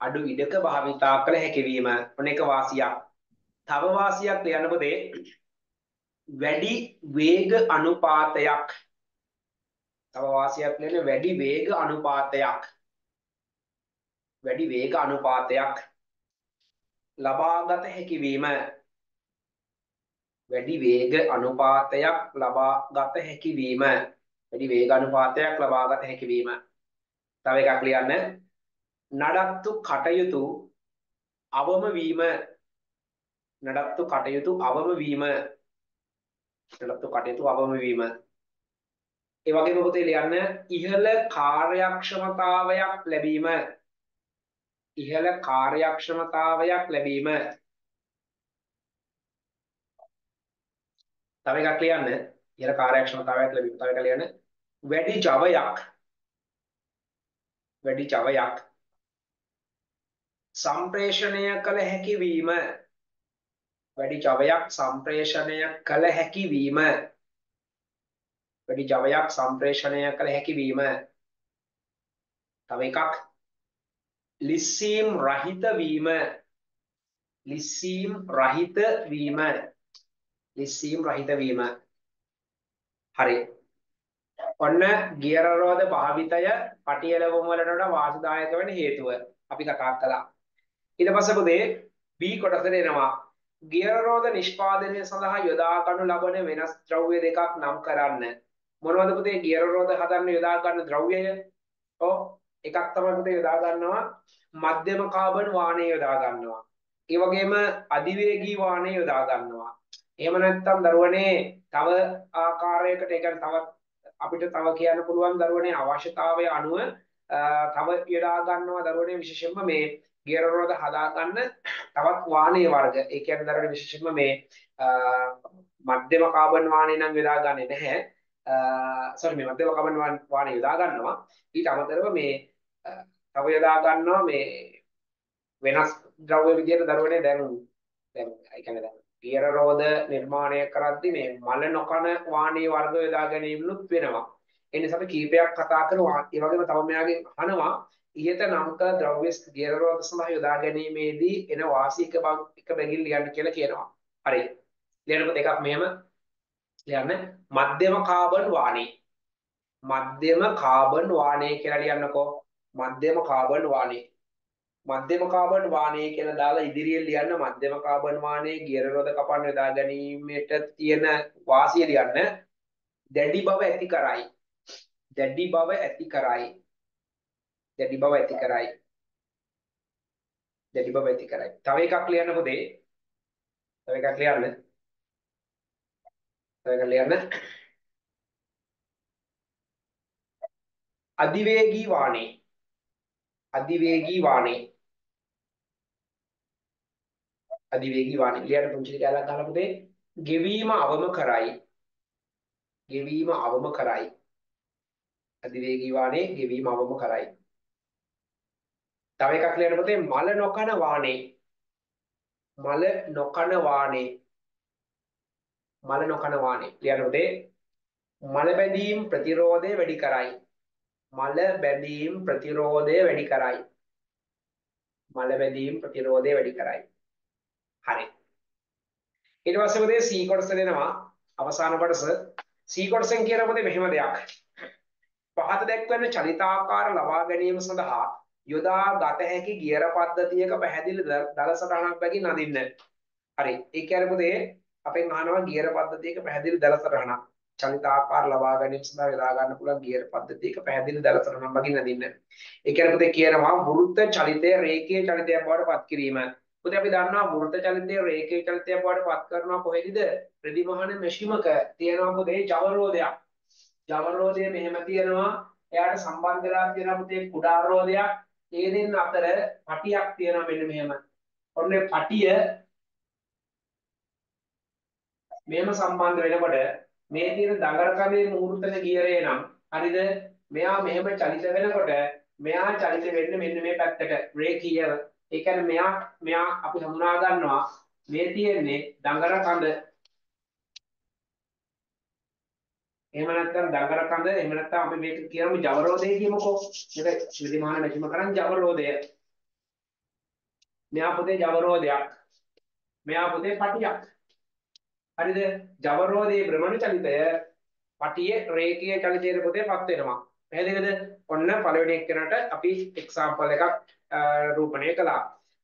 අඩු ඉඩක භාවිතා කළ හැකි වීම ඔන්න එක වාසියක්. තව වාසියක් ලියන්න පොතේ වැඩි වේග අනුපාතයක්. තව වාසියක් ලියන්න වැඩි වේග අනුපාතයක්. වැඩි වේග අනුපාතයක් ලබාගත හැකි වීම. වැඩි වේග අනුපාතයක් ලබාගත හැකි වීම. වැඩි වේග අනුපාතයක් ලබාගත හැකි වීම. තව එකක් ලියන්න. නඩත්තු කටයුතු අවම වීම නඩත්තු කටයුතු අවම වීම නඩත්තු කටයුතු අවම වීම. ඒ වගේම පොතේ ලියන්න ඉහළ කාර්යක්ෂමතාවයක් ලැබීම. ඉහළ කාර්යක්ෂමතාවයක් ලැබීම. තව එකක් ලියන්න. ඉහළ කාර්යක්ෂමතාවයක් ලැබීම. තව එකක් ලියන්න. වැඩි ජවයක්. වැඩි ජවයක්. සම්ප්‍රේෂණය කළ හැකි වීම. වැඩි ජවයක් සම්ප්‍රේෂණය කළ හැකි වීම. වැඩි ජවයක් සම්ප්‍රේෂණය කළ හැකි වීම. තව එකක්. ලිස්සීම් රහිත වීම. ලිස්සීම් රහිත වීම. ලිස්සීම් රහිත වීම. හරි. ඔන්න ගියර රෝධ භාවිතය පටිය ලැබුම් වලට වඩා වාසිදායක වෙන හේතුව අපි කතා කළා. ඊට පස්සේ පුතේ B කොටසට එනවා. ගියර රෝධ නිෂ්පාදනය සඳහා යොදා ගන්නු ලබන වෙනස් ද්‍රව්‍ය දෙකක් නම් කරන්න. මොනවද පුතේ ගියර රෝධ හදන්න යොදා ගන්න ද්‍රව්‍යය? ඔව් එකක් තමයි පුතේ යොදා ගන්නවා මධ්‍යම කාබන් වාණය යොදා ගන්නවා. ඒ වගේම අධිවේගී වාණය යොදා ගන්නවා. එහෙම නැත්නම් දරුවනේ තව ආකාරයකට ඒ කියන්නේ තවත් අපිට තව කියන්න පුළුවන් දරුවනේ අවශ්‍යතාවය අනුව තව යොදා ගන්නවා දරුවනේ විශේෂයෙන්ම මේ ගියර රෝධ හදා ගන්න තවත් වාහනේ වර්ග. ඒ කියන්නේ දරුවනේ විශේෂයෙන්ම මේ මධ්‍යම කාබන් වාහනේ නම් යොදා ගන්නේ නැහැ. සෝරි මේ මධ්‍යම කාබන් වාහනේ යොදා ගන්නවා. ඊට අමතරව මේ තව යොදා ගන්නවා මේ වෙනස් ද්‍රව්‍ය විදියට දරුවනේ දැන් දැන් ඒ කියන්නේ දැන් පියර රෝධ නිර්මාණය කරද්දී මේ මල නොකන වාණී වර්ග යොදා ගැනීමලුත් වෙනවා. ඒ නිසා අපි කීපයක් කතා කරනවා. ඒ වගේම තව මෙයාගෙන් අහනවා ඉහත නම් කළ ද්‍රව්‍ය පියර රෝධ සඳහා යොදා ගැනීමේදී එන වාසික එක බැගින් ලියන්න කියලා කියනවා. හරි. ලියනකොට එකක් මෙහෙම ලියන්න මධ්‍යම කාබන් වාණී. මධ්‍යම කාබන් වාණී කියලා ලියන්නකෝ. මධ්‍යම කාබන් වාණී. මධ්‍යම කාබන් වාණය කියලා දාලා ඉදිරියෙන් ලියන්න මධ්‍යම කාබන් වාණයේ ගියර රොද කපන්න යොදා ගැනීමට තියෙන වාසිය ලියන්න. දැඩි බව ඇති කරයි. දැඩි බව ඇති කරයි. දැඩි බව ඇති කරයි. දැඩි බව ඇති කරයි. තව එකක් ලියන්න පොතේ තව එකක් ලියන්න. තව එකක් ලියන්න. අධිවේගී වාණේ අධිවේගී වාණේ අධිවේගී වාහන. ලියන්න පුංචි කැලක් ගහලා පුතේ ගෙවීම අවම කරයි. ගෙවීම අවම කරයි. අධිවේගී වාහනේ ගෙවීම අවම කරයි. තව එකක් ලියන්න පුතේ මල නොකන වාහනේ. මල නොකන වාහනේ. මල නොකන වාහනේ. ලියන්න පුතේ මල බැඳීම් ප්‍රතිරෝධය වැඩි කරයි. මල බැඳීම් ප්‍රතිරෝධය වැඩි කරයි. මල බැඳීම් ප්‍රතිරෝධය වැඩි කරයි. හරි. ඊට පස්සේ මොදේ C කොටස දෙනවා අවසාන කොටස C කොටසෙන් කියන මොදේ මෙහෙම දෙයක්. පහත දැක්වෙන චලිතාකාර ලබා ගැනීම සඳහා යොදා ගත හැකි ගියර පද්ධතියක පැහැදිලි දල සටහනක් බැගින් අඳින්න. හරි. ඒ කියන්නේ මොදේ අපෙන් අහනවා ගියර පද්ධතියක පැහැදිලි දල සටහනක්. චලිතාකාර ලබා ගැනීම සඳහා යොදා ගන්න පුළුවන් ගියර පද්ධතියක පැහැදිලි දල සටහනක් බැගින් අඳින්න. ඒ කියන්නේ මොදේ කියනවා වෘත්ත චලිතය රේඛීය චලිතයක් බවට පත් කිරීම. මොකද අපි දන්නවා වෘත චලිතය රේඛීය චලිතයක් බවට පත් කරනවා කොහෙදද? ප්‍රතිමහන මැෂිමක තියෙනවා මොකද ඒ ජවරෝධයක්. ජවරෝධය මෙහෙම තියෙනවා. එයාට සම්බන්ධ වෙලා තියෙනවා පුතේ කුඩා රෝධයක්. ඒ දෙන්න අතර පටියක් තියෙනවා මෙන්න මෙහෙම. ඔන්න පටිය මෙහෙම සම්බන්ධ වෙනකොට මේ තියෙන දඟර කමේ මුහුර්තන ගියරේ නම් හරිද? මෙයා මෙහෙම චලිත වෙනකොට මෙයා චලිත වෙන්නේ මෙන්න මේ පැත්තට රේඛීයව ඒ කියන්නේ මෙයා මෙයා අපි හඳුනා ගන්නවා මේ තියෙන්නේ දඟර කඳ. එහෙම නැත්නම් දඟර කඳ එහෙම නැත්නම් අපි මේක කියමු ජවරෝධය කියමුකෝ. මේක විදිමාන මෙහිම කරන් ජවරෝධය මෙයා පොතේ ජවරෝධයක් මෙයා පොතේ පටියක්. හරිද? ජවරෝධයේ භ්‍රමණ චලිතය පටියේ රේඛීය චලිතයේ පොතේ පත් වෙනවා. පැහැදිලිද? ඔන්න පළවෙනි එක්කනට අපි එක්සාම්පල් එකක් රූපණය කළා.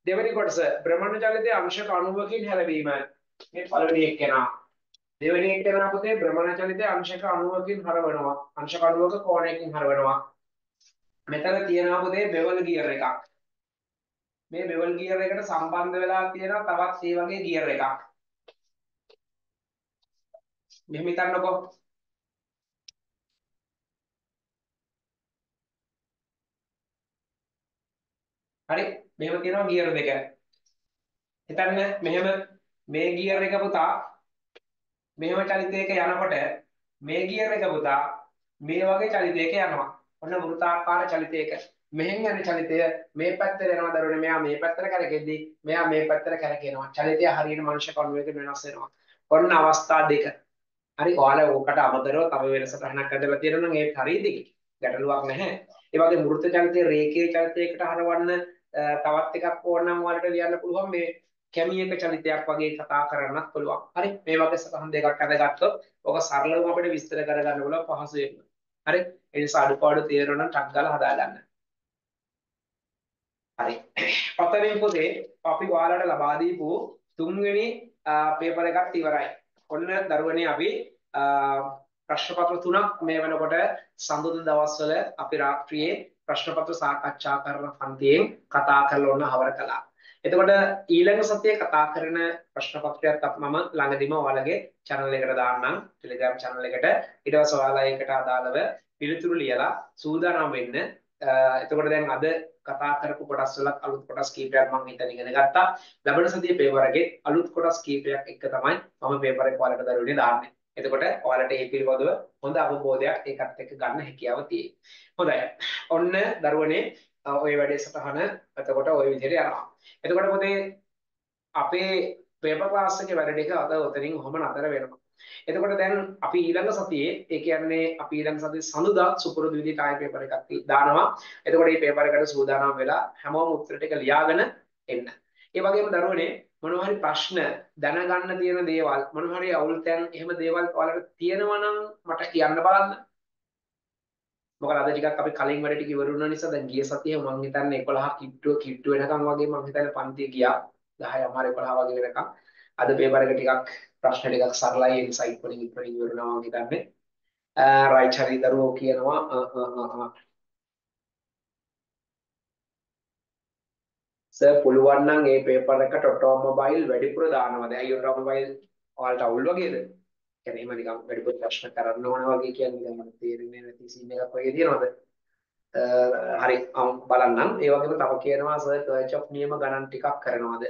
දෙවෙනි කොටස භ්‍රමණ චලිතයේ අංශක අණුවකින් හැලවීම. මේ පළවෙනි එක්කෙනා. දෙවෙනි එක්කෙනා පුතේ භ්‍රමණ චලිතයේ අංශක අණුවකින් හරවනවා. අංශක අණුවක කෝණයකින් හරවනවා. මෙතන තියෙනවා පුතේ බෙවල් ගියර් එකක්. මේ බෙවල් ගියර් එකට සම්බන්ධ වෙලා තියෙනවා තවත් ඒ වගේ ගියර් එකක්. මෙහෙම හිතන්නකෝ හරි මෙහෙම තියෙනවා ගියර් දෙක. හිතන්න මෙහෙම මේ ගියර් එක පුතා මෙහෙම චලිතයක යනකොට මේ ගියර් එක පුතා මේ වගේ චලිතයක යනවා. ඔන්න වෘත්තාකාර චලිතයක. මෙහෙන් යන චලිතය මේ පැත්තට යනවා දරුවනේ මෙයා මේ පැත්තට කරකෙද්දි මෙයා මේ පැත්තට කරකිනවා. චලිතය හරියට මනුෂ්‍ය කණුවක වෙනස් වෙනවා. ඔන්න අවස්ථා දෙක. හරි ඔයාලා ඕකට අමතරව තව වෙනසක් ගන්නක් ඇදලා තියෙනවා නම් ඒක හරියද ගැටලුවක් නැහැ. ඒ වගේ මෘත චලිතයේ රේඛීය චලිතයකට හරවන්න තවත් එකක් ඕනනම් ඔයාලට ලියන්න පුළුවන් මේ කැමියක චලිතයක් වගේ කතා කරන්නත් පුළුවන්. හරි? මේ වගේ සතහන් දෙකක් අදගත්තොත් ඔක සරලව අපිට විස්තර කරගන්න පුළුවන් පහසුවෙන්. හරි? ඒ නිසා අඩුපාඩු තේරෙනවා නම් ටක් ගාලා හදාගන්න. හරි. පතරෙන් පොතේ අපි ඔයාලට ලබා දීපු තුන්වෙනි පේපර් එකත් ඉවරයි. ඔන්න දරුවනේ අපි ප්‍රශ්න පත්‍ර තුනක් මේ වෙනකොට සඳුදා දවස්වල අපි රාත්‍රියේ ප්‍රශ්න පත්‍ර සාකච්ඡා කරන පන්තියෙන් කතා කරලා ඔන්න හවර කළා. එතකොට ඊළඟ සතියේ කතා කරන ප්‍රශ්න පත්‍රයත් අප මම ළඟදිම ඔයාලගේ channel එකට දාන්නම් Telegram channel එකට. ඊට පස්සේ ඔයාලා ඒකට අදාළව පිළිතුරු ලියලා සූදානම් වෙන්න. එතකොට දැන් අද කතා කරපු කොටස් වල අලුත් කොටස් කීපයක් මම හිතන ඉගෙන ගත්තා. ලබන සතියේ පේපර් එකේ අලුත් කොටස් කීපයක් එක තමයි මම පේපර් එක ඔයාලට දරුවනේ දාන්නේ. එතකොට ඔයාලට මේ පිළිබඳව හොඳ අවබෝධයක් ඒකත් එක්ක ගන්න හැකියාව තියෙයි. හොඳයි. ඔන්න දරුවනේ ඔය වැඩේ සටහන එතකොට ওই විදිහට යනවා. එතකොට පොතේ අපේ පේපර් ක්ලාස් එකේ වැඩ ටික අද උතරින් ඔහම නතර වෙනවා. එතකොට දැන් අපි ඊළඟ සතියේ ඒ කියන්නේ අපි ඊළඟ සතියේ සඳුදා සුපුරුදු විදිහට ආයෙ පේපර් එකක් දානවා. එතකොට මේ පේපර් එකට සූදානම් වෙලා හැමෝම උත්තර ටික ලියාගෙන එන්න. ඒ වගේම දරුවනේ මොනවා හරි ප්‍රශ්න දැනගන්න තියෙන දේවල් මොනවා හරි අවුල් තැන් එහෙම දේවල් ඔයාලට තියෙනවා නම් මට කියන්න බලන්න. මොකද අද ටිකක් අපි කලින් වැඩ ටික ඉවර වුණා නිසා දැන් ගිය සතියේ මම හිතන්නේ 11 කිට්ටුව කිට්ටුව වෙනකම් වගේ මම හිතන්නේ පන්තිය ගියා. 10 අමාර 11 වගේ වෙනකම්. අද පේපර් එක ටිකක් ප්‍රශ්න ටිකක් සරලයි ඒ සයිට් වලින් ඉක්මනින් ඉවර වුණා මම හිතන්නේ. රයිට් හරි දරුවෝ කියනවා සර් පුළුවන් නම් මේ පේපර් එකට ඔටෝමොබයිල් වැඩිපුර දානවද? ඇයි ඔටෝමොබයිල් ඔයාලට අවුල් වගේද? කියන්නේ එහෙම නිකන් වැඩිපුර ප්‍රශ්න කරන්න ඕන වගේ කියන්නේ දැන් මට තේරෙන්නේ නැති සීන් එකක් වගේ තියෙනවද? හරි මම බලන්නම්. ඒ වගේම තව කියනවා සර් සර්ච් ඔෆ් නියම ගණන් ටිකක් කරනවද?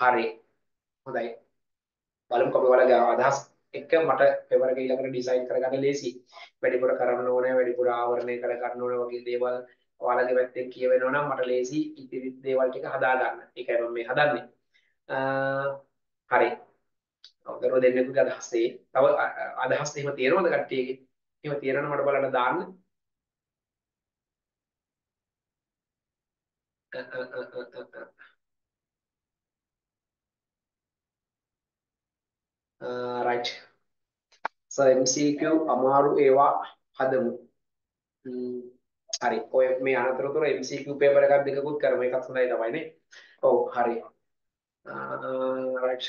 හරි. හොඳයි. බලමු කොහොමද ඔයාලගේ අදහස් එක මට පෙවර එක ඊළඟට ඩිසයින් කරගන්න ලේසි. වැඩිපුර කරන්න ඕනේ, වැඩිපුර ආවරණය කර ගන්න ඕනේ වගේ දේවල් ඔයාලගේ පැත්තෙන් කියවෙනවා නම් මට ලේසි ඉතිරි දේවල් ටික හදා ගන්න. ඒකයි මම මේ හදන්නේ. හරි. අවදරෝ දෙන්නෙකුගේ අදහස් ඒ. තව අදහස් එහෙම තියෙනවද කට්ටියගේ? එහෙම තියෙනවනම් මට බලන්න දාන්න. රයිට්. සෝ MCQ අමාරු ඒවා හදමු. හරි. ඔය මේ අනතුරුතර MCQ පේපර් එකක් දෙකකුත් කරමු. ඒකත් හොඳයි තමයි නේ. ඔව් හරි. රයිට්.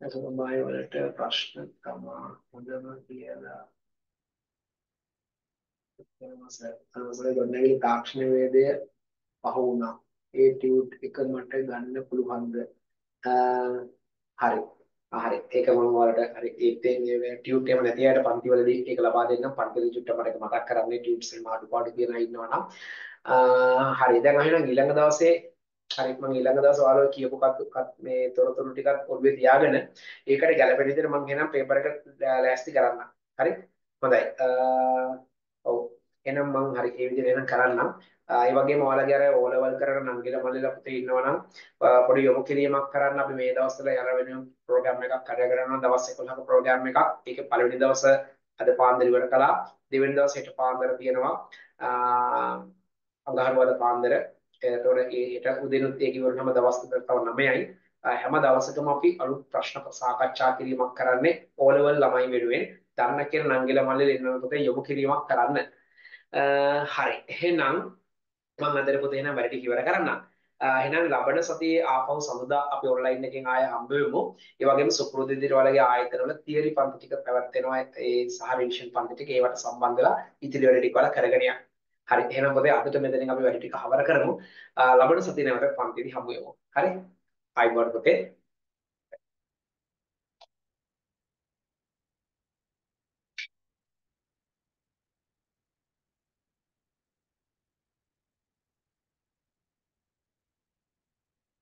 එතකොට බය වලට ප්‍රශ්න තමයි හොඳම කියලා. ඒකමස ගොඩනැගිලි තාක්ෂණ වේදය පහ වුණා. ඒ ටියුට් එක මට ගන්න පුළුවන්ද? හරි. හරි. ඒක මම ඔයාලට හරි ඒකෙන් මේ ටියුට් එහෙම නැති අයට පන්තිවලදී ඒක ලබා දෙන්නම්. පන්තිවල චුට්ට මට මතක් කරන්නේ ටියුට්ස් වල මාඩු පාඩු කියන අය ඉන්නවා නම්. හරි. දැන් අහිනම් ඊළඟ දවසේ හරි මම ඊළඟ දවසේ ඔයාලෝ කියපු මේ තොරතුරු ටිකක් ඔළුවේ තියාගෙන ඒකට ගැළපෙන විදිහට මම එහෙනම් පේපර් එක ලෑස්ති කරන්නම්. හරි? හොඳයි. ඔව්. එහෙනම් මම හරි ඒ විදිහට එහෙනම් කරන්නම් ඒ වගේම ඔයාලගේ අර O level කරන නංගිල මල්ලිලා පුතේ ඉන්නවා නම් පොඩි යොමු කිරීමක් කරන්න අපි මේ දවස්වල යන වෙන ප්‍රෝග්‍රෑම් එකක් කරගෙන කරනවා දවස් 11ක ප්‍රෝග්‍රෑම් එකක්. ඒකේ පළවෙනි දවස අද පාන්දර ඉවර කළා. දෙවෙනි දවසේ හෙට පාන්දර තියෙනවා. අඟහරුවාදා පාන්දර. ඒතකොට ඒට උදේනුත් ඒක ඉවරනම දවස් දෙක තව 9යි. හැම දවසකම අපි අලුත් ප්‍රශ්න සාකච්ඡා කිරීමක් කරන්නේ O level ළමයි වෙනුවෙන්. දන්න කියන නංගිල මල්ලිලා ඉන්නකොට යොමු කිරීමක් කරන්න. හරි. එහෙනම් මම අදට පොතේ නම් වැඩ ටික ඉවර කරන්නම්. එහෙනම් ලබන සතියේ ආපහු සමුදා අපි ඔන්ලයින් එකෙන් ආය හම්බ වෙමු. ඒ වගේම සුපුරුදු විදිහට ඔයාලගේ ආයතනවල තියරි පන්ති ටික පැවැත්වෙනවා. ඒ සහ රිවිෂන් පන්ති ටික ඒවට සම්බන්ධ වෙලා ඉතිරි වැඩ ටික ඔයාලා කරගෙන යන්න. හරි. එහෙනම් පොතේ අදට මෙතනින් අපි වැඩ ටික හවර කරමු. ලබන සතියේ නැවත පන්තිදී හම්බ වෙමු. හරි. ආයිබෝඩ් පොතේ